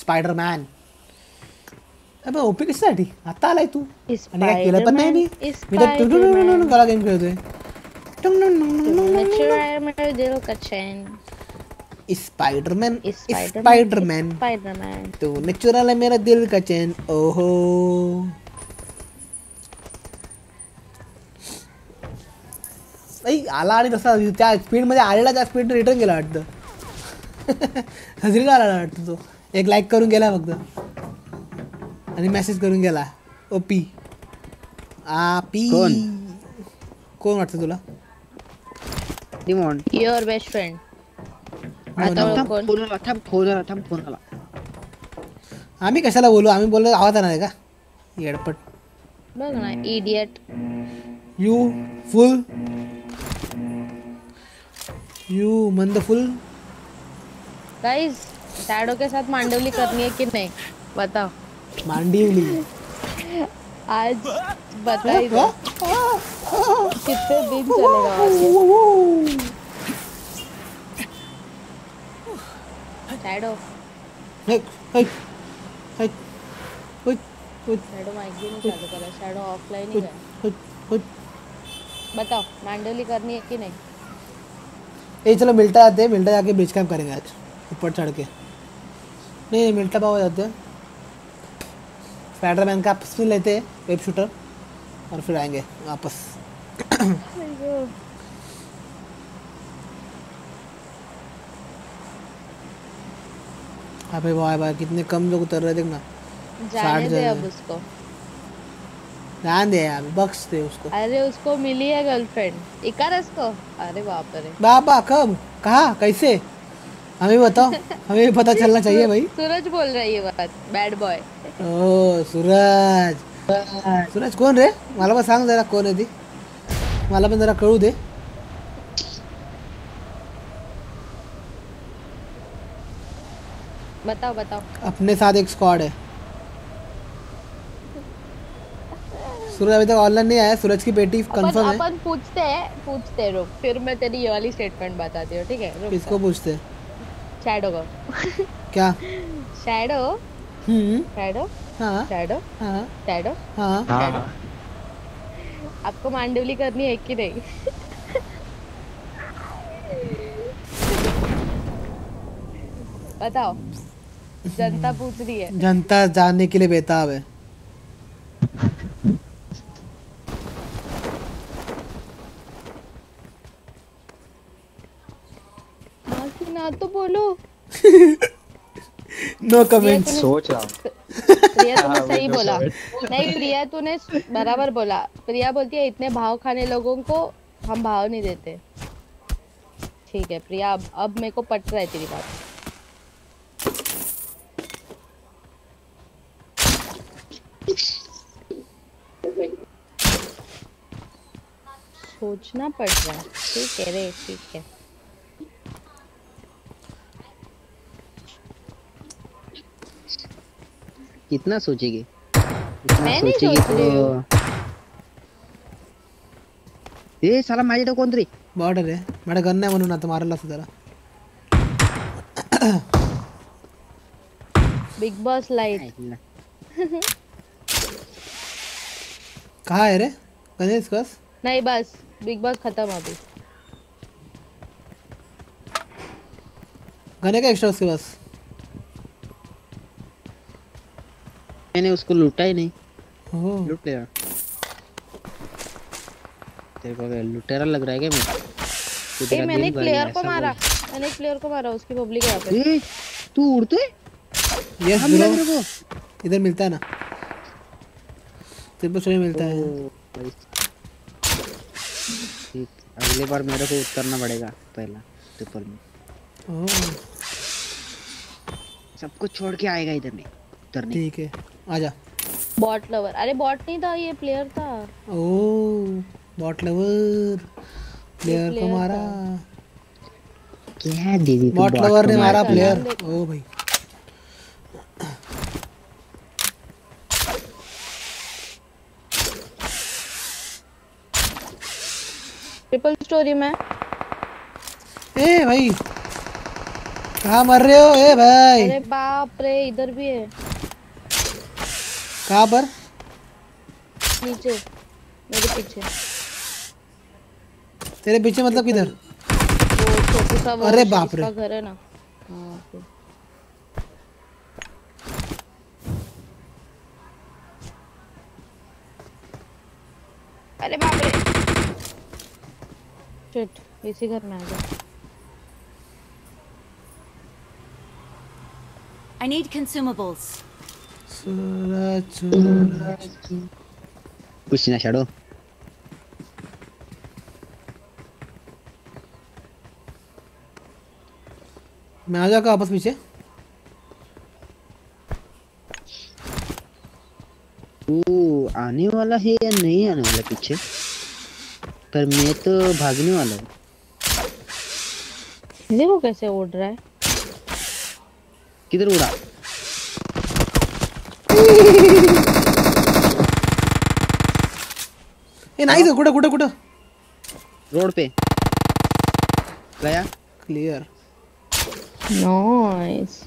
स्पायडरमॅन अबे ओपी कशासाठी आता आलाय तू। आणि काय केलं पण नाही। मी मी तर गला गेम खेळतोय का चैन स्पाइडरमैन स्पाइडरमैन स्पाइडरमैन तूने चुरा लिया मेरा दिल का चैन ओहो. नाही आला आणि तसा त्या स्पीड मध्ये आलेला त्या स्पीड रिटर्न गेला वाटतं? [laughs] हजरीला आला वाटतं तो. एक लाईक करून गेला फक्त. आणि मेसेज करून गेला. ओपी आपी कोण? कोण वाटतं तुला? डिमॉन योर बेस्ट फ्रेंड आता थांब, कोण? फ़ोन आला थांब फ़ोन आला थांब फ़ोन आला आम्ही कशाला बोलू? आम्ही बोललो आवाज़ येणार आहे का? येडपट. बघ ना इडियट यू फुल यू मंद फुल गाइस के साथ मांडवली करनी है कि नहीं? बताओ. मांडीवली. आज बताइए। कितने दिन चलेगा? शैडो माइक भी नहीं चालू करा। शैडो ऑफलाइन ही है। बताओ मांडवली करनी है कि नहीं? चलो मिल्टा जाते हैं। मिल्टा जाके ब्रिज कैंप करेंगे आज। ऊपर चढ़ के। नहीं नहीं मिल्टा पाओ जाते हैं। स्पाइडरमैन का स्पिन लेते हैं वेब शूटर और फिर आएँगे वापस। अबे भाई भाई कितने कम लोग उतर रहे देखना। जाने दे अब उसको। ध्यान दे यार बख्श दे उसको। अरे उसको मिली है गर्लफ्रेंड इकारस को? अरे बाप रे। बाबा कब कहा? कैसे? हमें बताओ। हमें भी पता [laughs] चलना चाहिए भाई। सूरज बोल रहा है ये बात बैड बॉय ओ सूरज। सूरज कोण रे मला पण सांग जरा कोण आहे ती मला पण जरा कळू दे बताओ बताओ अपने साथ एक स्क्वाड है सूरज अभी तक ऑनलाइन नहीं आया सूरज की बेटी कंफर्म है अपन पूछते हैं पूछते हैं रुक फिर मैं तेरी ये वाली स्टेटमेंट बताती हूँ ठीक है रुक किसको पूछते हैं शैडो को क्या शैडो हम्म शैडो हाँ। हाँ। हाँ। आपको मांडवली करनी है कि नहीं? बताओ। जनता पूछ रही है। जनता जानने के लिए बेताब है। ना तो बोलो। [laughs] नो कमेंट सोच रहा हूँ। प्रिया तूने हाँ, सही बोला। नहीं प्रिया तूने बराबर बोला। प्रिया बोलती है इतने भाव खाने लोगों को हम भाव नहीं देते। ठीक है प्रिया अब अब मेरे को पट रहा है तेरी बात। सोचना पड़ रहा है। ठीक है रे ठीक है। कितना सोचेगी? इतना मैं नहीं सोचेगी तो ए साला माझ्याकडे कोण बॉर्डर आहे माझ्या गन नाही म्हणून आता मारला असं जरा बिग बॉस लाइट कहाँ है रे? गणेश कस नहीं बस बिग बॉस खत्म अभी गने का एक्स्ट्रा उसके पास। मैंने उसको लूटा ही नहीं। लूट लिया तेरे को क्या लुटेरा लग रहा है क्या मैं ए मैंने प्लेयर को मारा। मैंने एक प्लेयर को मारा उसकी पब्लिक यहाँ पे। तू उड़ते? यस हम ब्रो को? इधर मिलता है ना। ट्रिपल स्टोरी मिलता है। ठीक अगली बार मेरे को उतरना पड़ेगा पहला ट्रिपल में। ओह। सब कुछ छोड़ के आएगा इधर नहीं उतरने ठीक है आजा बॉट लवर अरे बॉट नहीं था ये प्लेयर था। ओह बॉट लवर प्लेयर को मारा क्या दीदी बॉट लवर ने मारा प्लेयर ओ भाई। ट्रिपल स्टोरी में। ए भाई कहाँ मर रहे हो? ए भाई। अरे बाप रे इधर भी है। कहाँ पर? नीचे। मेरे पीछे। तेरे पीछे मतलब किधर? वो छोटू सा अरे बाप रे। घर है ना। हाँ, अरे बाप रे। शिट इसी घर में आ गया। I need consumables. कुछ ना छड़ो मैं आ जाऊँगा वापस पीछे वो आने वाला है या नहीं आने वाला पीछे पर मैं तो भागने वाला हूँ देखो कैसे उड़ रहा है किधर उड़ा ए नाइस कुठं कुठं कुठं? रोड पे। गया? क्लियर नाइस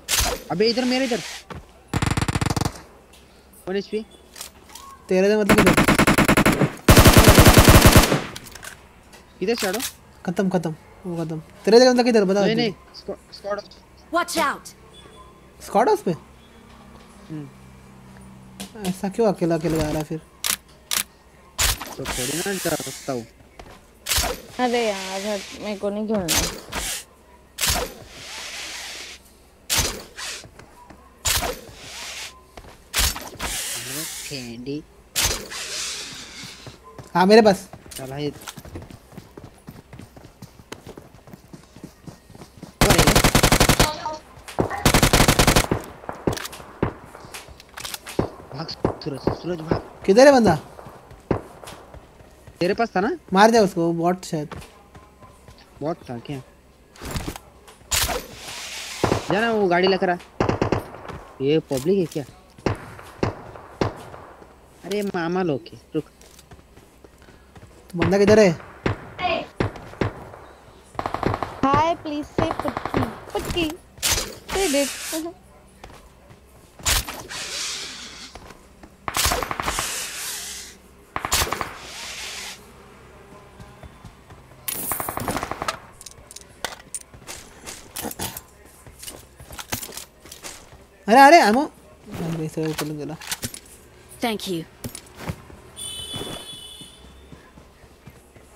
अबे इधर मेरे इधर। वन एचपी तेरे से मतलब किधर किधर शैडो खत्म खत्म वो खत्म। तेरे से मतलब किधर बता नहीं नहीं squad Watch out! Squad house पे? ऐसा क्यों अकेला अकेला जा रहा है फिर? तो थोड़ी ना डर सकता हूँ। अरे यार हट मेरे को नहीं खेलना। कैंडी हाँ मेरे पास। चला ये भाग सूरज सूरज भाग। किधर है बंदा? तेरे पास था ना? मार दे उसको बॉट शायद। बहुत था क्या? जाना वो गाड़ी लेकर आ। ये पब्लिक है क्या? अरे मामा लोग के रुक। तो बंदा किधर है? हाय प्लीज़ से पुटकी। पुटकी। अरे अरे इस तरह चलूँगा गेला Thank you.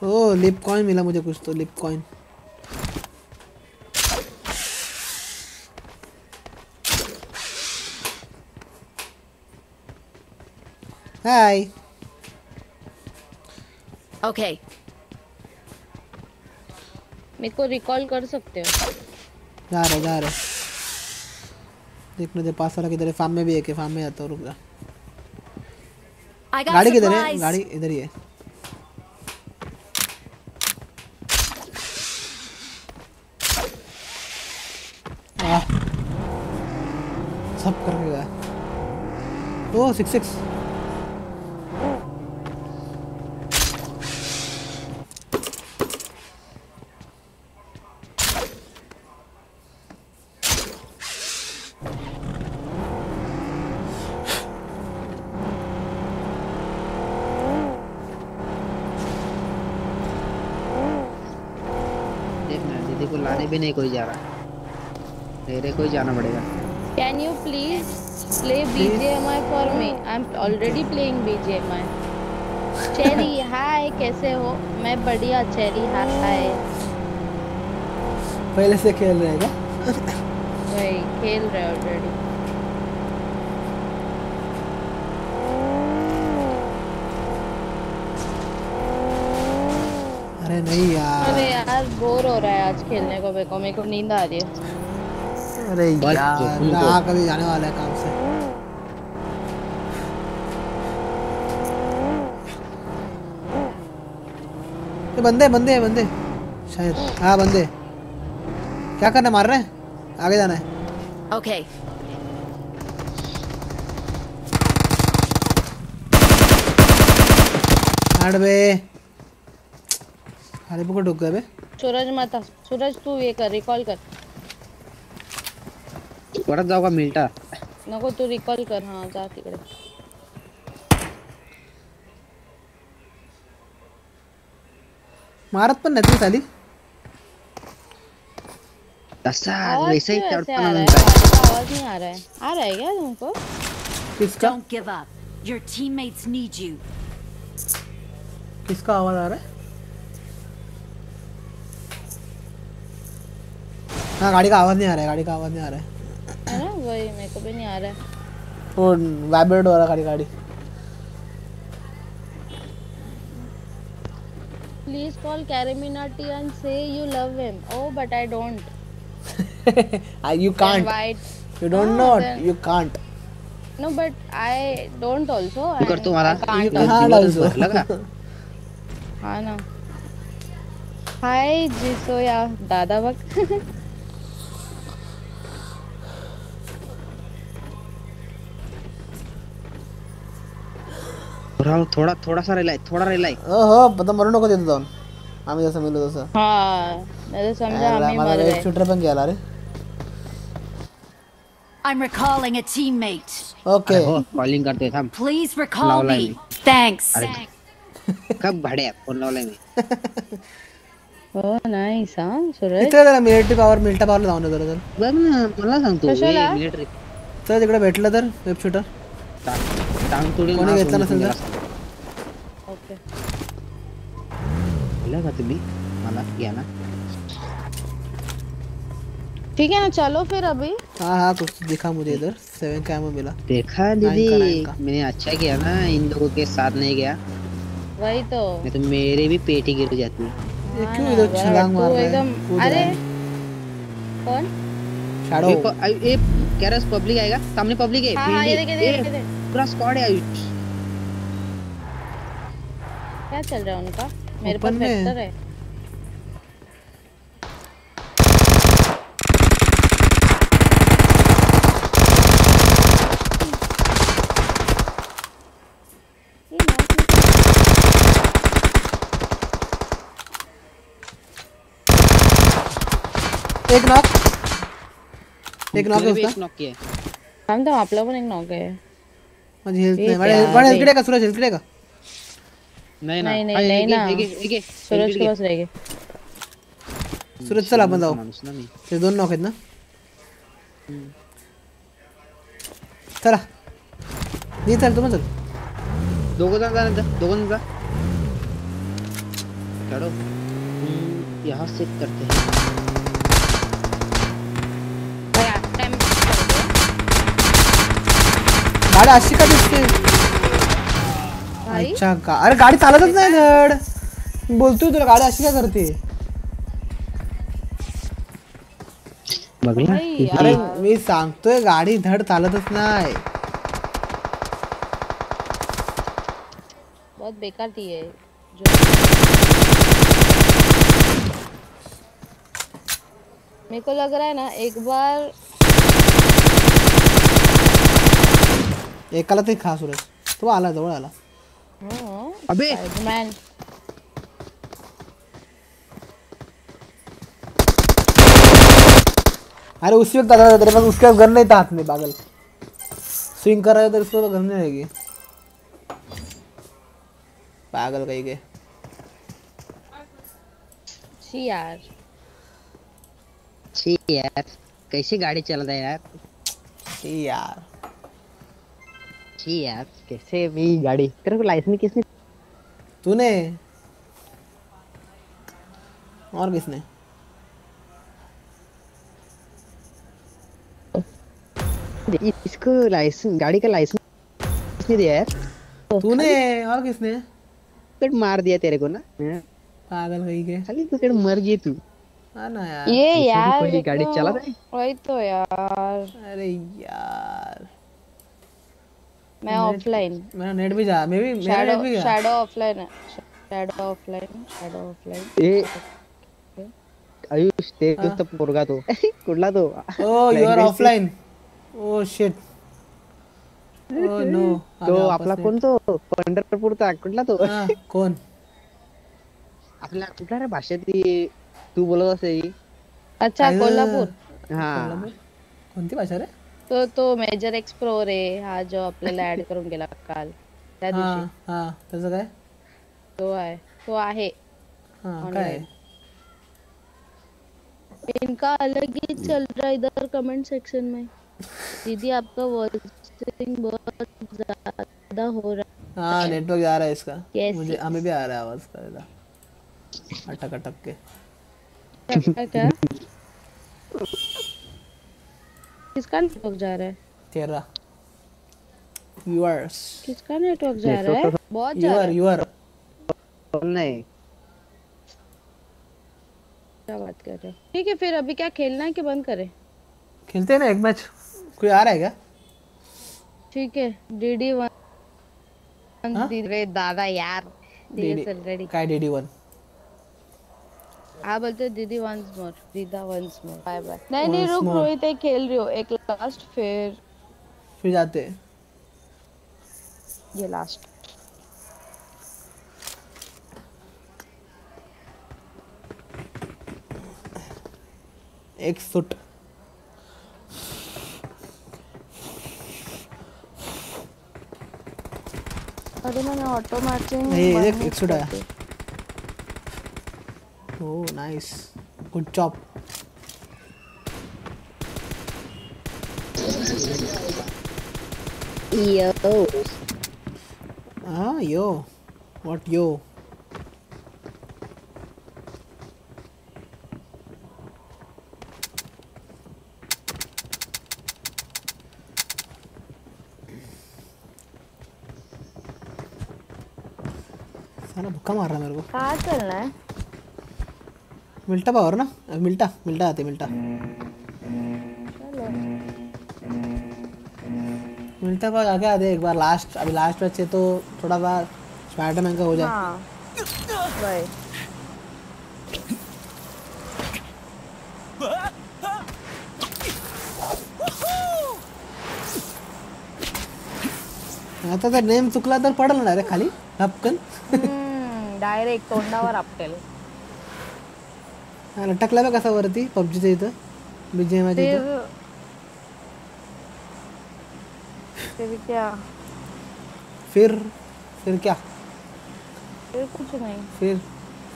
ओ लिप कॉइन मिला मुझे कुछ तो लिप कॉइन हाय Okay. मेरे को रिकॉल कर सकते हो? जा रहे जा रहे। देखने दे पास वाला किधर है? फार्म में भी है के फार्म में जाता हूँ रुक जा। गाड़ी किधर है? गाड़ी इधर ही है। आ, सब करके गया। ओ सिक्स सिक्स देखना दीदी को लाने भी नहीं कोई जा रहा। मेरे को ही जाना पड़ेगा। Can you please play BGMI for me I am already playing BGMI Cherry hi कैसे हो? मैं बढ़िया चेरी हाय पहले से खेल रहे हैं क्या? वही खेल रहे ऑलरेडी अरे नहीं यार। अरे यार बोर हो रहा है आज खेलने को मेरे को मेरे को नींद आ रही है। अरे यार ना कभी जाने वाला है काम से। ये बंदे बंदे बंदे। शायद। हाँ बंदे। क्या करना मार रहे हैं? आगे जाना है। Okay Okay. बे। अरे बुको डुक गए बे। सूरज माता सूरज तू ये कर रिकॉल कर। परत जाऊ का मिल्टा नको तू रिकॉल कर हाँ जा तिकडे। मारत पण नाही ती साली? तसा वैसे ही तड़पना आ रहा बनता है आवाज़ नहीं आ रहा है। आ रहा है क्या तुमको किसका? Don't give up. Your teammates need you. किसका आवाज़ आ रहा है? हाँ गाड़ी आ रहा गाड़ी आवाज़ नहीं आ रहा है। वही मेरे को भी नहीं आ रहा है। फ़ोन वाइब्रेट हो रहा गाड़ी गाड़ी। Say you love him oh but I don't I you can't you don't know you can't no but i don't also. i kar tumhara haan also. laga haan na hi jiso ya dada bak राव थोडा थोडासा राहिलाय थोडा राहिलाय हो हो पता मरू नको तिथं जाऊन आम्ही जसं मिळलो तसं हा नाही तर समजा आम्ही मला मर एक गए शूटर पण गेला रे I'm recalling a teammate. Okay हो कॉलिंग करतोय थांब Please recall me. Me. Thanks. कब भाड्या फ़ोन लावलाय मी? हो नाईस हा सुरेश। इथे जरा मिलिटरी पॉवर मिल्टा पॉवरला जाऊन जरा तर बघ ना मला सांगतो? मिलिटरी चल तिकडे भेटलं तर वेब शूटर टांग तोडील कोणी घेतलं नसेल. तर ओके गेला का तुम्ही मला घ्या ना ठीक है ना चलो फिर अभी। हाँ हाँ कुछ दिखा मुझे इधर। सेवन कैमो मिला। देखा दीदी मैंने अच्छा किया ना इन लोगों के साथ नहीं गया। वही तो। नहीं तो मेरे भी पेट ही गिर जाती ये हाँ क्यों इधर छलांग मार रहा है? अरे कौन? शैडो कह रहा पब्लिक आएगा? सामने पब्लिक है हाँ हाँ ये है। देखे देखे देखे। पूरा स्क्वाड है आयुष क्या चल रहा है उनका? मेरे पास। वेक्टर है। एक नॉक एक नॉक भी उसका। एक नॉक किया है. थांब थांब आपला पण एक नॉक आहे माझी हेल्थ अरे. सूरज इकडे का नहीं ना। नहीं नहीं ना। सूरज के पास रहेगी। सूरज चल आपण जाऊ माणूस ना मी. ते दोन नॉक आहेत ना। चला ये चल तू चल। दोघं जण जा दोघं जण जा चलो। यहाँ से करते हैं। गाडी अशी का दिसते? अच्छा का अरे गाडी चालतच नाही धड. बोलतोय तुला गाडी अशी का करते? बघला. अरे मी सांगतोय गाडी धड चालतच नाही. बहुत बेकार थी जो मेरे को लग रहा है ना एक बार एकाला तरी खा सूरज तो आला जवळ आला. हाँ, अबे. स्पाइडरमैन अरे उसी वक्त आता तेरे पास उसका गन नहीं था हाथ में पागल. स्विंग कर रहे थे उसको तो गन नहीं रहेगी. पागल कहीं के. यार. यार. कैसे गाड़ी चल रहा है यार? यार. छी यार कैसे भी गाड़ी? तेरे को लाइसेंस किसने तूने? और किसने? इसको लाइसेंस गाड़ी का लाइसेंस किसने दिया यार? तूने? और किसने? कट मार दिया तेरे को ना? हाँ, पागल कहीं के खाली तू कट मर गई तू। हाँ ना यार। ये यार गाड़ी चला रहा है? वही तो यार। अरे यार। मैं ऑफलाइन मेरा नेट भी जा मैं भी मेरा नेट भी गया शैडो ऑफलाइन है। शैडो ऑफलाइन शैडो ऑफलाइन ए आयुष ते तो पोरगा तो। [laughs] [laughs] कुठला तो। ओ you are offline oh shit oh no तो आपला कोण तो? पंढरपूरचा कुठला तो? कोण? आपला कुठला रे भाषेत ती? तू बोलत असे अच्छा कोल्हापूर. हा. कोणती भाषा रे? तो तो मेजर एक्सप्लोर आहे हा जो आपल्याला ऍड करून गेला काल त्या दिवशी. हा त्याचं काय? तो आहे तो आहे. हा काय इनका अलग ही चल रहा है इधर कमेंट सेक्शन में. दीदी आपका वॉइसिंग बहुत ज़्यादा हो रहा है। हाँ नेटवर्क जा रहा है इसका। मुझे. हमें भी आ रहा है आवाज़ का इधर। अटक अटक के। क्या किसका नेटवर्क जा रहा है? तेरा। Yours. किसका नेटवर्क जा रहा है? बहुत जा रहा है। your. नहीं। क्या बात कर रहे हो? ठीक है फिर अभी क्या खेलना है कि बंद करें? खेलते हैं ना एक मैच कोई आ रहा है क्या? ठीक है डीडी वन रे दादा यार डीएसएल रेडी काय डीडी वन हाँ बोलते दीदी वंस मोर दीदा वंस मोर बाय बाय नहीं नहीं रुक. रोहित एक खेल रही हो। एक लास्ट फिर फिर जाते। हैं ये लास्ट एक सुट अरे मैंने ऑटो मैचिंग ये देख एक सुट आया। ओह nice good job Yo. Ah, yo. What yo? साला भुक्का मार रहा है मेरे को कहाँ चलना है मिल्टा पावर ना? मिल्टा मिल्टा आते मिल्टा। मिल्टा पावर आगे आते एक बार लास्ट अभी लास्ट मैच है तो थोड़ा सा स्पाइडरमैन का हो जाए। हाँ। आता तर नेम चुकला तर पडल ना रे खाली हपकन डायरेक्ट तोंडावर आपटेल हा, लटकला बघ कसा वरती पबजीच्या इथं बीजे माझ्या फिर इथं फिर क्या फिर फिर क्या फिर कुछ नहीं फिर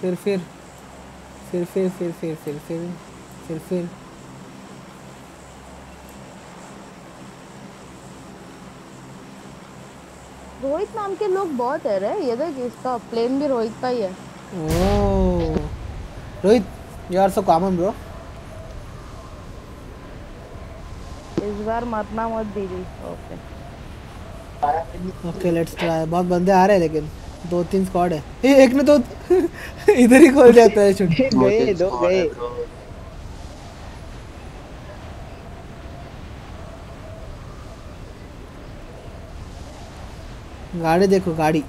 फिर फिर फिर फिर फिर फिर फिर फिर फिर फिर रोहित नाम के लोग बहुत है रे ये देख इसका प्लेन भी रोहित का ही है Oh, Rohit, you are so common, bro. इस बार मरना मत दीदी। Okay Okay, let's try. बहुत बंदे आ रहे हैं लेकिन दो तीन स्क्वाड है। ए, एक ने तो [laughs] इधर ही खोल जाता है छुट्टी गए दो गए। गाड़ी देखो गाड़ी।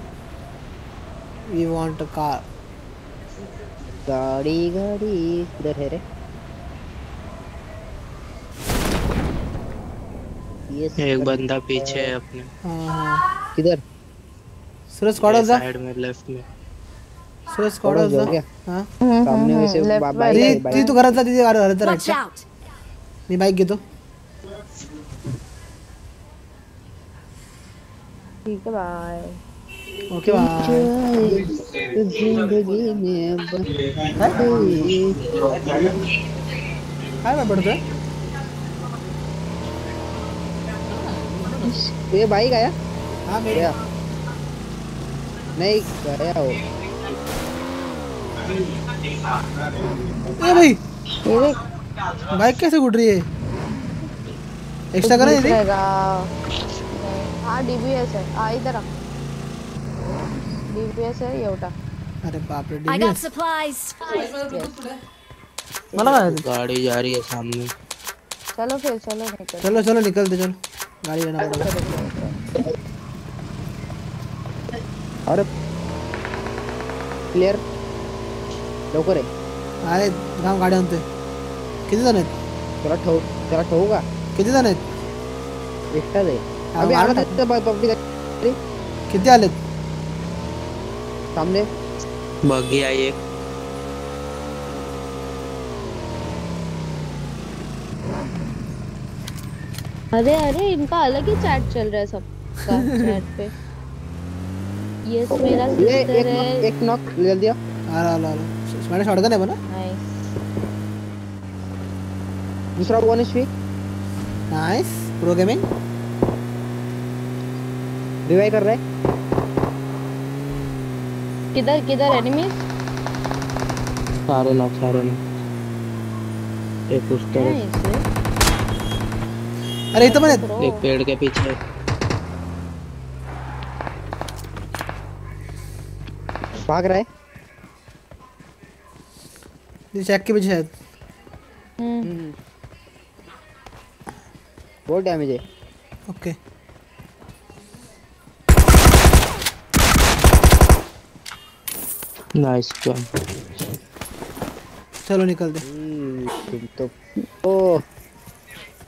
वी वांट अ कार गाड़ी गाड़ी। किधर है रे। ये एक बंदा पीछे है अपने। हाँ हाँ। किधर? सूरज स्क्वाड जा। साइड में लेफ़्ट में। सूरज स्क्वाड जा गया? हाँ। सामने वैसे बा- बाइक है, ती ती तू घरात जा तिथे घरात राहायचं out! मी बाईक घेतो ठीक है बाय ओके बाय। ज़िंदगी में अब काय मैं पडतोय ये बाइक आया हाँ मेरे। नहीं गया वो। ए भाई ये बाइक कैसे उड़ रही है? एक्स्ट्रा करें रहेगा। हाँ डीबीएस है। आ इधर आ। डीबीएस है ये उठा। अरे बाप रे डीबीएस supplies. मला काय गाड़ी जा रही है सामने। चलो फिर चलो निकल। चलो चलो निकलते चलो। गाड़ी लेना पड़ेगा। अरे। क्लियर लवकर आहे अरे थांब गाडी आणतोय किती जण आहेत त्याला ठेव त्याला ठेवू का किती जण आहेत एकटाच आहे हा, मारून आला तर पब्लिक किती आलेत सामने। बग्गी आई एक अरे अरे इनका अलग ही चैट चल रहा है सबका चैट [laughs] पे। यस मेरा सिस्टर है knock- एक नॉक ले दिया आला आला आला मैंने शॉटगन है बना नाइस दूसरा one HP nice pro gaming revive कर रहा। है किधर किधर एनिमीज सारे ना सारे ना एक उस तरफ़। अरे पण आहेत एक पेड़ के पीछे। भाग रहा है। ये चेक के पीछे शायद हम्म। बहुत डैमेज है। ओके नाइस जंप चलो निकल दे। तुम तो ओ।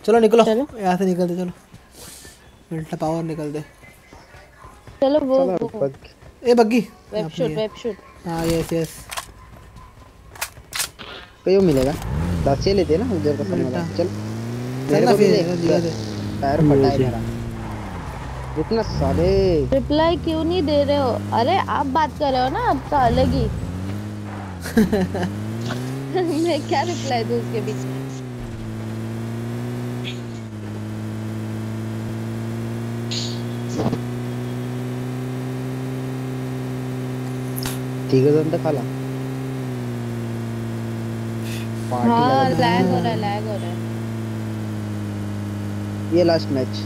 चलो निकलो। यहाँ से निकल दे चलो। मिल्टा पावर निकल दे। चलो वो वो ए buggy. Web shoot web shoot हाँ। यस यस क्यों मिलेगा। दस ये लेते ना उधर का सामने चल। मेरे को भी फिर दे टायर फटा है मेरा। रुकना साले। रिप्लाई क्यों नहीं दे रहे हो? अरे आप बात कर रहे हो ना अब तो अलग ही। [laughs] मैं क्या रिप्लाई दूँ उसके बीच में? ठीक है तो खाला हाँ लैग हो रहा है लैग हो रहा है। ये लास्ट मैच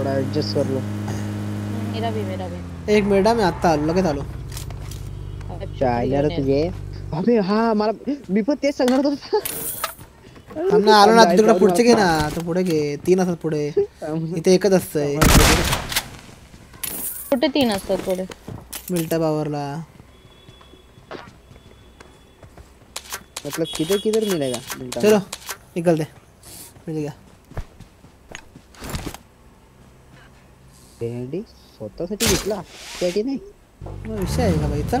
थोड़ा एडजस्ट कर लो। मेरा भी मेरा भी। एक मिनट में आता आलो लगे आलो चायला रे तुझे। अबे हाँ मी पण तेच सांगणार होतो आमना आलो ना तिकडे पुढचे घे ना आता पुढे घे तीन असतात पुढे। इथे एकच असतंय कुठे तीन असतात पुढे? मिल्टा पावरला मतलब किधर किधर मिलेगा चलो निकल दे। मिल गया। भेंडी स्वतःसाठी घेतला त्यासाठी नाही? मग विषय आहे का भाई चल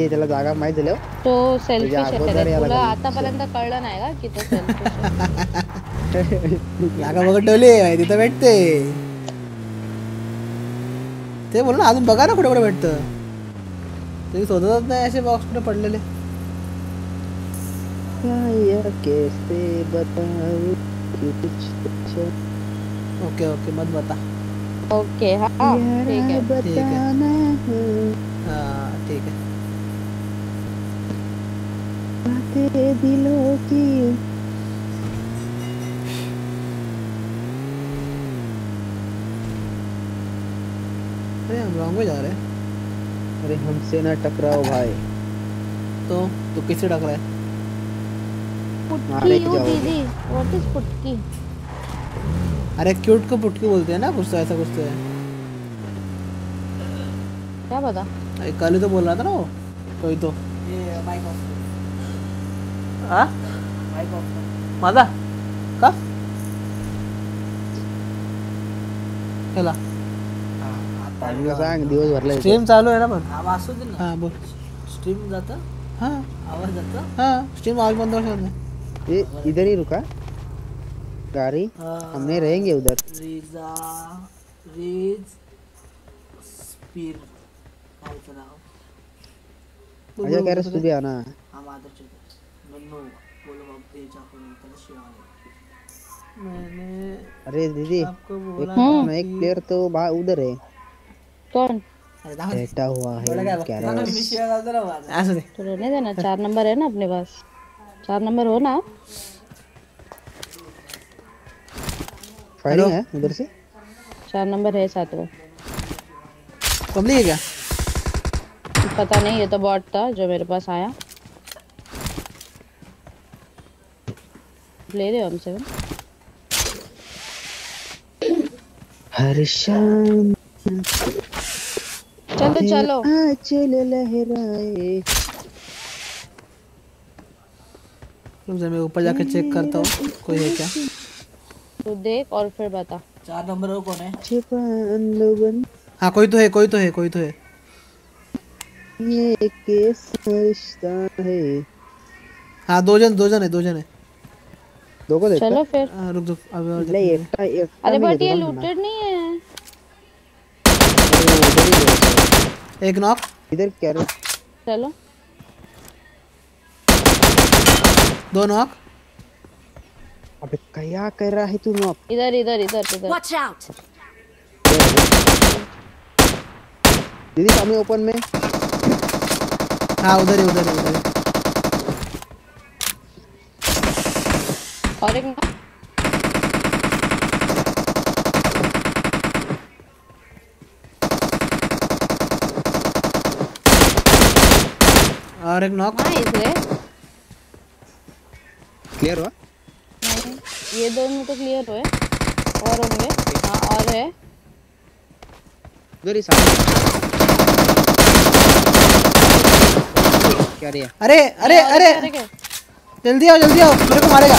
त्याला जागा माहित झाल्यावर तो सेल्फिश तुझ्या आहे अगोदर रे. याला तुला. आतापर्यंत कळलं नाही का की तो सेल्फिश [laughs] जागा बघत ठेवली आहे तिथं भेटते ते बोल ना अजून बघा ना कुठे कुठे भेटतं ते शोधतच नाही असे बॉक्स कुठे पडलेले क्या कैसे बताऊँ? कि कुछ कुछ ओके ओके मत बता। ओके हाँ ठीक है। ठीक है। हाँ। ठीक है। बातें दिलों की। अरे हम रॉन्ग में जा रहे हैं। अरे हमसे ना टकराओ भाई। तो तू किससे टकरा है पुटकी यू दीदी व्हाट इज़ पुटकी अरे क्यूट को पुटकी बोलते हैं ना कुछ तो ऐसा कुछ तो है। क्या पता? अरे कल ही तो बोल रहा था ना वो कोई तो। ये माइक ऑफ़ हाँ? माइक ऑफ़ माझा का केला सांग दिवस भरला स्ट्रीम चालू आहे ना पण। हा वासू दे ना। हाँ बोल। स्ट्रीम जातं? हाँ. आवाज़ जातं? हाँ स्ट्रीम आवाज़ बंद सकते ये इधर ही रुका। गाड़ी हाँ। हमने रहेंगे उधर। रिजा रिज अच्छा कह रहे सुबह आना हा। माधवचे नन्नू बोलो तेजा कोणी त्याला शिवाय मैंने अरे दीदी आपको एक एक प्लेयर तो बाहर उधर है। कौन? बैठा हुआ है काय रहा ऐसे तो रहने देना चार नंबर है ना अपने पास। चार नंबर हो ना? फायरिंग है उधर से। चार नंबर है में। पब्लिक है क्या? पता नहीं ये तो बॉट था जो मेरे पास आया। ले रहे हो हमसे? हर शाम चलो चलो। चल लहराए। जा मैं ऊपर जाके चेक करता हूँ। कोई है क्या? तू देख और फिर बता। चार नंबर कोण आहे छिपान लो बन। हाँ कोई तो है कोई तो है कोई तो है। ये कैसा रिश्ता है। हाँ दो जन दो जन है दो जन है। दो को देखता चलो फिर। हाँ, रुक रुक अभी और नहीं देखते एकटा एकटा अरे बट ये हूँ। लूटेड नहीं है। ही हैं। एक नॉक इधर क्या चलो। दो नॉक अबे क्या कर रहा है तू नॉक इधर इधर इधर इधर। Watch out! दीदी सामने ओपन में। हाँ उधर है उधर है उधर और एक और एक नॉक नाइस रे क्लियर हुआ? ये दोनों तो क्लियर हुए। और होंगे। हाँ और है। उधर ही क्या रे? अरे अरे अरे। अरे जल्दी आओ जल्दी आओ। मेरे को मारेगा।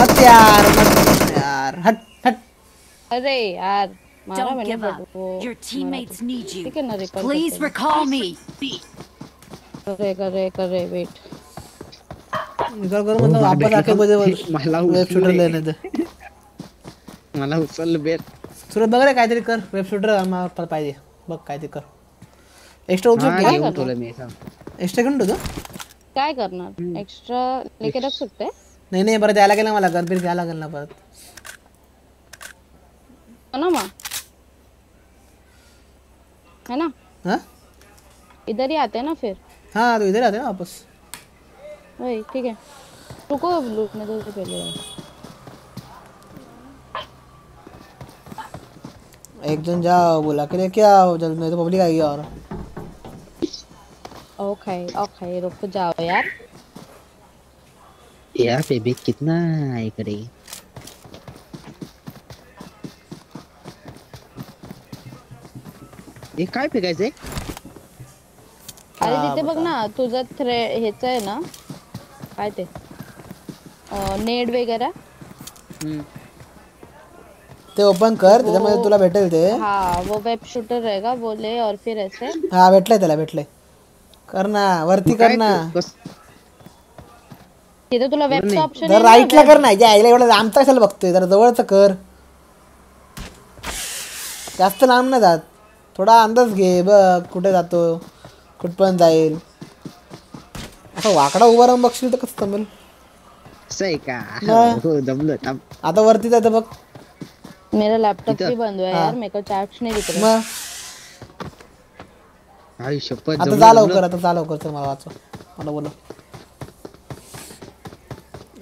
मत यार मत यार। हट हट। अरे यार मारा मैंने give but up. वो Your teammates need you. ठीक है ना रिकॉल Please recall me. करे करे करे वेट निकल करो मतलब वापस आके मुझे [laughs] मला वेब शूटर लेने दे मला उचल बेर। सुरत बघ रे काहीतरी कर वेब शूटर आम्हाला पाहिजे बघ काहीतरी कर। एक्स्ट्रा उचल क्या? घेऊन मी. एक्स्ट्रा घेऊन ठेवतो काय करणार एक्स्ट्रा लेके रख सकते नाही नाही परत यायला गेला मला गन फिर घ्यायला लागेल ना परत ना माँ। है ना? हाँ? इधर ही आते हैं ना फिर? हाँ तो इधर आते हैं ना वापस। वही ठीक है। रुको लूटने दो पहले। एक जन जाओ बोला के क्या हो जल्द नहीं तो पब्लिक आएगी और। ओके ओके रुक जाओ यार। यार बेबी कितना ये करेगी हे काय फेकायचंय अरे तिथे बघ ना तुझं थ्रे ह्याच आहे ना काय ते नेट वगैरे ते ओपन कर त्याच्यामध्ये तुला भेटेल ते. हाँ वो वेब शूटर रहेगा वो ले और फिर ऐसे। हा भेटलंय त्याला भेटलंय. कर ना वरती कर ना. तिथे तुला वेबचं ऑप्शन जर राईटला कर ना यायला एवढं लांबचा कशाला बघतोय? जरा जवळच कर. जास्त लांब नाही जात. थोडा अंदाज घे बघ कुठे जातो कुठपर्यंत जाईल. असं वाकडा उभा राहून बघशील तर कसं जमेल? असं आहे का? हो. जमलं थांब. आता वरती जातं बघ. मेरा लैपटॉप? भी बंद हुआ। यार मेरे को चैट्स नहीं दिख रहे। मग? आई शपथ आता जा लवकर आता जा लवकर चल मला वाचव. मला बोल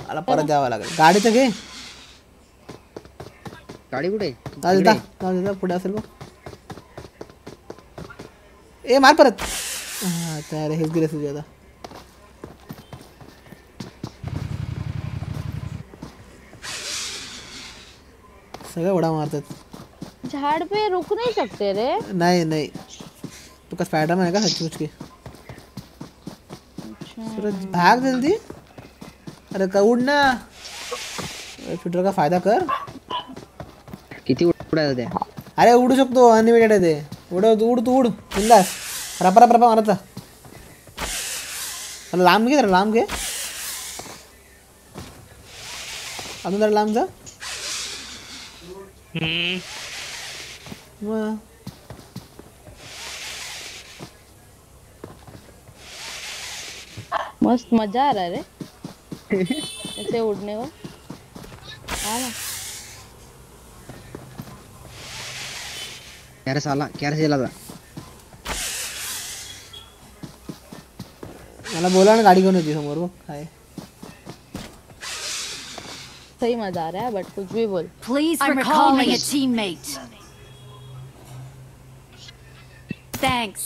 मला परत जावं लागेल. गाडी तर घे. गाडी कुठे? जा, पुढे असेल बघ. ए मार परत. हा तर हेच गेले आता. सगळं उडा मारतात. झाड़ पे रुक नहीं सकते रे. नाही नाही. तू का स्पायडरमॅन आहे का सच्ची मुचकी सूरज भाग जल्दी अरे का उड ना. ट्विटर का फ़ायदा कर. किती उडायला त्या अरे उडू शकतो अनलिमिटेड आहे ते. उड उड तू उड. बिंदास. रपा रपा रपा मारत अरे लांब घे जरा लांब घे. अजून जरा लांब जा. मग मस्त मज़ा आ रहा है रे। ऐसे उड़ने को? हाँ ना क्या रे साला? क्या रे साला? मला बोला ना गाडी घेऊन होती समोर बघ काय सही मज़ा आ रहा है बट कुछ भी बोल। Please I'm recalling a teammate. Thanks.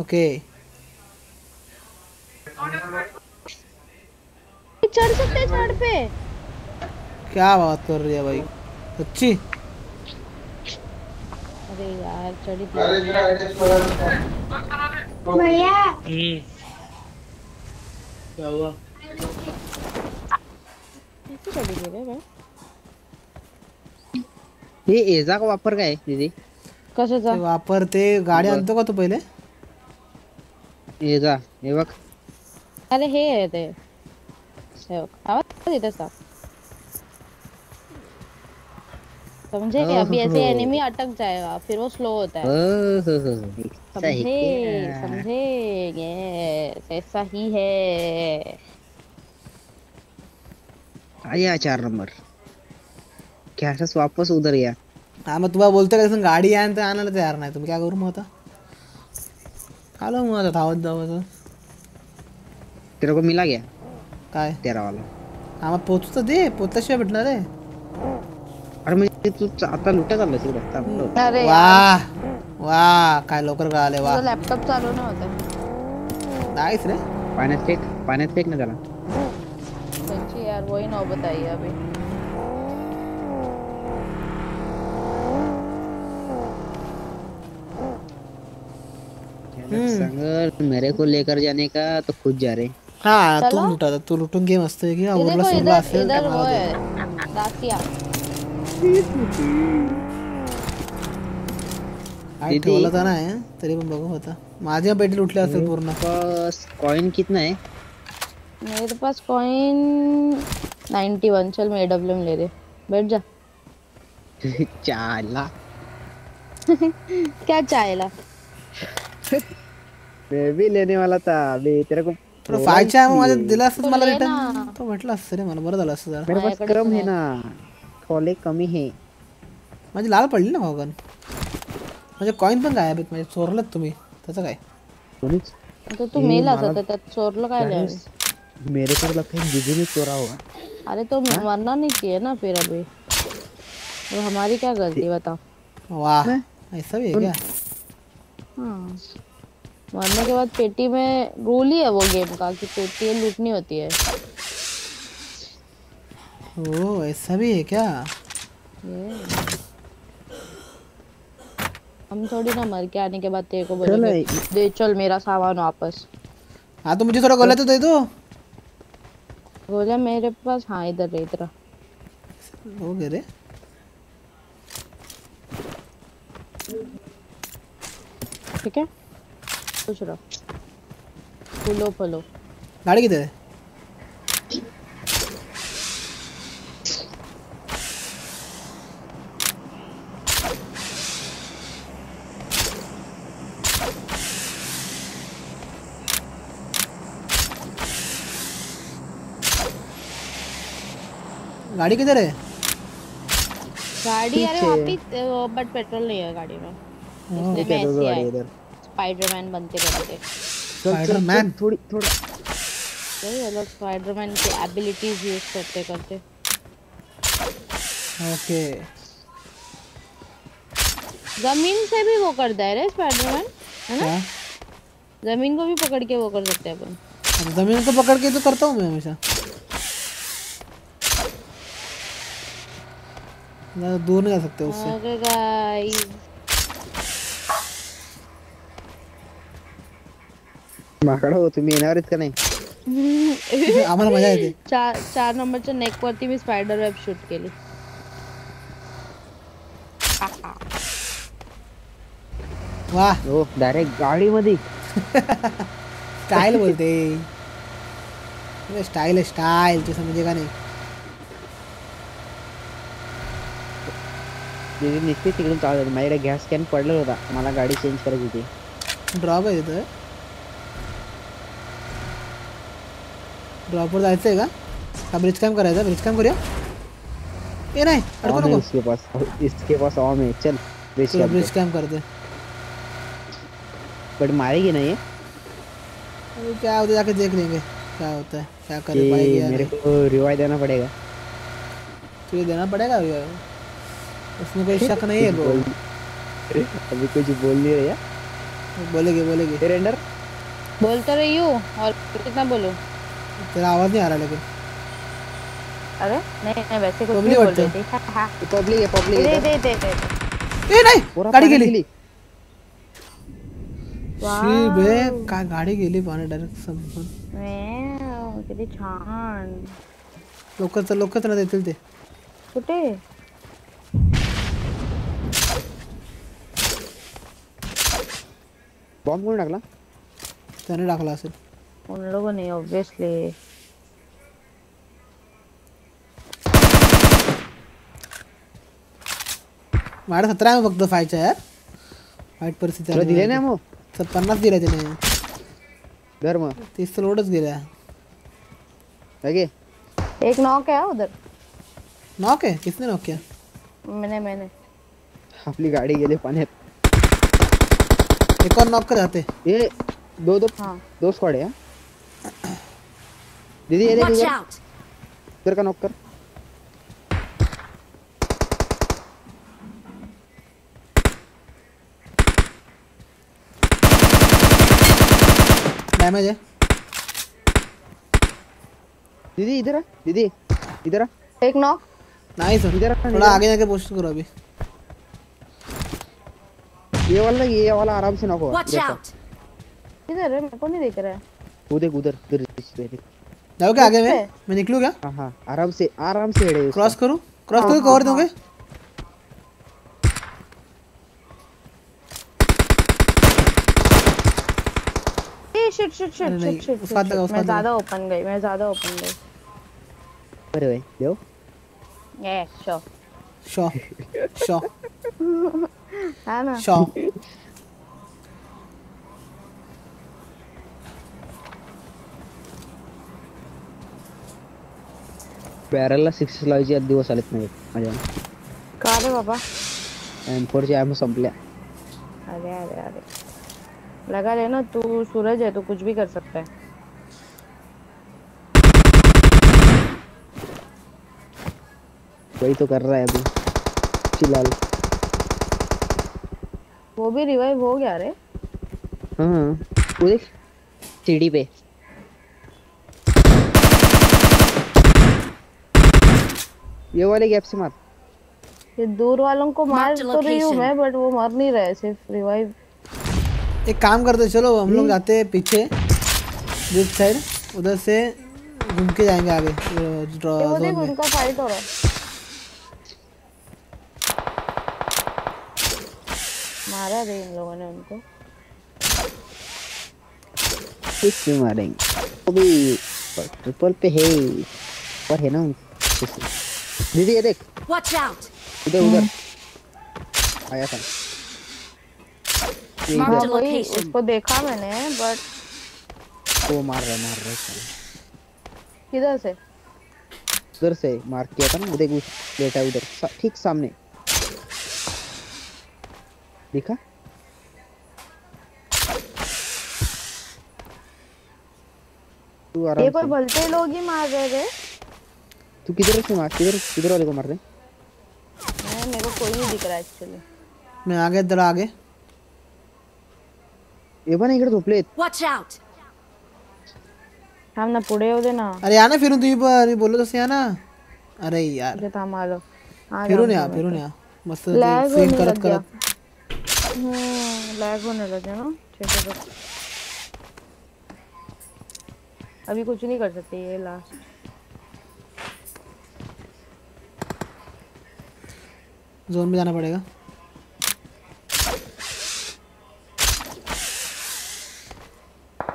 Okay चढ़ सकते हैं झाड़ पे। क्या बात कर रही है भाई? अच्छी अरे यार चढ़ी भैया। क्या हुआ? कैसे चढ़ी थी रे मैं हे एजा का वापर काय दीदी? कशाचा ते वापरते गाडी आणतो का तू पहिले? एजा हे बघ. अरे हे आहे ते. हे बघ, आवाज़ येत असा समझे क्या अभी ऐसे एनिमी अटक जाएगा फिर वो स्लो होता है समझे समझे ऐसा ही है. आया चार नंबर। क्या वापस उधर या हा। मग तुम्हाला बोलतोय कसं गाडी आहे तर आणायला तयार नाही तुम्ही काय करू मग आता आलो मग आता धावत धावत तेरे को मिला गया काय? तेरा वाला। हा मग पोचू तर दे पोचल्याशिवाय भेटणार रे। अरे म्हणजे तू आता लुटत आलं सगळं थांब. अरे वा वा काय लवकर कळाले वा लॅपटॉप चालू नाही होता। नाइस रे। पाण्यात फेक पाण्यात फेक ना त्याला। सच्ची यार वही नौबत आई है अभी संगर मेरे को लेकर जाने का तो खुद जा रहे। हाँ तू लुटा था तू लुटून की सोडला इधर असेल इधर वो है दासिया। दीदी. ठेवलं तर नाही तरी पण बघू होता माझ्या पेटी लुटले असेल पूर्ण। बस कॉइन कितना है? मेरे पास कॉइन 91 चल मैं एडब्ल्यूएम ले रहे बैठ जा। [laughs] चाला। [laughs] क्या चाहेला [laughs] मैं भी लेने वाला था अभी तेरे को फायच्या आहे माझ्या दिला असतं तो मला रिटर्न तो म्हटलं असतं रे मला बरं झालं असतं जरा मेरे पास माझ्याकडे कम है ना थोडे कमी है माझी लाल पडली ना भावगन माझे कॉईन पण गायब आहेत म्हणजे चोरलेत तुम्ही त्याचं काय कोणीच आता तू मेला होता त्यात चोरलं काय लिहावे? मेरे को तो लगता है दीदी ने चोरा होगा। अरे तो मरना नहीं चाहिए ना फिर अभी। तो हमारी क्या गलती बताओ। वाह ऐसा भी है क्या? हाँ। मरने के बाद पेटी में रूल ही है वो गेम का कि पेटी लूटनी होती है। ओ ऐसा भी है क्या? ये। हम थोड़ी ना मर के आने के बाद तेरे को बोलेंगे दे चल मेरा सामान वापस। हाँ तो मुझे थोड़ा गलत तो दे दो। बोले मेरे पास हाँ इधर रहे इधर हो गए रे ठीक है? कुछ रहो। फुलो फुलो। गाड़ी किधर है? गाड़ी किधर है? गाड़ी अरे। वापिस बट पेट्रोल नहीं है गाड़ी में। इसलिए ठीक मैं दो दो ऐसे आई स्पाइडरमैन बनते चल, स्पाइडरमैन। थोड़ी थोड़ा। वही वो लोग स्पाइडरमैन की एबिलिटीज यूज़ करते करते। ओके ज़मीन से भी वो करता है रे स्पाइडरमैन है ना? ज़मीन को भी पकड़ के वो कर सकते हैं अपन। ज़मीन को पकड़ के तो करता हूँ मैं हमेशा। ज़्यादा दूर नहीं जा सकते उससे। ओके गाइस माकडा हो तुम्ही येणार का नाही? आम्हाला मज़ा येते. चार चार नंबरच्या नेक वरती मी स्पायडर वेब शूट केली. वाह. हो डायरेक्ट गाडीमध्ये. [laughs] स्टाईल बोलते. स्टाईल स्टाईल ते समजेगा नाही? दीदी निघते तिकडून चालत होती. माझ्याकडे गॅस कॅन पडलेला होता मला गाडी चेंज करायची होती ड्रॉप आहे तिथं ड्रॉपवर जायचं आहे का का ब्रिज कॅम्प करायचा ब्रिज कॅम्प करूया ए नाही अडकू नको उसके पास इसके पास ऑन है चल बेच चलो ब्रिज कॅम्प करते बट मारेगी ना ये क्या होता है जाके देख लेंगे क्या होता है क्या कर पाएगी मेरे को रिवाइव देना पड़ेगा तुझे देना पड़ेगा अभी उसमें कोई शक नहीं है वो बोल- अभी कुछ बोल नहीं रहा बोलेगी बोलेगी। रेंडर बोल तो रही हूँ और कितना बोलूँ? तेरा आवाज़ नहीं आ रहा लेकिन। अरे नहीं नहीं वैसे कुछ नहीं बोल रही थी। हाँ पब्लिक है पब्लिक दे है दे दे दे ए नाही! गाडी पाण्यात गेली शी बे काय गाडी गेली पाणी डायरेक्ट संपून वाव, किती छान लोक तर लोक तर देतील ते कुठे बॉम्ब कोण टाकला? त्याने टाकला असेल. उन लोगों ने ऑब्वियसली माझ्या सतरा आहे फक्त फायच्या यार. वाईट परिस्थिती दिले ना मग तर पन्नास दिले त्याने. धर मग. तीस तर लोडच गेल्या. लगे एक नॉक है उधर. नॉक आहे? किसने नॉक किया? मैंने मैंने. आपली गाडी गेली पाण्यात. एक और नॉक कर जाते ये दो दो हाँ। दो स्क्वाड है हाँ? दीदी ये देख इधर। का नॉक कर। डैमेज है। दीदी इधर आ दीदी इधर आ। एक नॉक नाइस इधर थोड़ा आगे जाके पोस्ट करो अभी। ये वाला ये वाला आराम से नॉक होगा Watch देखो। out! किधर है मेरे को नहीं दिख रहा है। वो देख उधर उधर इस पे देख। जाओगे आगे में? मैं निकलूँ क्या? हाँ हाँ आराम से आराम से हेड है। क्रॉस करूँ? क्रॉस हाँ, करो हाँ, कवर दोगे? Shit shit shit shit shit उसका लगा, उसका मैं। ज़्यादा ओपन गई मैं ज़्यादा ओपन गई। अरे भाई देव ए शो शॉ शॉ है ना शॉ बॅरलला सिक्स लावायची आठ दिवस आलेत नाही माझ्या. का रे बाबा? एम फोरच्या ॲमो संपल्या. अरे अरे अरे. लगा लेना तू सूरज है तू कुछ भी कर सकता है. वही तो कर रहा है अभी. फ़िलहाल वो भी रिवाइव हो गया रे। हाँ हाँ वो देख सीढ़ी पे। ये वाले गैप से मार। ये दूर वालों को मार तो रही हूँ मैं बट वो मर नहीं रहे सिर्फ़ रिवाइव एक काम करते चलो हम लोग जाते हैं पीछे। लेफ़्ट साइड उधर से घूम के जाएँगे आगे ड्रॉ जोन में उनका फाइट हो रहा है। मारा रे इन लोगों ने उनको। किस मारेंगे? वो भी ट्रिपल पे है। और है ना उनके- दीदी ये देख। Watch out! उधर उधर। आया था। हाँ इधर। वही उसको देखा मैंने बट वो मार रहा मार रहा है। किधर से? उधर से मार किया था ना देख लेटा उधर ठीक सामने। दिखा? तू ये आराम कोई से। भलते लोग ही मार रहे रे तू किधर से मार किधर किधर वाले को मार रहे मैं मेरे को कोई नहीं दिख रहा एक्चुअली मैं आगे इधर आगे। ये बना इकडे झोपले Watch out! थांब ना पुढे येऊ दे ना। अरे आना फिरून तुम्ही पण अरे बोलत असे या ना अरे यार। इथे थांब आलो फिरून या मैं फिरून तो। या मस्त Lag करत करत। लैग होने लगे ना ठीक है तो अभी कुछ नहीं कर सकते ये लास्ट जोन में जाना पड़ेगा।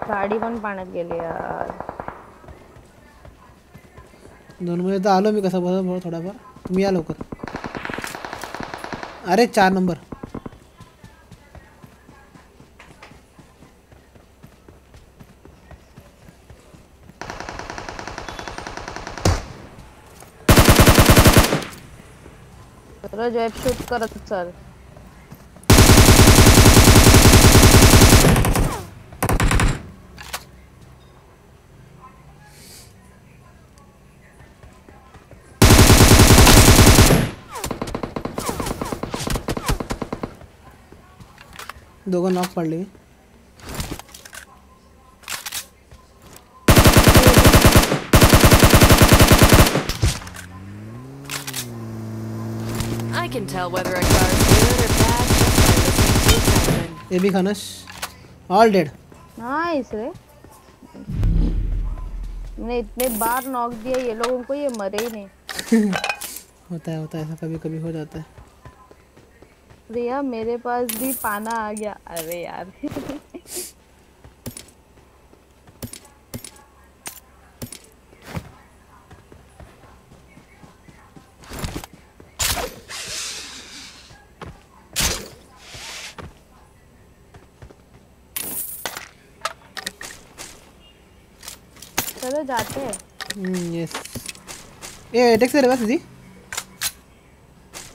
गाडी पण पाण्यात गेली यार। दोन मध्ये तर आलो मी कसं बसं थोडाफार तुम्ही या लवकर अरे चार नंबर। रोज वेब शूट करत चल दोगो नॉक पडले tell whether a car is good or bad just by listening to its engine. ये भी खनश ऑल डेड नाइस रे। मैंने इतने बार नॉक दिया ये लोगों को ये मरे ही नहीं। [laughs] होता है होता है ऐसा कभी कभी हो जाता है। रिया मेरे पास भी पाना आ गया। अरे यार [laughs] चलो जाते हैं हम्म यस ये एटेक्स है पास बस जी।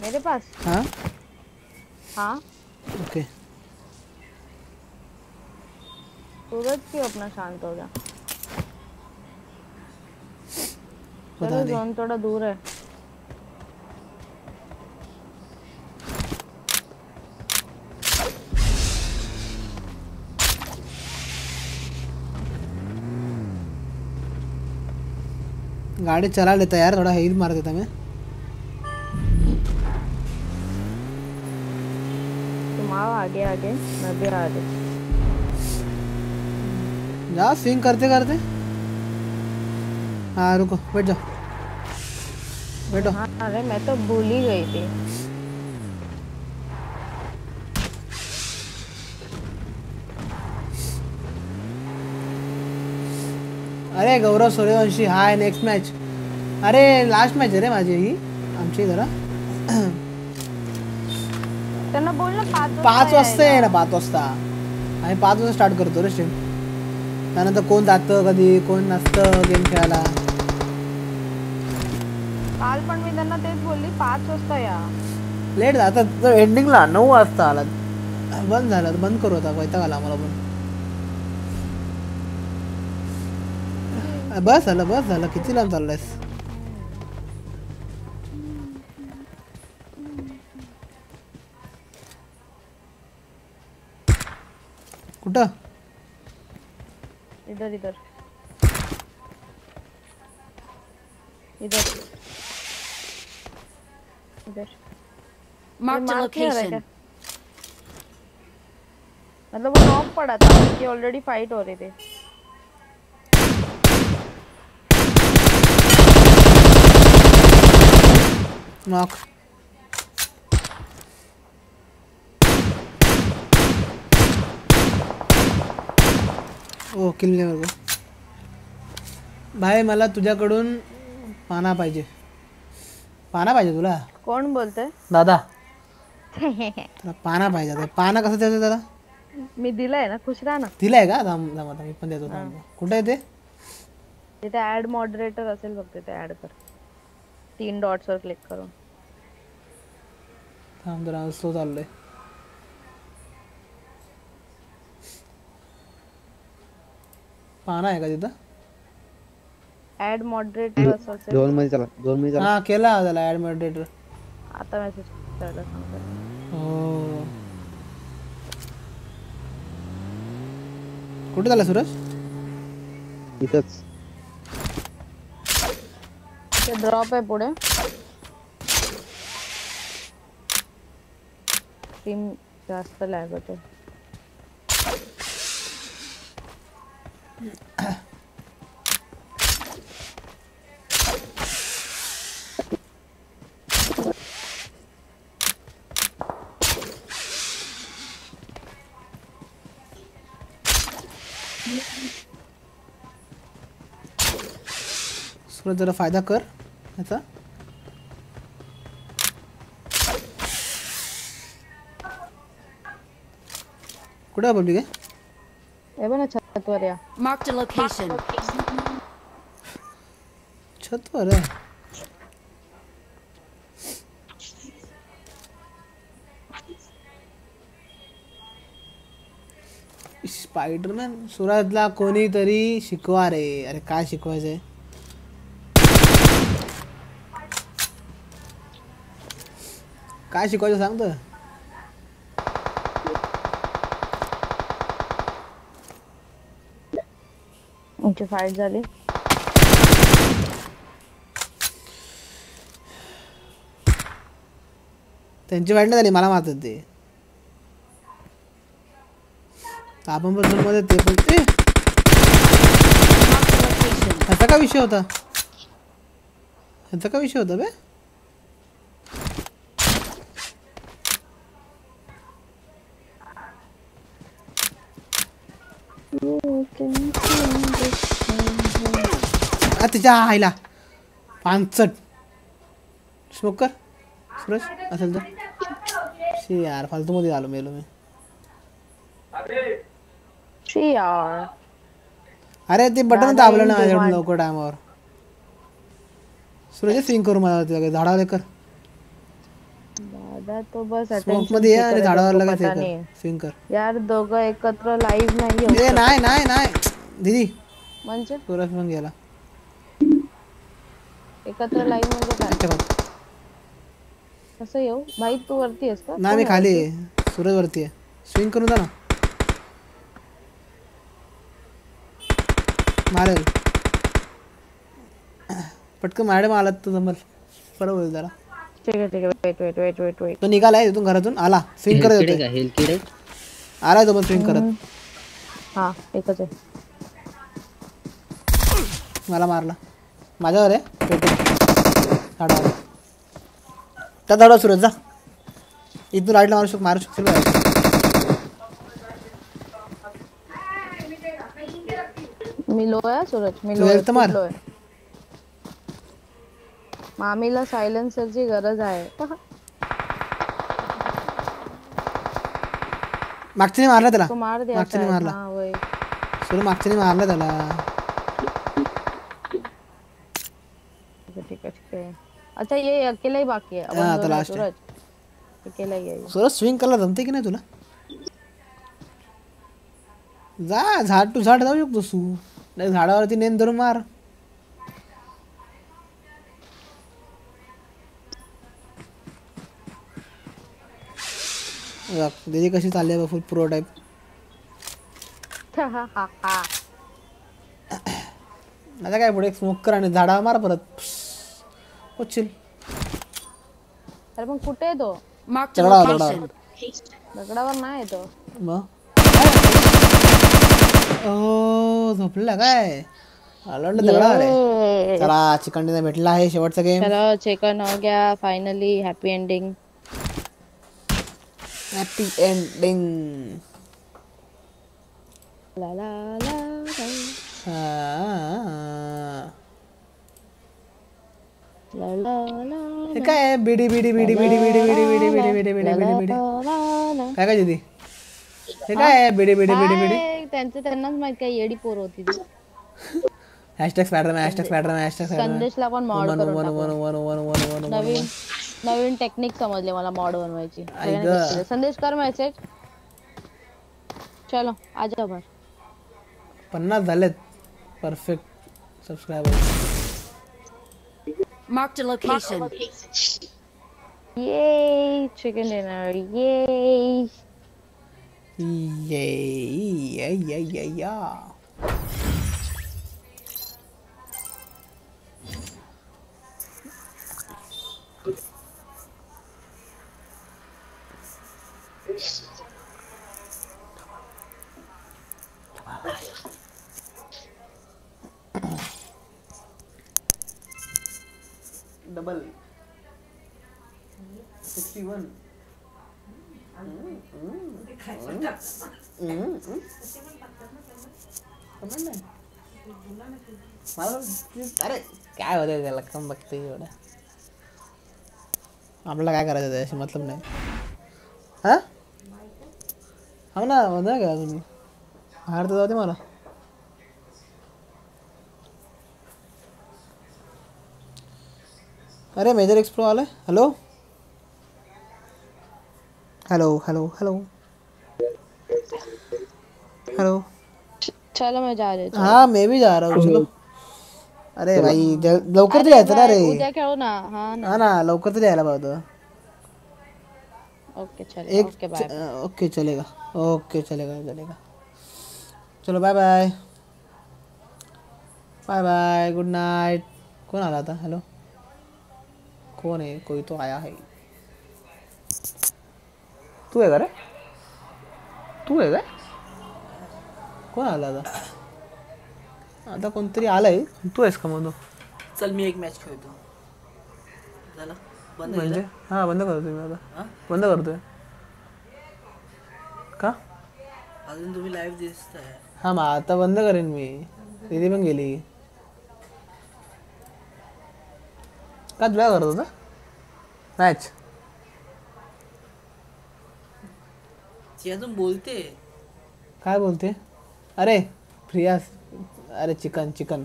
मेरे पास? हाँ। हाँ। ओके। सूरज क्यों अपना शांत हो गया? चलो जोन थोड़ा दूर है। गाड़ी चला लेता यार थोड़ा हील मार देता मैं तुम आओ आगे आगे मैं भी आ जा स्विंग करते करते हाँ रुको बैठ जाओ बैठो हाँ अरे मैं तो भूल ही गई थी अरे Gaurav Suryavanshi hi next match अरे लास्ट मॅच आहे रे माझी ही. आमची जरा. त्यांना बोल ना पाच वाजता. आहे ना पाच वाजता. आम्ही पाच वाजता स्टार्ट करतो रे स्ट्रीम त्यानंतर कोण जातं कधी कोण नसतं गेम खेळायला? काल पण मी त्यांना तेच बोलली पाच वाजता या. लेट आता तो एंडिंगला नऊ वाजता आला. बंद झालं बंद करू आता वैताग आला आम्हाला पण. बस झालं बस झालं किती लांब चाललायस कुठं इधर इधर इधर इधर location. क्या? मतलब वो नॉक पड़ा था कि ऑलरेडी फाइट हो रही थी नॉक ओ किल मिळाले मेरे को भाई मला तुझ्याकडून पाना पाहिजे. पाना पाहिजे तुला? कोण बोलते दादा. [laughs] तुला पाना पाहिजे आता. पाना कसं द्यायचं त्याला? मी दिलाय ना खुश राहा ना. दिलाय का? थांब थांब आता मी पण देतो थांब. कुठे आहे ते? तिथे ऍड मॉडरेटर असेल बघ तिथे ऍड कर. तीन डॉट्स वर क्लिक करून थांब जरा स्लो चाललोय. पाना आहे का तिथं? ऍड मॉडरेटर असं दोन मध्ये चला दोन मध्ये चला. हा केला त्याला ऍड मॉडरेटर आता मेसेज करायला सांगतो हो. कुठे झाला सूरज? इथंच. ते ड्रॉप है पूरे। टीम रास्ता लॅग होते सूरज जरा फ़ायदा कर. याचा. कुठे पब्लिक आहे हे बघ ना छतवर या. Marked a location. छतवर आहे. स्पायडरमॅन सुरजला कोणीतरी शिकवा रे. अरे काय शिकवायचंय? काय शिकवायचं सांग तर. आमची फाईट झाली. त्यांची वाईट नाही झाली मला मारतात ते. आपण पण झोनमध्ये ते पण ए! ह्याचा काय विषय होता? ह्याचा काय विषय होता बे? आ, तिच्या आईला पानसट. स्मोक कर सूरज असेल तर. शी यार फालतू मध्ये आलो मेलो मी. शी यार. अरे ते बटन दाबलं ना माझ्याकडून. लवकर टायमावर. सूरज स्विंग करू मला ते झाडावर कर. दादा तो बस स्मोक मध्ये ये आणि झाडावर हे पता कर. स्विंग कर. यार दोघं एकत्र लाईव्ह नाही नाही नाही नाही. दीदी. म्हणजे? सूरज पण गेला. एकत्र लाईव्ह म्हणजे काय. कसं येऊ? भाई तू वरती आहेस का? नाही मी खाली आहे? सूरज वरती आहे. स्विंग करून जा ना. मारेल. पटकन मॅडम आलात तू जमल बरं होईल जरा. ठीक आहे ठीक आहे. Wait wait wait wait wait तो निघालाय तिथून घरातून. आला. स्विंग करत होते. आलाय तो पण स्विंग करत. हा एकच आहे. मला मारला. माझ्यावर आहे. पेटे झाडावर त्या झाडावर सुरत जा. इथून राईटला मारू शक मारू शकशील का? मी लो आहे सूरज. मी तू लो health मार. आहे मामीला सायलेन्सरची गरज आहे. मागच्याने मारला त्याला. मार दिया मागच्याने मारला. हाँ सुरू मागच्याने मारला त्याला. है। अच्छा ये अकेला ही बाकी है। हाँ, तो last है। सूरज। अकेला ही है ये। सुरत स्विंग करायला जमते की नाही तुला जा झाड टू झाड जाऊ शकतोस तू नाही झाडावरती नेम धरून मार। दीदी कशी चालली आहे फुल प्रो टाईप आता काय पुढे स्मोक कर आणि मार परत। കൊച്ചിൽ ചിലപ്പം കുട്ടേതോ തകടാ തകടാ തകടാ പറഞ്ഞായതോ ओ झोपलेला काय मला वाटलं दगडा आलाय चला चिकन भेटला आहे शेवटचा गेम चलो चिकन हो गया finally happy ending happy ending ला ला ला हे हे वन नवीन टेक्निक समजले मला मॉड बनवायची. संदेश कर मेसेज चलो आजा भर पन्नास झालेत perfect subscriber Marked a location. Yay, chicken dinner. Yay. Yay, yeah, yeah, yeah, yeah. Double अरे mm-hmm. mm-hmm. क्या होते थे लक्कम बकते ही बड़ा लोग क्या कर रहे थे? मतलब नहीं। हाँ? हम ना बंदा क्या हार तो दो मारा अरे मेजर एक्सप्रो वाले hello? Hello hello hello. Hello? चलो मैं जा रही हूँ हाँ मैं भी जा रहा हूँ चलो। अरे भाई लवकर तर यायचं ना रे। उद्या खेळू ना। हा ना। हा ना लवकर तर यायला पाहिजे ओके चलो एक ओके बाय। ओके चलेगा। ओके चलेगा चलेगा। चलो bye bye. Bye bye good night. कौन आ रहा था? हेलो? कौन है कोई तो आया है। तू आहे का तू आहे काय कोण आला आता आता कोणतरी आलंय तू आहेस का मग चल मी एक मॅच खेळतो झालं बंद म्हणजे? बंद करतोय मी आता हा? बंद करतोय का? अजून तुम्ही लाईव्ह दिसताय हा। मग आता बंद करेन मी दीदी पण गेली। का तुला करत होता मैच हाँ, तुम बोलते। काय बोलते? अरे प्रिया अरे चिकन चिकन।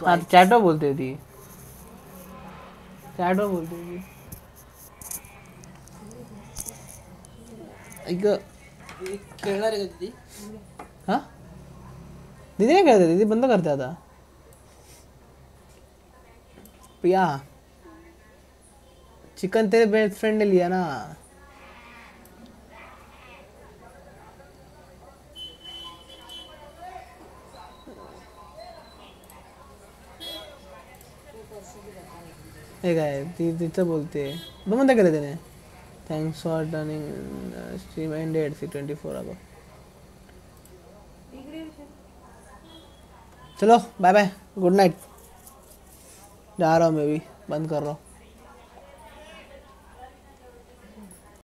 तो हाँ चैटो बोलते थी। चैटो बोलते थी। खेलना रे दीदी। हाँ? दीदी नहीं खेलते दीदी बंद करते आता प्रिया, चिकन तेरे बेस्ट फ्रेंड ने लिया ना। काय ती तिचं बोलते बघ म्हणता केलं thanks for Dunning stream and dead see twenty four ago चलो बाय बाय गुड नाइट जा रहा हूँ मैं भी बंद कर रहा हूँ।